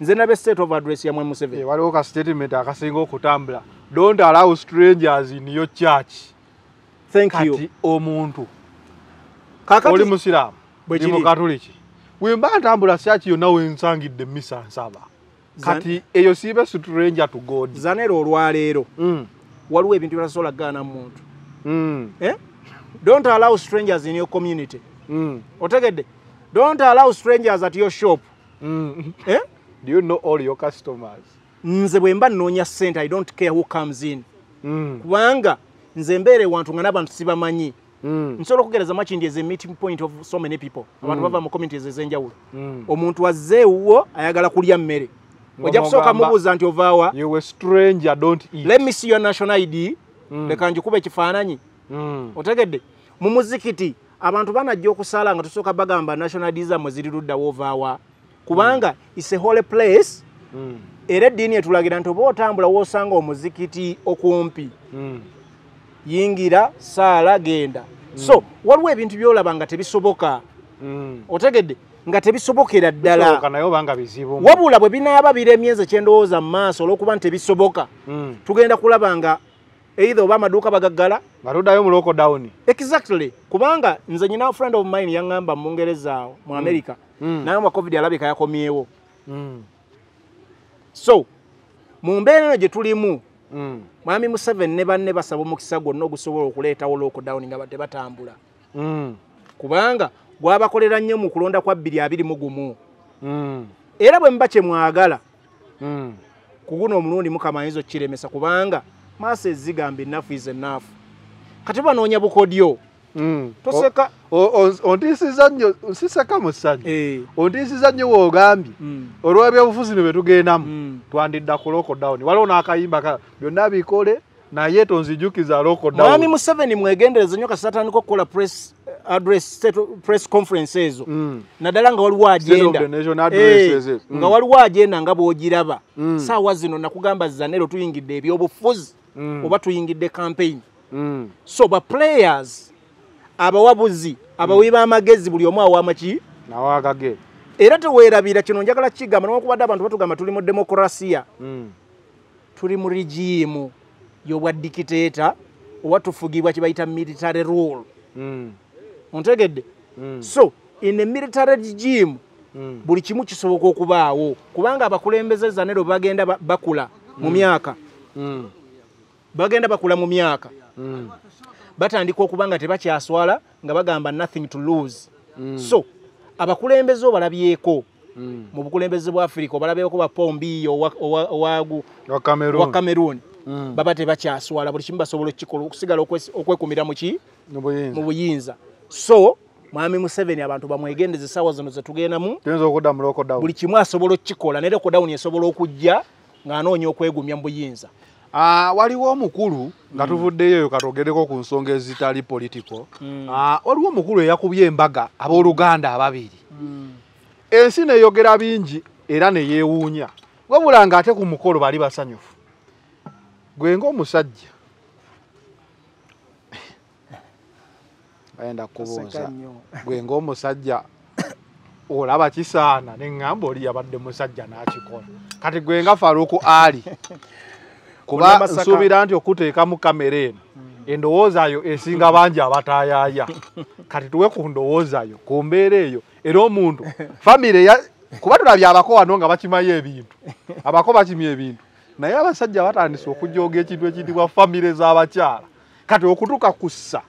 A: nze nabe state of address ya mwai
B: Eh,
A: museveni
B: waliwo ka statement akasinga okutambula don't allow strangers in your church
A: thank you
B: kati omuntu oli
A: kakati
B: musiraamu
A: Bwe kiri.
B: mukatuliki bwemba ntambula syaki yonna wensangidde misa nsaba kati eyo siibe stranger to god
A: zanera olwaleero
B: Mm.
A: waliwo ebintu byetasobola kugaana muntu
B: Mm.
A: eh? don't allow strangers in your community
B: Mm.
A: otegedde don't allow strangers at your shop
B: Mm.
A: eh?
B: do you know all your customers
A: nze bwe mba nnoonya ssente i don't care who comes in
B: Mm.
A: kubanga nze mbeere wantu nga n'abantu sibamanyi
B: Mm.
A: Nsobola okugereza makindi is a meeting point of so many people. Abantu bava mu communities ez'enjawulo.
B: Mm.
A: omuntu azze ewuwo ayagala kulya mmere. Ojja kusooka mubuuza nti ovaawa
B: you a stranger don't eat.
A: Let me see your national id
B: Mm.
A: leka njikuba ekifaananyi.
B: Mm.
A: otegedde. Mu muzikiti abantu banajja okusala nga tusooka bagamba national id zammwe ziri luddawo ovaawa kubanga is a holy place.
B: Mm.
A: era eddiini etulagira nti oba otambula woosanga omuzikiti okumpi.
B: Mm.
A: Yingira saala genda so waliwo ebintu byolaba nga tebisoboka
B: Mm.
A: otegedde nga tebisobokera ddala wabula bwe binaaba biremyeze kyendowooza mu maaso olw'okuba nti tebisoboka
B: Mm.
A: tugenda kulaba nga eitha oba amaduuka bagaggala exactly kubanga nze nyina friend of mine yaŋŋamba mu ngereza awo mu america
B: Mm.
A: nagamba covid alabika yakomyewo
B: Mm.
A: so mu mbeera eno gye tulimu
B: Mm.
A: Mwami museveni ne banne basaba omukisa gwonna ogusobola okuleetawo lockdown nga badde batambula
B: Mm.
A: kubanga gwabakolera nnyo mu kulonda kwa bbiri abiri mu gumu
B: Mm.
A: era bwe muba kye mwagala
B: Mm.
A: ku guno omulundi mukama ayinza okukiremesa kubanga maaso ezigamba ennafu is ennafu kati banoonya bukodyo
B: Mm.
A: Toseka.
B: O- o- ontiisiza nnyo nsiseka mu ssanyu
A: Eh,
B: ontiisiza nnyo woogambye
A: mm,
B: olw'ebyobufuzi ne betugendamu
A: mm.
B: twandidda ku lockdown waliwo n'akayimba ka byonna bikole naye tonzijukiza
A: mwami
B: lockdown
A: museveni mwegendereze nnyo kasi atandika okukola press address state- press conference ezo.
B: Mm.
A: naddala nga waliwo agenda.
B: addresses
A: Eh, nga
B: Mm.
A: waliwo agenda nga bw'ogiraba.
B: Mm.
A: saawa zino nakugamba zanero tuyingidde ebyobufuzi
B: Mm.
A: oba tuyingidde campaign.
B: Mm.
A: so ba players abawabuzi abawi b'amagezi buli omu awamaki
B: nawe agage.
A: Era teweerabira kino njagala kigamba newakubadde abantu batugamba tuli mu demokurasiya
B: Mm.
A: tuli mu rigimu y'obwa dikiteeta oba tufugibwa kye bayita military rule.
B: Mm.
A: ontegedde? So in a military regime buli kimu kisoboka okubaawo kubanga abakulembeze zanero bagenda ba- bakula mu myaka. Bagenda bakula mu myaka. Batandika okuba nga tebakyaswala nga bagamba nothing to lose
B: Mm.
A: so abakulembeze obalabyeko
B: Mm.
A: mu bukulembeze bwa afirika obalabyeko ba pombiyo owa- owa- owagu
B: wa Cameroon.
A: wa cameroon
B: Mm.
A: baba tebakyaswala buli kimu basobola okukikola okusigala okwekumira mu ki
B: Mu buyinza.
A: so mwami museveni abantu bamwegendeze essaawa zino zetugendamu
B: tuyinza okudda mu lockdown
A: buli kimu asobola okukikola naye lockdown esobola okujja ng'anoonya okwegumya mu buyinza
B: waliwo omukulu nga tuvuddeyo eyo katogereko ku nsonga ezitali political Ah, waliwo omukulu eyakubye embaga abooluganda ababiri. Ensi neyogera bingi era neyeewuunya wabula ng'ate ku mukolo bali basanyufu. Gwe ng'omusajja ayenda kubuuza. Gwe ng'omusajja olaba kisaana neŋŋamba oli yabadde musajja n'akikola. Kati gwe nga faruku ali kuba nsuubira nti okuteekamu kamera eno endowooza yo esinga bangi abataayaaya kati tuwe ku ndowooza yo ku mbeera eyo era omuntu famire kuba tulabye abako wano nga bakimayo ebintu abako bakimya ebintu naye abasajja batandise okujooga ekintu ekiyitibwa famire z'abakyala kati okutuuka ku ssa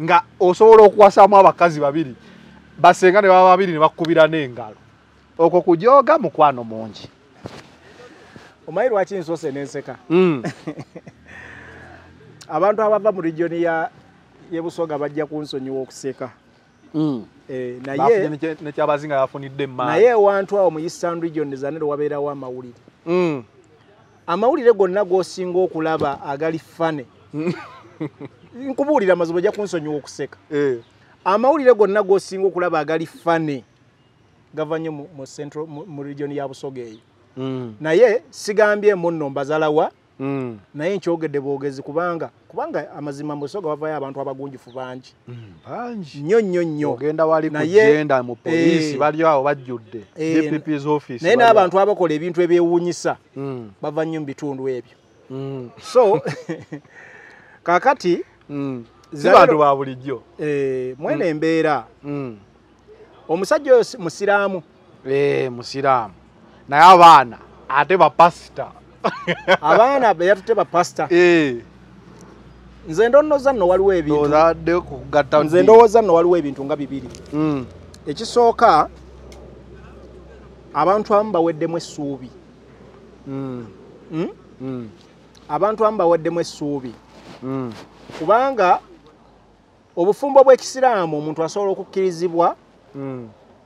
B: nga osobola okuwasaamu abakazi babiri basenga ne baba babiri ne bakubira n'engalo. Okwo kujooga mukwano mungi
A: omanyi lwaki nsoose n'enseka
B: Mm.
A: abantu abava mu regioni ya yebusoga bajja kunsonyiwa okuseka Eh, naye
B: nekye- nekyabazinga yafunidde emaani
A: naye ewantu awo mu eastern region zanero wabeerawo amawulire
B: Mm.
A: amawulire gonna g'osinga okulaba agali fane nkubuulira amazima ojja kunsonyiwa okuseka
B: Eh.
A: amawulire gonna g'osinga okulaba agali fane gava nnyo mu- region ya busoga eyo. Naye sigambyemu nno mbazalawa
B: Mm.
A: naye nkyogedde bwogezi kubanga kubanga amazima mu busoga wavayo abantu abagunjufu bangi.
B: Bangi.
A: Nnyo nnyo nnyo.
B: Ogenda wali ku
A: Naye-
B: genda mu poliisi
A: Eh.
B: bali awo bajjudde.
A: Eh,
B: dpp's office
A: naye n'abantu abakola ebintu ebyewuunyisa
B: Mm.
A: bava nnyo mu bitundu ebyo.
B: Mm.
A: so kakati
B: Mm. si bantu ba bulijjo.
A: Eh, mwene embeera.
B: Mm.
A: omusajja oyo si- musiraamu.
B: Musiraamu naye abaana ate bapasita
A: abaana beyatutte bapasita
B: Eh,
A: nze ndowooza nno waliwo ebintu
B: ozadde kugatta
A: nze ndowooza nno waliwo ebintu nga bibiri
B: Mm.
A: ekisooka abantu abamu baweddemu essuubi
B: Mm.
A: Mm?
B: Mm.
A: abantu abamu baweddemu essuubi kubanga obufumbo bw'ekisiraamu omuntu asobola okukkirizibwa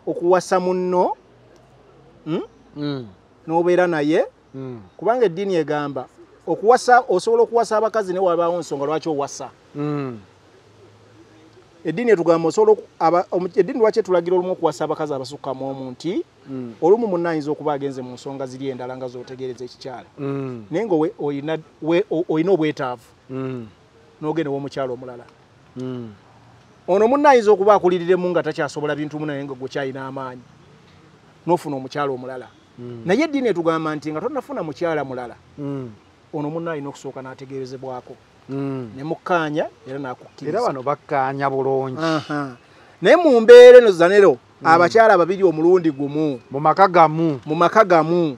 A: okuwasa munno. N'obeera naye
B: Mm.
A: kubanga eddiini egamba okuwasa osobola okuwasa abakazi naye wabaawo nsonga lwaki owasa?
B: Mm.
A: eddiini etugamba osobola oku- aba- omu- eddiini lwaki etulagira olumu okuwasa abakazi abasukka mu omu nti olumu munno ayinza okuba agenze mu nsonga ziri endala nga z'otegeereza ekikyala. Naye nga we- oyina we- o- oyina obwetaavu. N'ogenda ew'omukyala omulala. Ono munno ayinza okuba akuliriremu nga takyasobola bintu mu naye nga gwekyalina amaanyi. N'ofuna omukyala omulala. Naye eddiini etugamba nti nga tonnafuna mukyala mulala
B: Mm.
A: ono munno alina okusooka n'ategeerezebwako.
B: Mm.
A: ne mukkaanya era
B: era
A: n'akukkiriza
B: bano bakkaanya bulungi.
A: Naye mu mbeera eno zanero abakyala babiri omulundi gumu.
B: Mu maka gamu.
A: Mu maka gamu.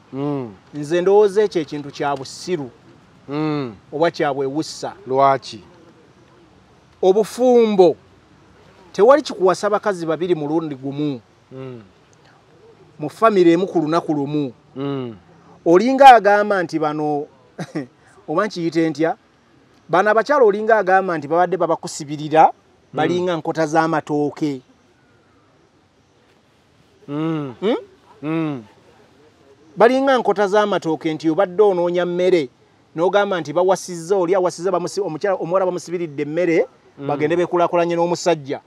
A: Nze ndowooza ekyo ekintu kya busiru. Oba kya bwewussa.
B: Lwaki?
A: Obufumbo. Tewali kikuwasa bakazi babiri mulundi gumu. Mu famire emu ku lunaku lumu
B: Mm.
A: olinga agamba nti bano oba nkiyite ntya bano abakyala olinga agamba nti babadde babakusibirira balinga nkota z'amatooke
B: Mm.
A: Hmm?
B: Mm.
A: balinga nkota z'amatooke nti obadde onoonya mmere n'ogamba nti bawasizza oli awasizza omukyala- omuwala bamusibiridde emmere bagende bekulaakulanye n'omusajja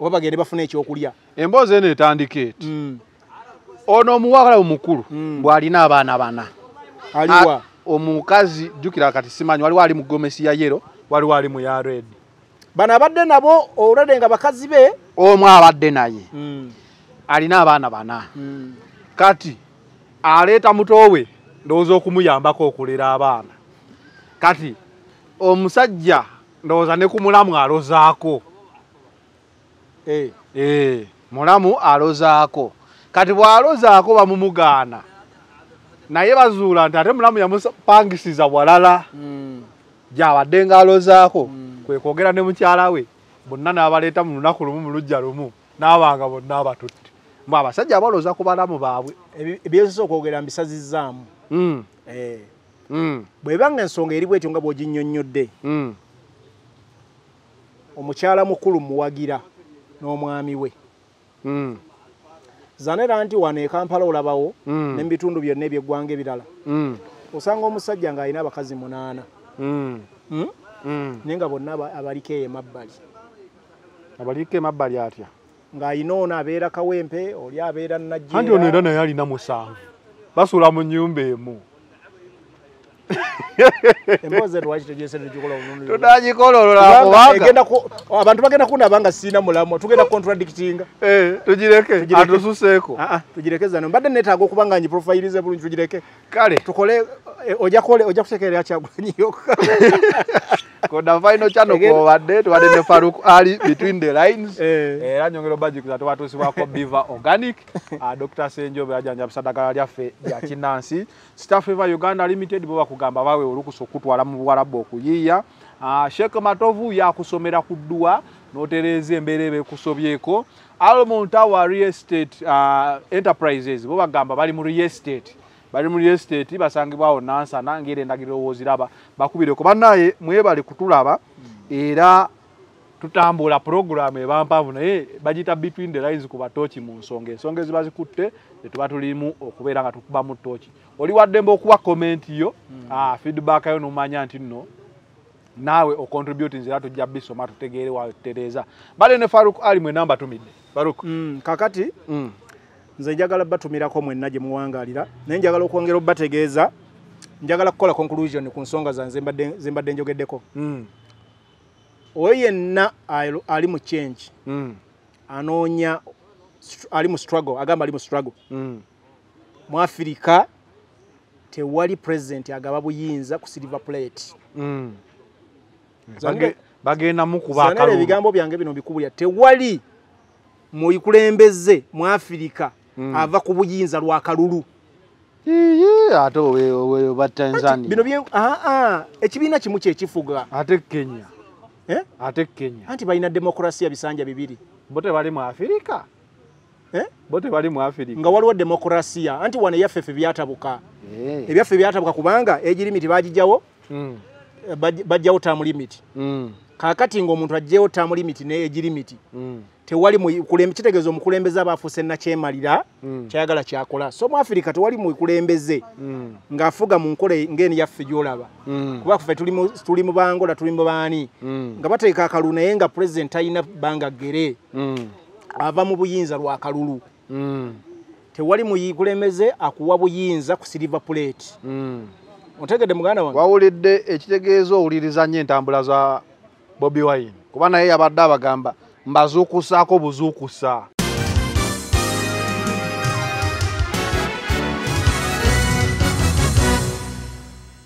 A: oba bagende bafune ekyokulya
B: emboozi eno etandika eti
A: Mm.
B: Ono omuwala omukulu
A: Mm.
B: bw'alina abaana bana
A: aliwa
B: omukazi jjukira kati simanyi waliwo ali mu gomesi ya yero waliwo ali mu ya red
A: bano abadde nabo olwedde nga bakazi be
B: omu abadde naye
A: Mm.
B: alina abaana bana
A: Mm.
B: kati aleeta muto we ndowooza okumuyambako okulera abaana kati omusajja ndowooza ne ku mulamu alozaako
A: Eh.
B: ee mulamu alozaako kati bw'alozaako bamumugaana naye bazuula nti ate mulamu yamupangisiza walala
A: Mm.
B: gyabadde ng'alozaako
A: Mm.
B: kwe kwogera ne mukyala we bonna n'abaleeta mu lunaku lumu mu lujja lumu n'abanga bonna abatutte mbu abasajja abaloza ku balamu baabwe.
A: Ebyensosa okwogera mbisazizzaamu
B: Mm,
A: Eh.
B: mm,
A: bw'eba nga ensonga eri bwetyo nga bw'oginnyonnyodde.
B: Mm,
A: omukyala mukulu muwagira n'omwami we. Zanera nti wano e kampala olabawo
B: Mm.
A: ne mu bitundu byonna ebyeggwanga ebirala
B: Mm.
A: osanga omusajja ng'alina abakazi munaana
B: Mm.
A: Hmm?
B: Mm.
A: naye nga bonna aba- abaliko eyo emabbali
B: abaliko emabbali atya
A: ng'ayina ono abeera kawempe oli abeera
B: anti ono era naye alina musanvu basula mu nyumba emu
A: emboozi etu wakitegeese tegikola bulungi
B: tutagikolola
A: Kubanga
B: kubanga
A: egenda ku- abantu bagenda kundaba nga siina mulamwa tugenda contradictinga.
B: Eh, tugireke. Atususeeko.
A: Aa tugireke zano. Mbadde neetaaga okuba nga ngiprofayirize bulungi tugireke.
B: Kale.
A: Tukole eh, ojja kutekerera kyagulanyi yokka.
B: Koda final channel
A: Egenda-
B: kwobadde tubadde ne faruk ali between the lines.
A: Eh.
B: era nyongero bajikuza tubatuusibwako biva organic. Ah, dr senjobe ajanjabisa ddagala lyaffe lya kinansi staff eva uganda limited bo bakugamba bawe olukusa okutwala mu buwalabu okuyiiya. Ah, sheek matovu yakusomera ku ddwa notereeza embeera eba ekusobyeko almont tower real estate ah, enterprises bo bagamba bali mu real estate. Bali mu real estate basangibwawo nansana ngaera endagiro wooziraba bakubireko bannaye mwebale kutulaba era tutambula puroguramu eba mpanvu naye bagita between the lines ku batooki mu nsonga. Ensonga eziba zikutte tetuba tulimu okubeera nga tukuba mu tooki oli waddembe okuba komenti yo ah, feedback yo nomanya nti nno naawe ocontributing era tujja bisoma tutegeere watereeza bale ne faruk ali mwe namba tumidde faruk
A: Mm, kakati
B: mm.
A: nze njagala batumirako mwenna gye muwangalira naye njagala okwongera obategeeza njagala kukola conclusion ku nsonga zanze ze mbadde njogeddeko. Oyo yenna ali- mu change
B: Mm.
A: anoonya ali mu struggle agamba ali mu struggle
B: Mm.
A: mu afirika tewali president agaba buyinza ku silver plate
B: Mm.
A: Zanire-
B: Bage- bagenda mukuba
A: zanera
B: akalulu
A: ebigambo byange bino bikubulya tewali mukulembeze mu afirika
B: Mm.
A: ava ku buyinza lwa kalulu
B: ate owe- owe- oba tanzania
A: bino ekibiina kimu kyekifuga
B: ate kenya
A: Eh?
B: Ate kenya.
A: Anti balina demokrasiya bisanja bibiri.
B: Bo tebali mu afirika
A: Eh?
B: bo tebali mu afirika
A: nga waliwo demokrasiya anti wano eyaffe ffe byatabuka.
B: Eh.
A: ebyaffe byatabuka kubanga egi limiti bagijjawo
B: Mm.
A: eh, baj- bajjawo tamu limiti Kakati ngaomuntu ajjewo tamu limiti ne egi limiti
B: Mm.
A: tewali kitegeeza omukulembeze aba afuuse nakyemalira
B: Mm.
A: kyayagala kyakola. So mu afirika tewali mukulembeze
B: Mm.
A: ng'afuga mu nkola ng'eni yaffe gyolaba. Kuba ffe tuli mu- bangola tuli mu baani. Nga bateeka akalulu naye nga pulezidenti talina bbanga ggere
B: Mm.
A: ava mu buyinza lwa kalulu. Tewali mukulembeze akuwa buyinza ku silver plate. Otegedde muganda wange.
B: Wawulidde ekitegeeza owuliriza nnyo entambula za bobi wine. Kuba naye yabadde abagamba mbazuukusaako buzuukusa